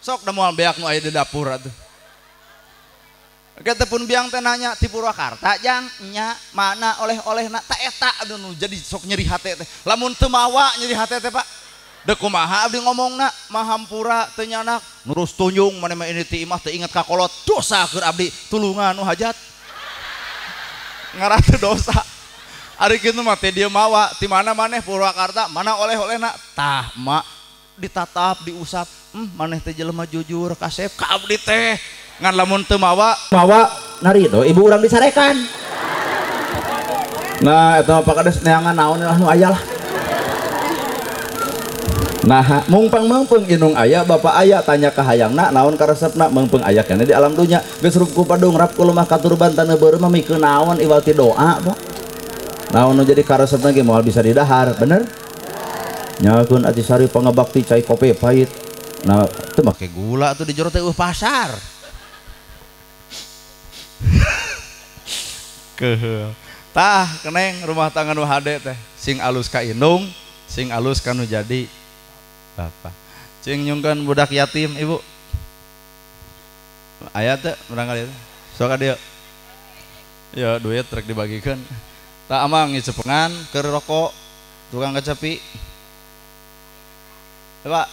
Speaker 1: Sok da moal beak nu di dapur atuh kita pun biang tenanya di Purwakarta jang? Nya mana? Oleh-oleh nak tak eta aduh jadi sok nyeri hati lamun temawa nyeri hati teh pak dek kumaha abdi ngomong nak mahampura tenyanak nurus tunjung mana mah ini ti imah teu ingat kakolot. Dosa keur abdi tulungan nu hajat. Ngarate dosa. Hari kitu mah dia mawa ti mana maneh Purwakarta? Mana oleh-oleh nak tah mak ditatap diusap. Hmm, maneh teh jelema jujur kasep. Ka abdi teh ngan lamun teu mawa.
Speaker 2: Mawa narido ibu urang disarekan. Nah eta mah pakades neangan naon lah nu aya lah nah mungpang mengpeng inung aya bapak aya tanya ke hayangna naon karesepna mengpeng aya kene di alam dunya. Geus rupku padung rap ku lemah katurban tanah mah mikeun naon iwal ti doa pak. Naon jadi karesepna ge moal bisa didahar bener? Nyakeun atisari pangabakti cai kopi pahit. Nah teu make
Speaker 1: gula tuh di jero teh pasar. Kehel tah keneng rumah tangga nu hade teh sing alus ka indung sing alus kanu jadi bapak. Cing nyungkan budak yatim ibu. Ayat teh barangkali sok dia ya duit trek dibagikan. Tak amang cepengan ke rokok tukang kecapi Pak.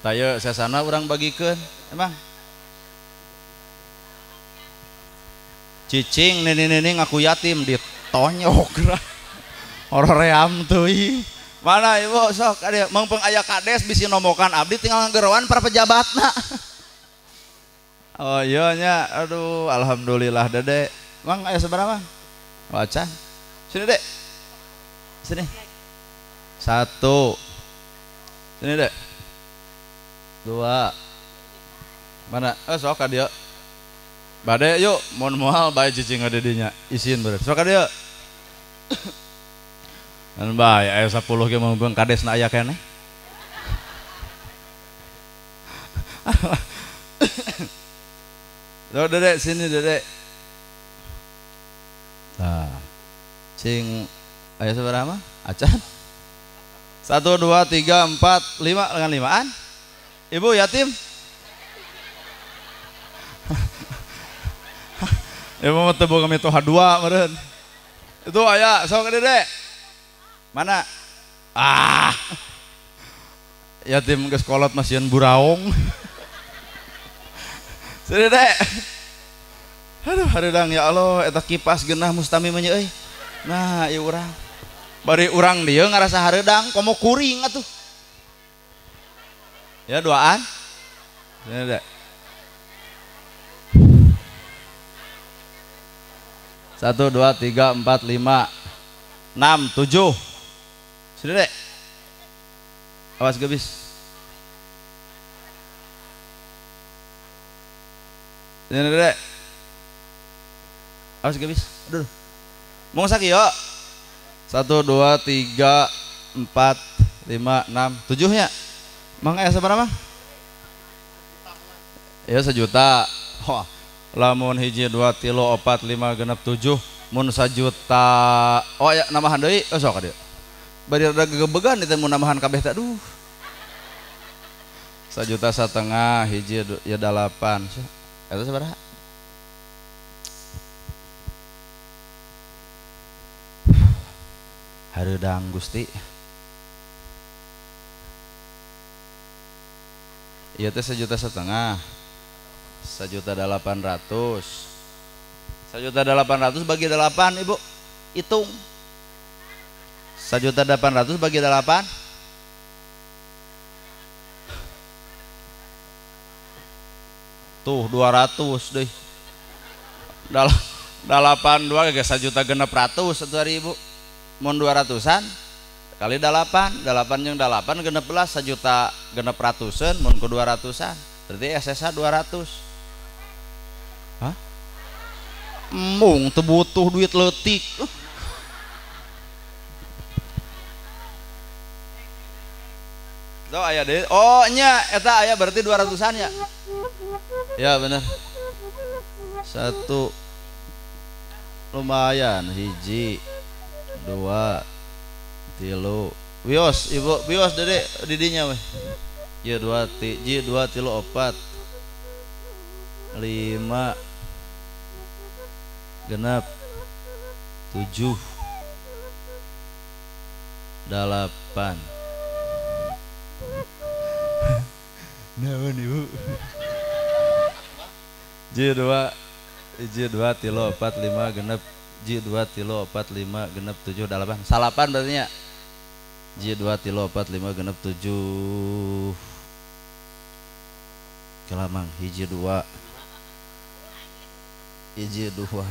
Speaker 1: Tayo saya sana orang bagikan. Emang? Cicing nenek-nenek ngaku yatim ditonyok orang ream tuh mana ibu sok ada mengpeng ayah kades bisa nomokan abdi tinggal nggerowan para pejabat nak oh iya nya aduh alhamdulillah dede. Mang ayah seberapa wacan sini dek. Sini. Satu. Sini dek. Dua. Mana? Eh sok dia badai yuk. Mohon mohal baik cicing ada dinya. Isin bener sok dia dan ayah sepuluh ke mau bang kades nak ayah kene Lo dedek sini dedek. Nah, cing ayah seberapa? Acan. Satu, dua, tiga, empat, lima dengan limaan. Ibu yatim. Ibu mau tebuk kami tuh dua meren. Itu ayah, sok dedek. Mana? Ah. Yatim ke sekolah masian buraung. Sedek. Aduh, hareudang ya Allah eta kipas genah mustami mah euy. Nah, ieu urang. Bari urang dia ngarasa hareudang komo kuring atuh. Ya doaan. Sedek. Satu, dua, tiga, empat, lima, enam, tujuh. Sudah dek. Awas gebis. Ini dek. Awas gebis. Aduh. Mau sakit yuk. Satu, dua, tiga, empat, lima, enam, tujuhnya. Mang ayah seberapa? Ya sejuta. Wah, lamun hiji dua tilo opat lima genap tujuh mun sajuta oh ya namahan deui oh sok dia bari rada gegebegan itu mau namahan kabeh tak duh sajuta setengah hiji ya delapan. Ya itu seberapa hareudang Gusti. Iya teh sejuta setengah. Sejuta delapan ratus. Sejuta delapan ratus bagi delapan ibu. Hitung. Sejuta delapan ratus bagi delapan. Tuh dua ratus deh. Dalam delapan dua gak sejuta genep ratus satu hari ibu Mau dua ratusan kali delapan. Delapan yang delapan genep belas sejuta genep ratusan mau ke dua ratusan. Berarti SSA dua ratus. Hah? Mung tebutuh duit letik So ayah deh. Oh nya. Eta ayah berarti dua ratusan ya. Ya bener. Satu. Lumayan. Hiji. Dua. Tilu. Wios ibu. Wios dede. Didinya weh. Ya dua ti ji dua tilu opat. Lima. Genap. Tujuh. Delapan naon ibu? Ji dua ji dua tilu opat lima genap ji dua tilu opat lima genap tujuh delapan salapan berarti ya ji dua tilu opat lima genap tujuh. Kelamang hiji dua. Hiji dua.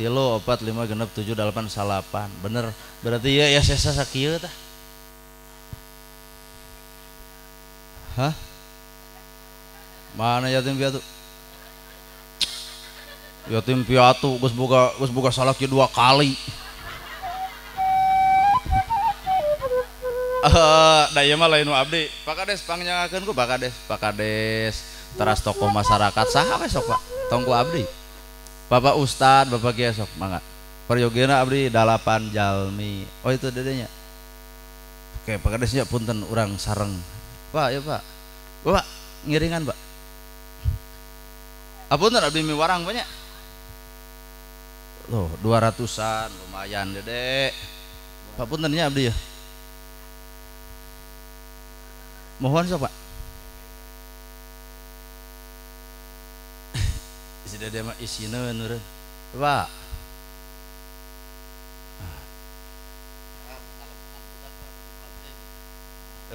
Speaker 1: Tilu opat lima genap tujuh delapan salapan. Bener. Berarti ya ya sesa sakieu tah. Hah mana yatim piatu? Yatim piatu gus buka gus buka salah dua kali. Uh, daya mah lain abdi. Pak Kades pangnyangakeun ku Pak Kades Pak Kades teras tokoh masyarakat. Saha we sok Pak? Tongku abdi. Bapak Ustad Bapak Kiai sok mangga. Abdi dalapan jalmi. Oh itu dedenya. Oke Pak Kades nya punten urang sareng. Pak ya Pak. Bapak ngiringan Pak Apunten abdi miwarang banyak. Loh, dua ratusan. Lumayan dedek Pak puntennya abdi ya? Mohon sok pak isi dede mah isina nurun pak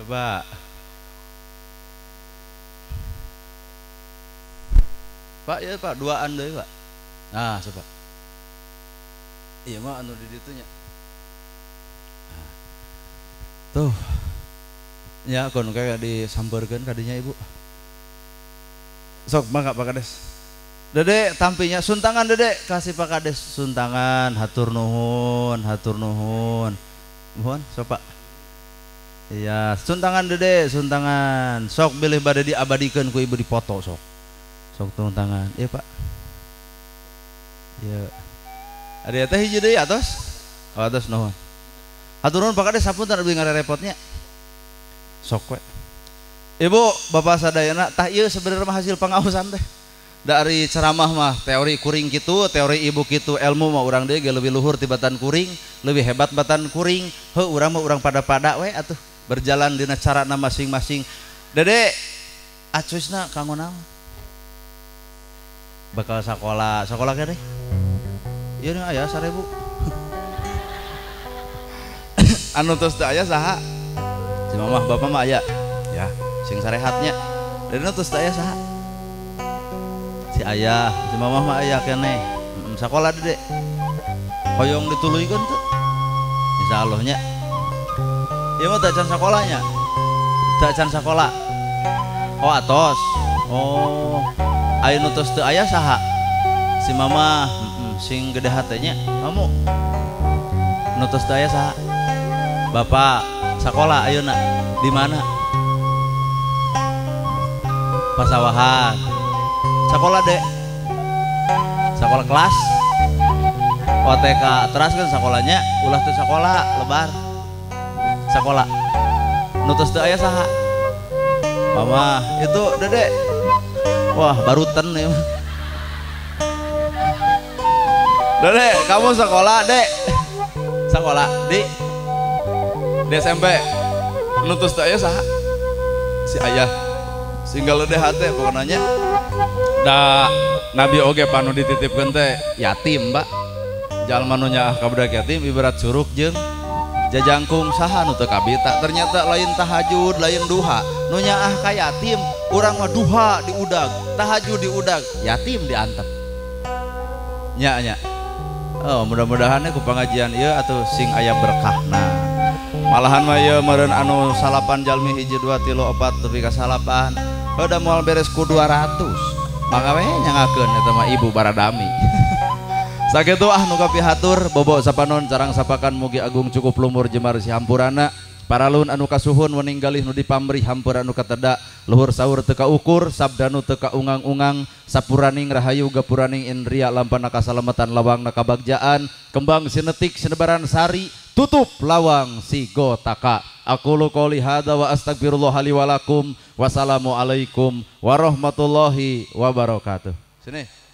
Speaker 1: Pak Pak ya Pak. Duaan deh Pak. Nah coba. Iya mah anu di ditunya nah. tuh. Ya kon kayak disambarkan kadinya ibu. Sok mangga pak kades. Dede tampinya suntangan dede kasih pak kades suntangan. Hatur nuhun hatur nuhun. Mohon sok pak. Iya suntangan dede suntangan. Sok pilih pada diabadikan ku ibu dipoto sok sok tuntangan iya pak iya ada teh hiji deui atos oh, atos nuhun hatur nuhun pak kades sapunten abdi repotnya sok we. Ibu Bapak sadayana tah ieu sebenarnya hasil pengawasan teh. Dari ceramah mah teori kuring gitu, teori ibu gitu, ilmu mah urang deui lebih luhur tibatan kuring, lebih hebat batan kuring. Heuh urang mah urang pada-pada we atuh berjalan dina carana masing-masing. Dede acusna kanggo naon? Bakal sekolah, sekolah kene. Ieu nih aya 1000. anu tos teu aya saha? si mamah bapak mah ya ya. Sing sarehatnya. Dari nutus saya sah si ayah si mamah mah ayah kene. Sekolah dede koyong dituluikan tuh. Insya Allahnya. Ya mau tak can sekolahnya? Tak can sekolah? Oh atos. Oh ayo nutus tuh ayah saha? Si mama sing gede hatinya kamu nutus tuh ayah saha? Bapak sekolah ayo nak di mana? Pasawahan. Sekolah dek. Sekolah kelas. OTK terus kan sekolahnya ulah tuh sekolah lebar. Sekolah nutus tuh ayah saha? Mama. Itu dede wah barutan nih. Dede kamu sekolah dek. Sekolah di
Speaker 3: di SMP nutus teh aya saha si ayah. Singgal deh hati pokoknya. Da nabi oge panu dititipkan teh yatim mbak. Jalma nu nyaah yatim ibarat curug jeung jajangkung saha nu teu kabita ternyata lain tahajud lain duha. Nu nyaah ka yatim orang mah duha di udang tahajud di udang yatim diantep nya nya. Oh mudah-mudahan ku pengajian ieu atau sing ayah berkah nah. Malahan mah ieu meren anu salapan jalmi hiji dua tilu opat tapi ka salapan udah mual beres ku 200 maka we nyangakeun eta mah ibu baradami sakitu ah nu kapihatur bobo sapanon sarang sapakan mugi agung cukup lumur jemar si hampurana Paralun anu kasuhun meninggalih nu dipamrih hampur anu kateda luhur sahur teka ukur sabda nu teka ungang-ungang sapuraning rahayu gapuraning indria lampana kasalamatan lawang nakabagjaan kembang sinetik sinebaran sari tutup lawang si gotaka. Aku lu qouli hada wa astagfirullah li walakum wassalamualaikum warahmatullahi wabarakatuh. Sini